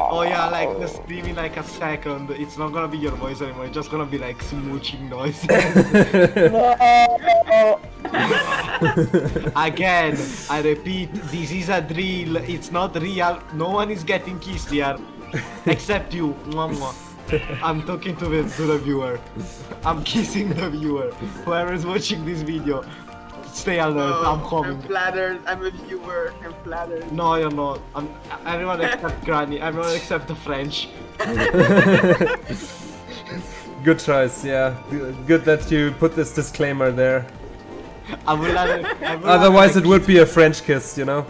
Oh yeah, like the stream in like a second. It's not gonna be your voice anymore. It's just gonna be like smooching noises. Again, I repeat, this is a drill. It's not real. No one is getting kissed here, except you. I'm talking to the to the viewer. I'm kissing the viewer. Whoever is watching this video, stay alert. Oh, I'm coming. I'm flattered. I'm a viewer. I'm flattered. No, you're not. I'm, everyone except Granny. Everyone except the French. Good choice, yeah. Good that you put this disclaimer there. I would rather. I would Otherwise, it would be a French kiss, you know?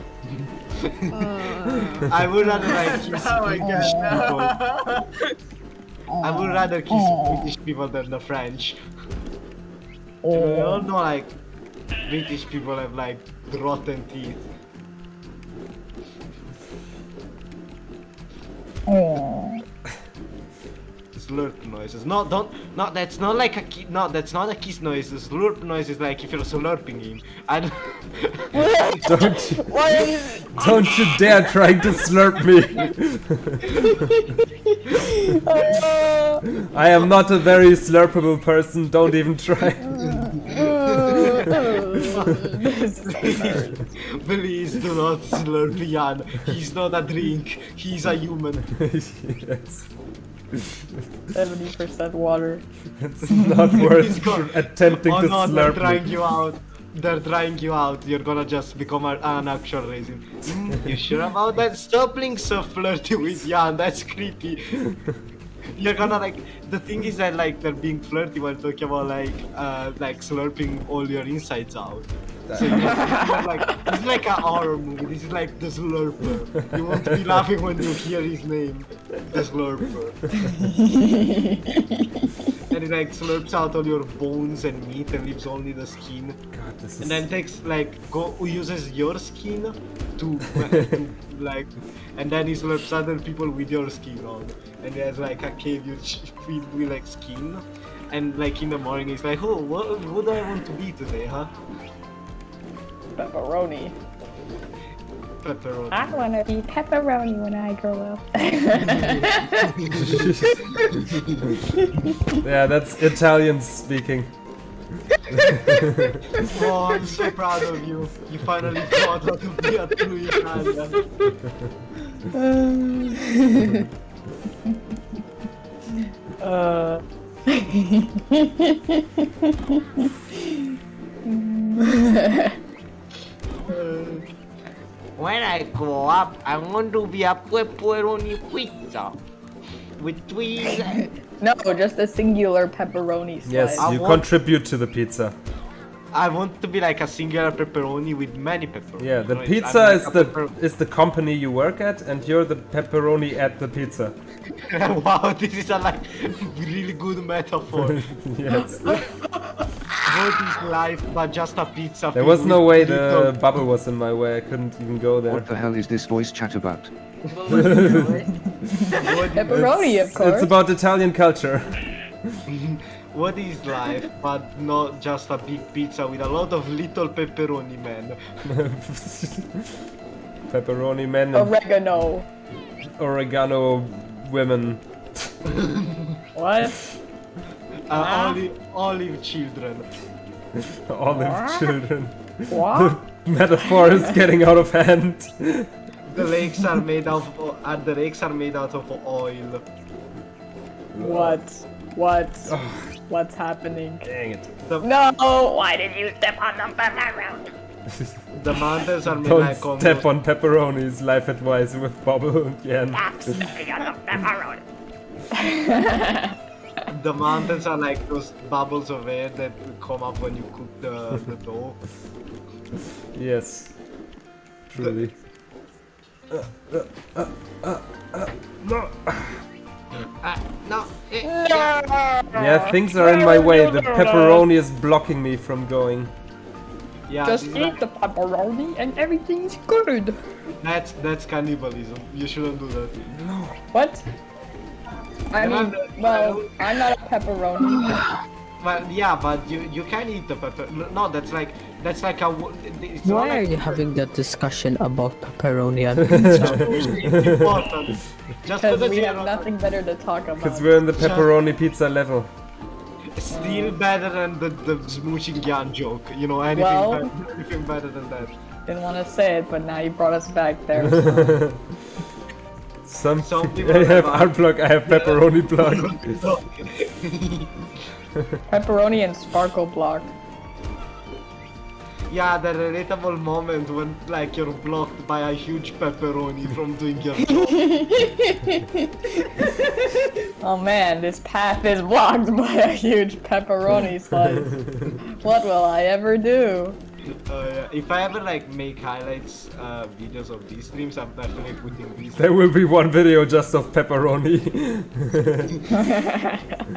I would rather like kiss Oh my British people. I would rather kiss British people than the French. Oh. You all know like British people have like rotten teeth. Slurp noises. No, don't. No, that's not like a ki- no. That's not a kiss noise. The slurp noise is like if you're slurping him. I don't. Don't you, don't you dare trying to slurp me! I am not a very slurpable person, don't even try. Please do not slurp Jan. He's not a drink. He's a human. yes. Seventy percent water. It's not worth got- attempting oh to no, they're slurp trying you out. They're trying you out. You're gonna just become a, an actual raisin. Mm, you sure about that? Stop being so flirty with Jan. That's creepy. You're gonna like. The thing is that like they're being flirty while talking about like uh like slurping all your insides out. So you're, you're like it's like a horror movie. This is like the slurper. You won't be laughing when you hear his name, the slurper. and it like slurps out all your bones and meat and leaves only the skin. God, this is... And then takes like go uses your skin to, to like, and then he slurps other people with your skin on, and there's like a cave you filled with like skin, and like in the morning it's like, oh, what, what do I want to be today, huh? Pepperoni. Pepperoni. I want to be pepperoni when I grow up. Yeah, that's Italian speaking. oh, I'm so proud of you. You finally got how to be a true Italian. Uh. When I grow up, I want to be a pepperoni pizza with cheese. no, just a singular pepperoni slice. Yes, you want- contribute to the pizza. I want to be like a singular pepperoni with many pepperonis. Yeah, the You know, pizza is the is the company you work at, and you're the pepperoni at the pizza. wow, this is a like really good metaphor. yes. What is life but just a pizza? There was no way the little- bubble was in my way. I couldn't even go there. What the hell is this voice chat about? Pepperoni, of course. It's about Italian culture. What is life but not just a big pizza with a lot of little pepperoni, man? Pepperoni men Oregano. oregano women. What? Uh, olive, olive children. Olive children. What? The metaphor is getting out of hand. The lakes are made of. Uh, the lakes are made out of oil. What? What? What's happening? Dang it. No! Why did you step on the pepperoni? The mountains are made Don't like of. step on pepperonis. Life advice with Bubble and Yen. The mountains are like those bubbles of air that come up when you cook the, the dough. Yes. Truly. No. Ah, no. eh, Yeah, things are in my way. The pepperoni is blocking me from going. Yeah, Just this is eat the pepperoni and everything's good. That's that's cannibalism. You shouldn't do that. No. What? I Yeah, mean, but- well, I'm not a pepperoni. Well, yeah, but you you can eat the pepper. No, that's like that's like a. It's Why are like you having that discussion about pepperoni and pizza? Just Because because we have nothing better to talk about. Because we're in the pepperoni pizza level. Still better than the the smooching Jan joke. You know anything Well- better, anything better than that. Didn't want to say it, but now you brought us back there. so- Some, Some people I have have art block, I have pepperoni block. pepperoni and sparkle block. Yeah, the relatable moment when like you're blocked by a huge pepperoni from doing your job. Oh man, this path is blocked by a huge pepperoni slice. what will I ever do? Uh, yeah. If I ever like make highlights uh, videos of these streams, I'm definitely putting these. There will be one video just of pepperoni.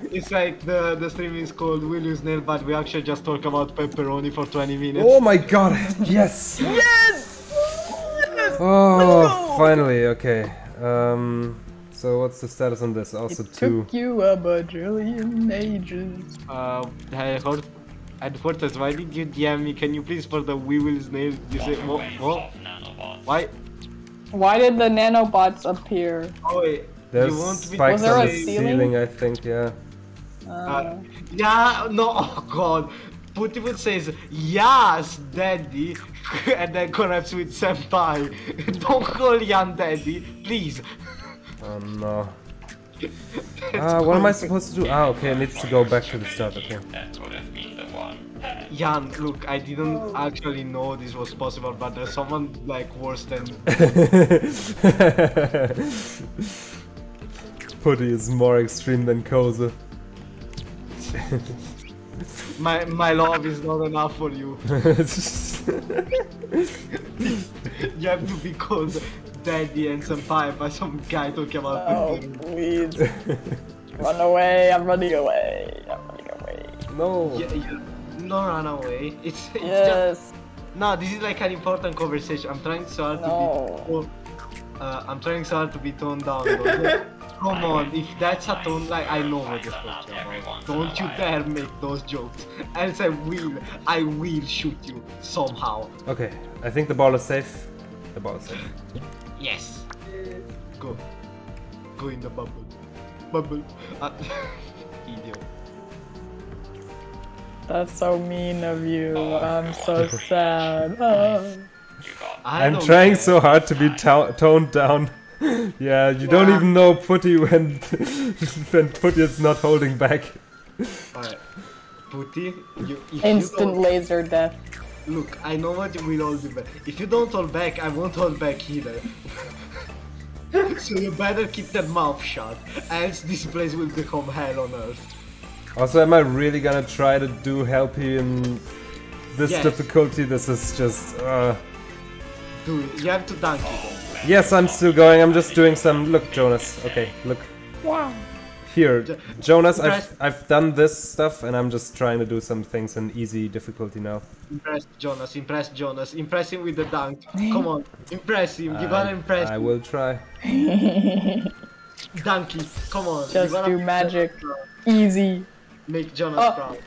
It's like the the stream is called Will You Snail, but we actually just talk about pepperoni for 20 minutes. oh my god, yes! Yes! Oh, finally, okay. Um, so what's the status on this? Also two. Took you a bajillion ages. Uh, I heard. At why did you DM me? Can you please for the We Will Snail? You say what? What? Why? Why did the nanobots appear? Oh wait. There's you want me spikes there on the ceiling? ceiling, I think, yeah. Uh, yeah, no, oh god. Putiwood says, yes, daddy, and then connects with senpai. Don't call Jan daddy, please. Oh no. Ah, what am I supposed to do? Ah, okay, it needs to go back to the start, okay. Jan, look, I didn't actually know this was possible, but there's someone like worse than. Putty is more extreme than Koza. My my love is not enough for you. You have to be called daddy and senpai by some guy talking about. Oh, please. Run away, I'm running away. I'm running away. no. Yeah, yeah. No, run away. It's, it's just. Yes. No, this is like an important conversation. I'm trying so hard No. to be. Uh, I'm trying so hard to be toned down. Come on, if that's a tone, like I know what you're talking about. Don't you dare make those jokes. Else I will, I will shoot you somehow. Okay, I think the ball is safe. The ball is safe. Yes. Go. Go in the bubble. Bubble. Uh, idiot. That's so mean of you. Oh, I'm so sad. Oh. I I'm trying so hard to be to- toned down. yeah, you don't even know Putty when when Putty is not holding back. Alright. Putty, you, if Instant you laser death. look, I know what you will hold back. If you don't hold back, I won't hold back either. so you better keep that mouth shut, else this place will become hell on earth. Also, am I really gonna try to do helpy in this Yes. difficulty? This is just. Uh... Dude, you have to dunk it. Yes, I'm still going. I'm just doing some. Look, Jonas. Okay, look. Wow. Here, Jonas, I've, I've done this stuff and I'm just trying to do some things in easy difficulty now. Impress Jonas, impress Jonas, impress him with the dunk. Come on, impress him, you gotta impress I him. will try. Donkey, come on. you Just do magic. Easy. Make Jonas Oh. proud.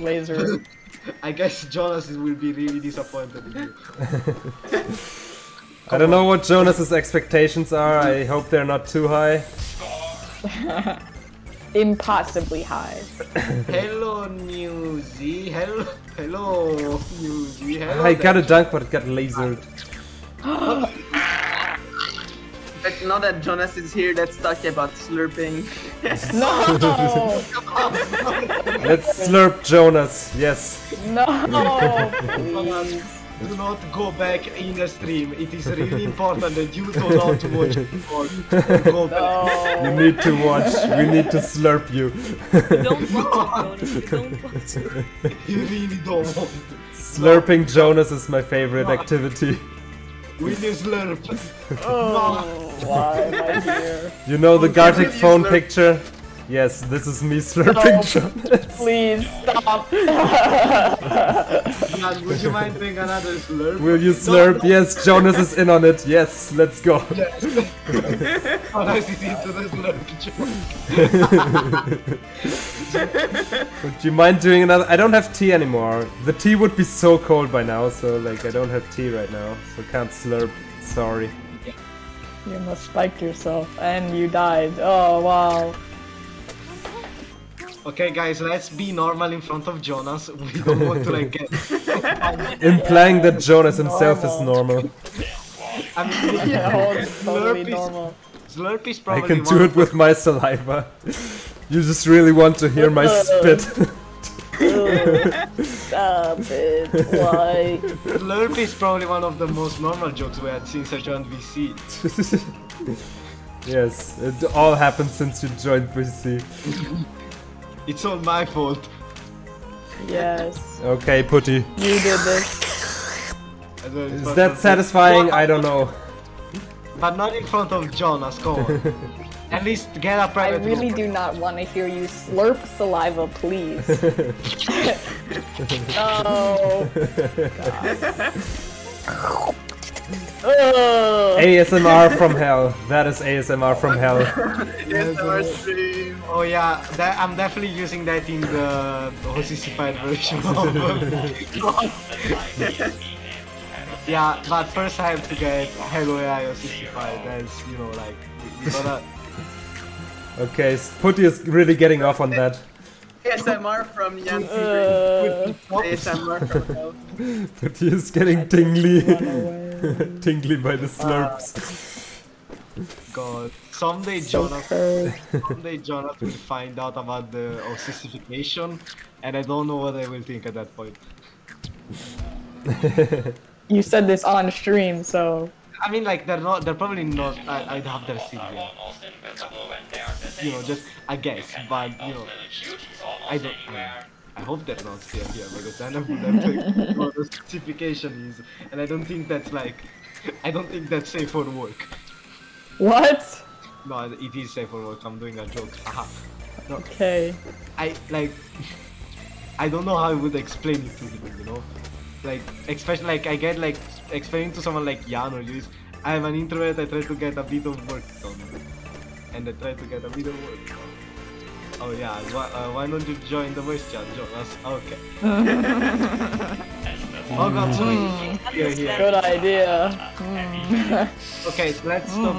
Laser. I guess Jonas will be really disappointed in you. I don't know what Jonas's expectations are. I hope they're not too high. Impossibly high. Hello, Newsy. Hello, hello, Newsy. Hello. I got a dunk, but it got lasered. But now that Jonas is here, let's talk about slurping. No! Let's slurp Jonas. Yes. No! Please. Do not go back in the stream. It is really important that you do not watch before. Go back. You need to watch. We need to slurp you. Don't want to, Jonas. We don't want to. You really don't want to. Slurping Jonas is my favorite activity. Will you slurp? Oh, why am I here? You know the Okay, Gartic phone picture? Yes, this is me slurping Jonas. Please stop. Jan, would you mind doing another slurp? Will you slurp? no. Yes, Jonas is in on it. Yes, let's go. Honestly, into the slurp joke. Would you mind doing another? I don't have tea anymore. The tea would be so cold by now, so like I don't have tea right now, so can't slurp. Sorry. You must spike yourself, and you died. Oh wow. Okay, guys, let's be normal in front of Jonas. We don't want to like get. Implying that Jonas himself is normal. I mean, Yeah, it's totally Slurp is, normal. Slurp is I can do it with my saliva. You just really want to hear my spit. Stop it. Why? Slurp is probably one of the most normal jokes we had since I joined VC. yes, it all happened since you joined VC. It's all my fault. Yes. Okay, Putty. You did this. Is that satisfying? I don't know. But not in front of Jonas, come on. At least get a I private I really do not want to hear you slurp saliva, please. Oh, no. Oh. Ugh. ASMR from hell. That is ASMR from hell. Yes, our stream. Oh yeah, that, I'm definitely using that in the Hosisified version of Yeah, but first I have to get Hello AI Hosisified, that's, you know, like, we, we gotta... Okay, s- Putty is really getting off on that. ASMR from Jan Uh, ASMR from hell. Putty is getting tingly. tingly by the slurps. God. Someday Jonas, someday Jonas will find out about the ossification, and I don't know what I will think at that point. You said this on stream, so I mean, like they're not, they're probably not. I, I'd have their secret. almost invisible when they are the You know, just I guess, but you know, Shoot, he's almost I don't. I, I hope they're not still here because then I would have to what the specification is, and I don't think that's like, I don't think that's safe for work. what? No, it is safe for work. I'm doing a joke. Haha. No, Okay. I like I don't know how I would explain it to them, you know? Like especially like I get like explaining to someone like Jan or Luis, I'm an introvert, I try to get a bit of work done. And I try to get a bit of work done. Oh yeah, why, uh, why don't you join the voice chat, Jonas? Okay. oh god, sorry. Hmm. Here, here. Good idea. Hmm. Okay, let's hmm. stop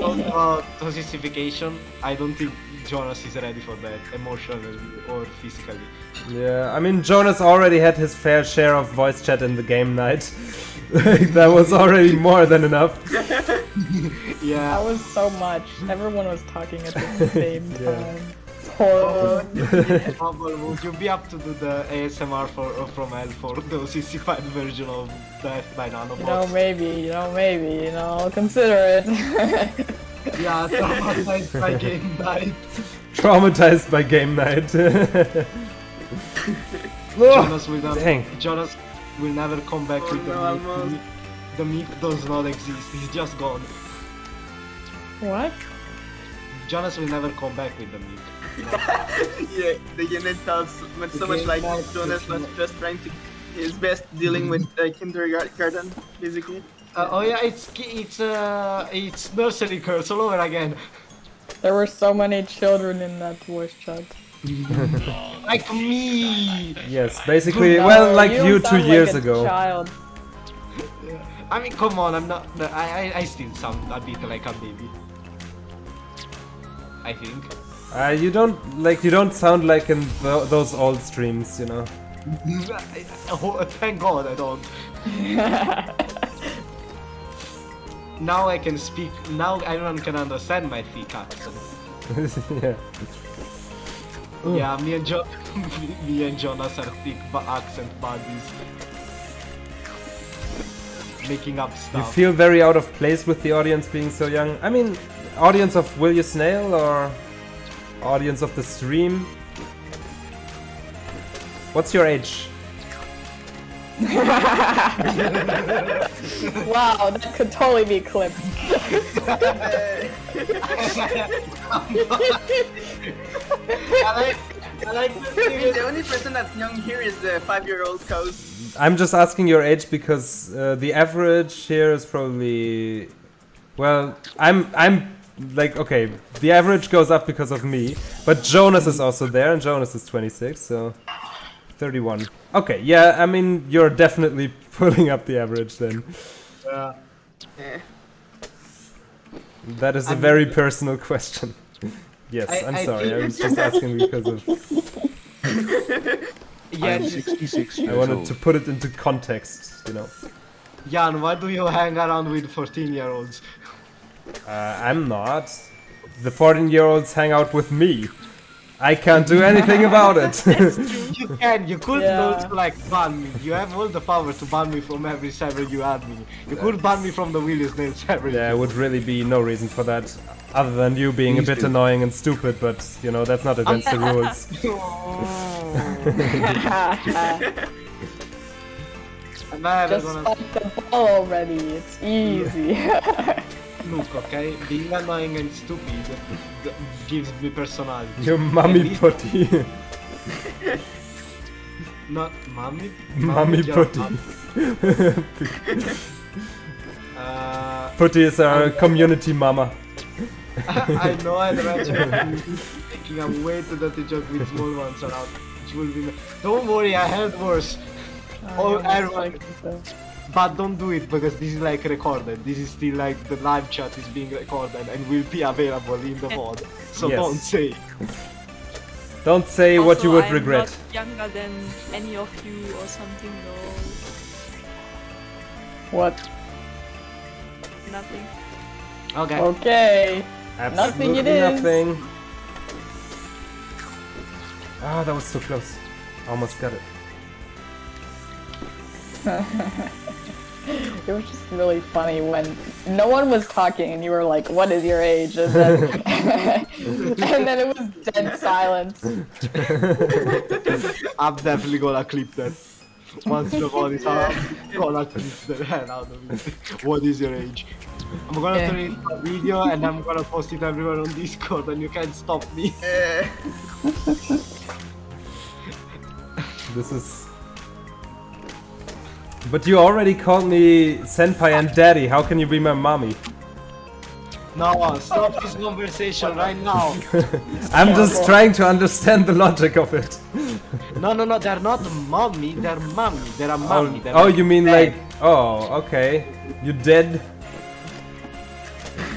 talk about toxification. I don't think Jonas is ready for that, emotionally or physically. Yeah, I mean, Jonas already had his fair share of voice chat in the game night. that was already more than enough. Yeah. That was so much. Everyone was talking at the same time. It's horrible. Bubble, would you be up to do the ASMR for uh, from Hell for the CC5 version of Death by You know, maybe, you know, maybe, you know, consider it. yeah, traumatized by game night. Traumatized by game night. Jonas will not. Dang. Jonas will never come back Oh with the no. The almost. myth- The myth does not exist. He's just gone. what? Jonas will never come back with the myth. yeah, the unit felt so much, so much like Jonas was just trying to his best dealing with uh, kindergarten, basically. Uh, oh yeah, it's it's uh it's nursery curse all over again. There were so many children in that voice chat. Like me. yes, basically, No, well, like you, sound two like years a ago. Child. I mean, come on, I'm not. I I, I still sound a bit like a baby. I think. Uh, you don't like you don't sound like in th those old streams, you know. Oh, thank God I don't. now I can speak. Now everyone can understand my thick accent. yeah. Yeah, me and jo- me and Jonas are thick accent buddies. Making up stuff. You feel very out of place with the audience being so young. I mean, audience of Will You Snail or audience of the stream? What's your age? wow, that could totally be clipped. I like, I like the only person that's young here is the five-year-old Coast. I'm just asking your age because uh, the average here is probably, well, I'm I'm like okay, the average goes up because of me, but Jonas is also there, and Jonas is 26, so 31. Okay, yeah, I mean you're definitely pulling up the average then. Yeah. Eh. That is a I'm- very personal question. yes, I- I'm I sorry. think- I was just asking because of Yeah, I'm 66 I wanted old. to put it into context, you know. Jan, why do you hang around with 14 year olds? Uh, I'm not. The 14 year olds hang out with me. I can't do anything about it. You can, you could Yeah. also like ban me. You have all the power to ban me from every server you add me. You could ban me from the Will You Snail server. there would really be no reason for that, other than you being a bit do. annoying and stupid, but you know, that's not against the rules. Just gonna the ball already. It's easy. Look, okay? Being annoying and stupid gives me personality. Your mummy At least- putty. Not mommy? Mummy just putty. Uh, Putty is our community mama. I know I'd rather making a way too dirty joke with small ones around. Which will be. Don't worry, I heard worse. Oh, everyone. But don't do it because this is like recorded. This is still like the live chat is being recorded and will be available in the VOD. So Yes. don't say. Don't say what you Also, would I'm regret. Not younger than any of you or something. No, what? nothing. Okay. Okay. Absolutely it is. nothing. Ah, that was so close. Almost got it. It was just really funny when no one was talking and you were like, "What is your age?" and then, and then it was dead silence. I'm definitely gonna clip that. Once the VOD is out, I'm gonna clip the hell out of it. What is your age? I'm gonna Yeah. turn it into a video and I'm gonna post it everywhere on Discord and you can't stop me. This is. But you already called me senpai and daddy. How can you be my mommy? No, stop this conversation right now. I'm just trying to understand the logic of it. No, no, no, they're not mommy, they're mommy. They're a Oh, mommy. They're oh, like you mean dead. like? Oh, okay. You dead?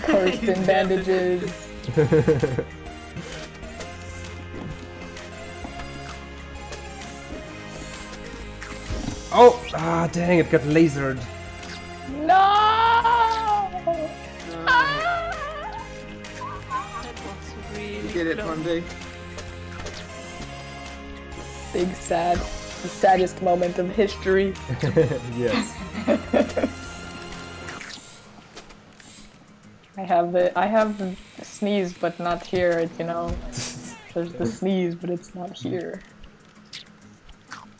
Cursed in bandages. Oh, ah, dang! It got lasered. No. That was really we did it close. one day. Big sad. The saddest moment of history. yes. I have the I have the sneeze, but not here. You know, there's the sneeze, but it's not here.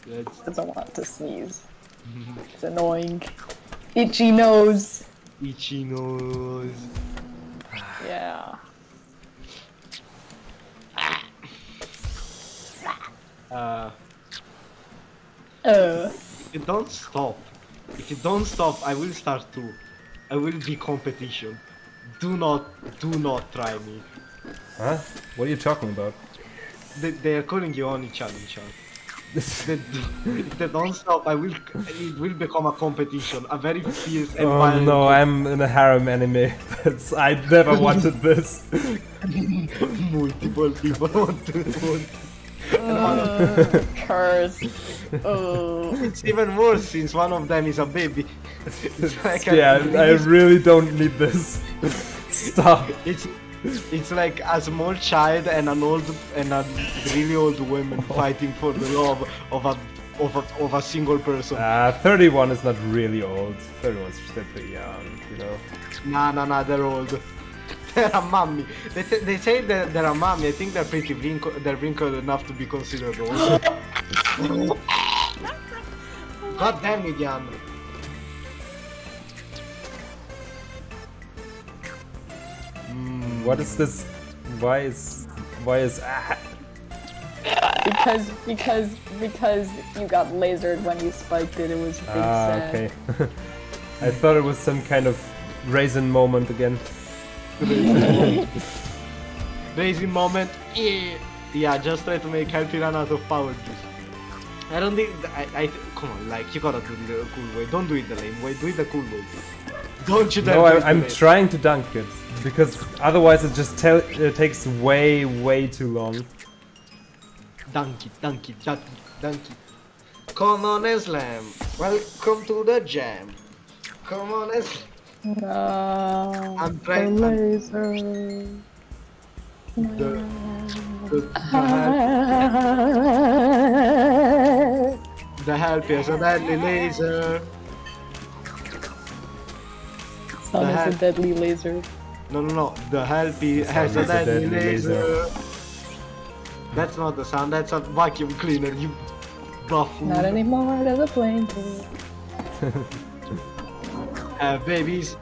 That's Doesn't want to sneeze. It's annoying. Itchy nose. itchy nose. Yeah. Uh, Uh. if you don't stop, if you don't stop, I will start too. I will be competition. Do not, do not try me. Huh? What are you talking about? They, they are calling you on each other, Chan. They, if they don't stop, I will. It will become a competition, a very fierce and Oh violent. no, I'm in a harem anime. That's, I never wanted this. multiple people want to. Want. Uh, curse. Oh. It's even worse since one of them is a baby. It's like a- yeah, I really don't need this. Stop. It's it's like a small child and an old and a really old woman fighting for the love of a of a, of a single person. Uh, 31 is not really old. 31 is still pretty young, you know. Nah, nah, nah, they're old. They're a mommy. They, t- they say that they're a mommy. I think they're pretty wrinkled. They're wrinkled enough to be considered old. God damn it, Jan. What is this? Why is why is ah? Because because because you got lasered when you spiked it. It was big Ah, sad. okay. I thought it was some kind of raisin moment again. Raising moment. Yeah. Yeah, just try to make Happy run out of power juice. I don't think I, I come on, like you gotta do it the cool way. Don't do it the lame way. Do it the cool way. Don't you dare No, I, I'm trying to dunk it because otherwise it just tell it takes way way too long. Donkey, donkey, donkey, it, dunk it, dunk it. Come on, Islam. Welcome to the jam. Come on, Islam. No, I'm trying- the laser. The, the, the, help, the help is a deadly laser. Sun The is a deadly laser. No, no, no. The help is, has a is deadly, deadly laser. laser. That's not the sound. That's a vacuum cleaner. You buffoon. Not anymore. There's a plane. Uh, babies.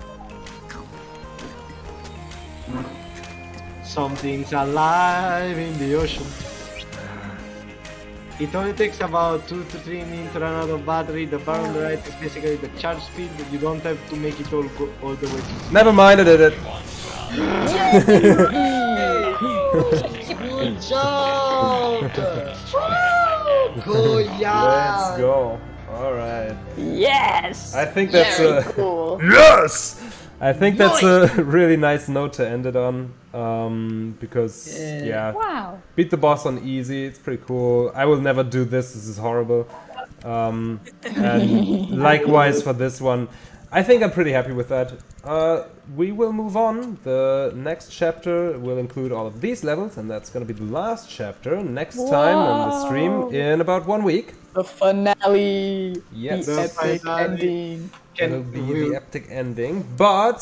Something's alive in the ocean. It only takes about 2 to 3 minutes to run out of battery. The bar on the right is basically the charge speed, but you don't have to make it all go all the way to Never mind, I did it. Good job! Go, Let's go. All right. Yes. I think that's Very a cool. yes. I think that's a really nice note to end it on. Um, because yeah, Wow. beat the boss on easy. It's pretty cool. I will never do this. This is horrible. Um, and likewise for this one. I think I'm pretty happy with that. Uh, we will move on. The next chapter will include all of these levels, and that's going to be the last chapter next time on the stream in about one week. The finale. Yes. The The epic finale. ending. It'll be the epic ending. But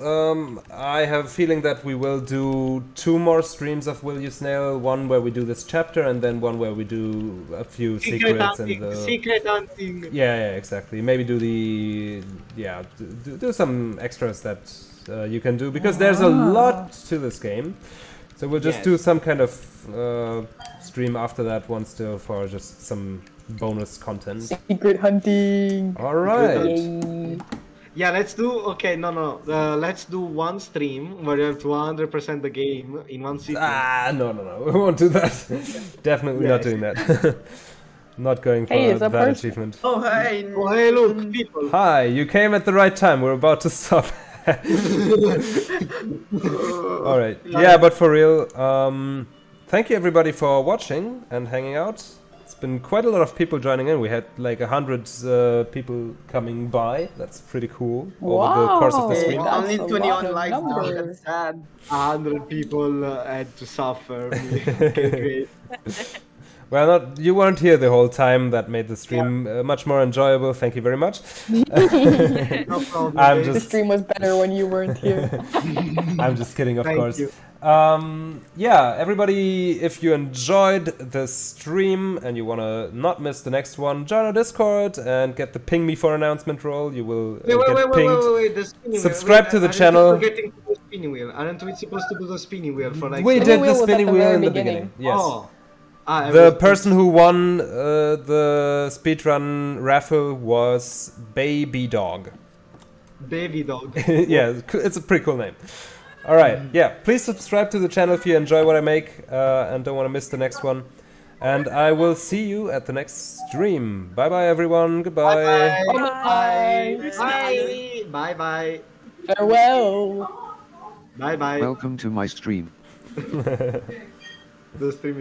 um, I have a feeling that we will do two more streams of Will You Snail. One where we do this chapter, and then one where we do a few Secret secrets and the. Secret hunting. Yeah, yeah, exactly. Maybe do the yeah, do, do some extras that uh, you can do because there's a lot to this game. So we'll just Yes. do some kind of uh, stream after that one still for just some bonus content. Secret hunting. All right. Yay. Yeah, let's do. Okay, no, no. Uh, let's do one stream where you have to 100% the game in one sitting. Ah, no, no, no. We won't do that. Definitely not doing that. not going for Hey, that person. achievement. Oh, hey. Oh, hey, look, people. Hi, you came at the right time. We're about to stop. All right. Yeah, but for real, um, thank you everybody for watching and hanging out. It's been quite a lot of people joining in. We had like a hundred uh, people coming by. That's pretty cool over the course of the Wow. stream. That's Only a 21 lot of likes though, number. that's sad. A hundred people uh, had to suffer. Well, not you weren't here the whole time. That made the stream uh, much more enjoyable. Thank you very much. No problem. I'm guys. The stream was better when you weren't here. I'm just kidding, of Thank course. you. Um, yeah, everybody, if you enjoyed the stream and you want to not miss the next one, join our Discord and get the ping me for announcement role. You will uh, Wait, wait, get wait, wait, pinged. wait, wait, the. Subscribe Wait, to the channel. to the spinning wheel? Aren't we supposed to do the spinning wheel for like? We did wheel the spinning the wheel in the beginning. beginning. Yes. Oh. Ah, The person who won uh, the speedrun raffle was Baby Dog. Baby dog. yeah, it's a pretty cool name. All right, yeah. Please subscribe to the channel if you enjoy what I make uh, and don't want to miss the next one. And I will see you at the next stream. Bye bye, everyone. Goodbye. Bye. Bye. Bye. Bye. Bye. Farewell. Bye. Bye. Welcome to my stream. The stream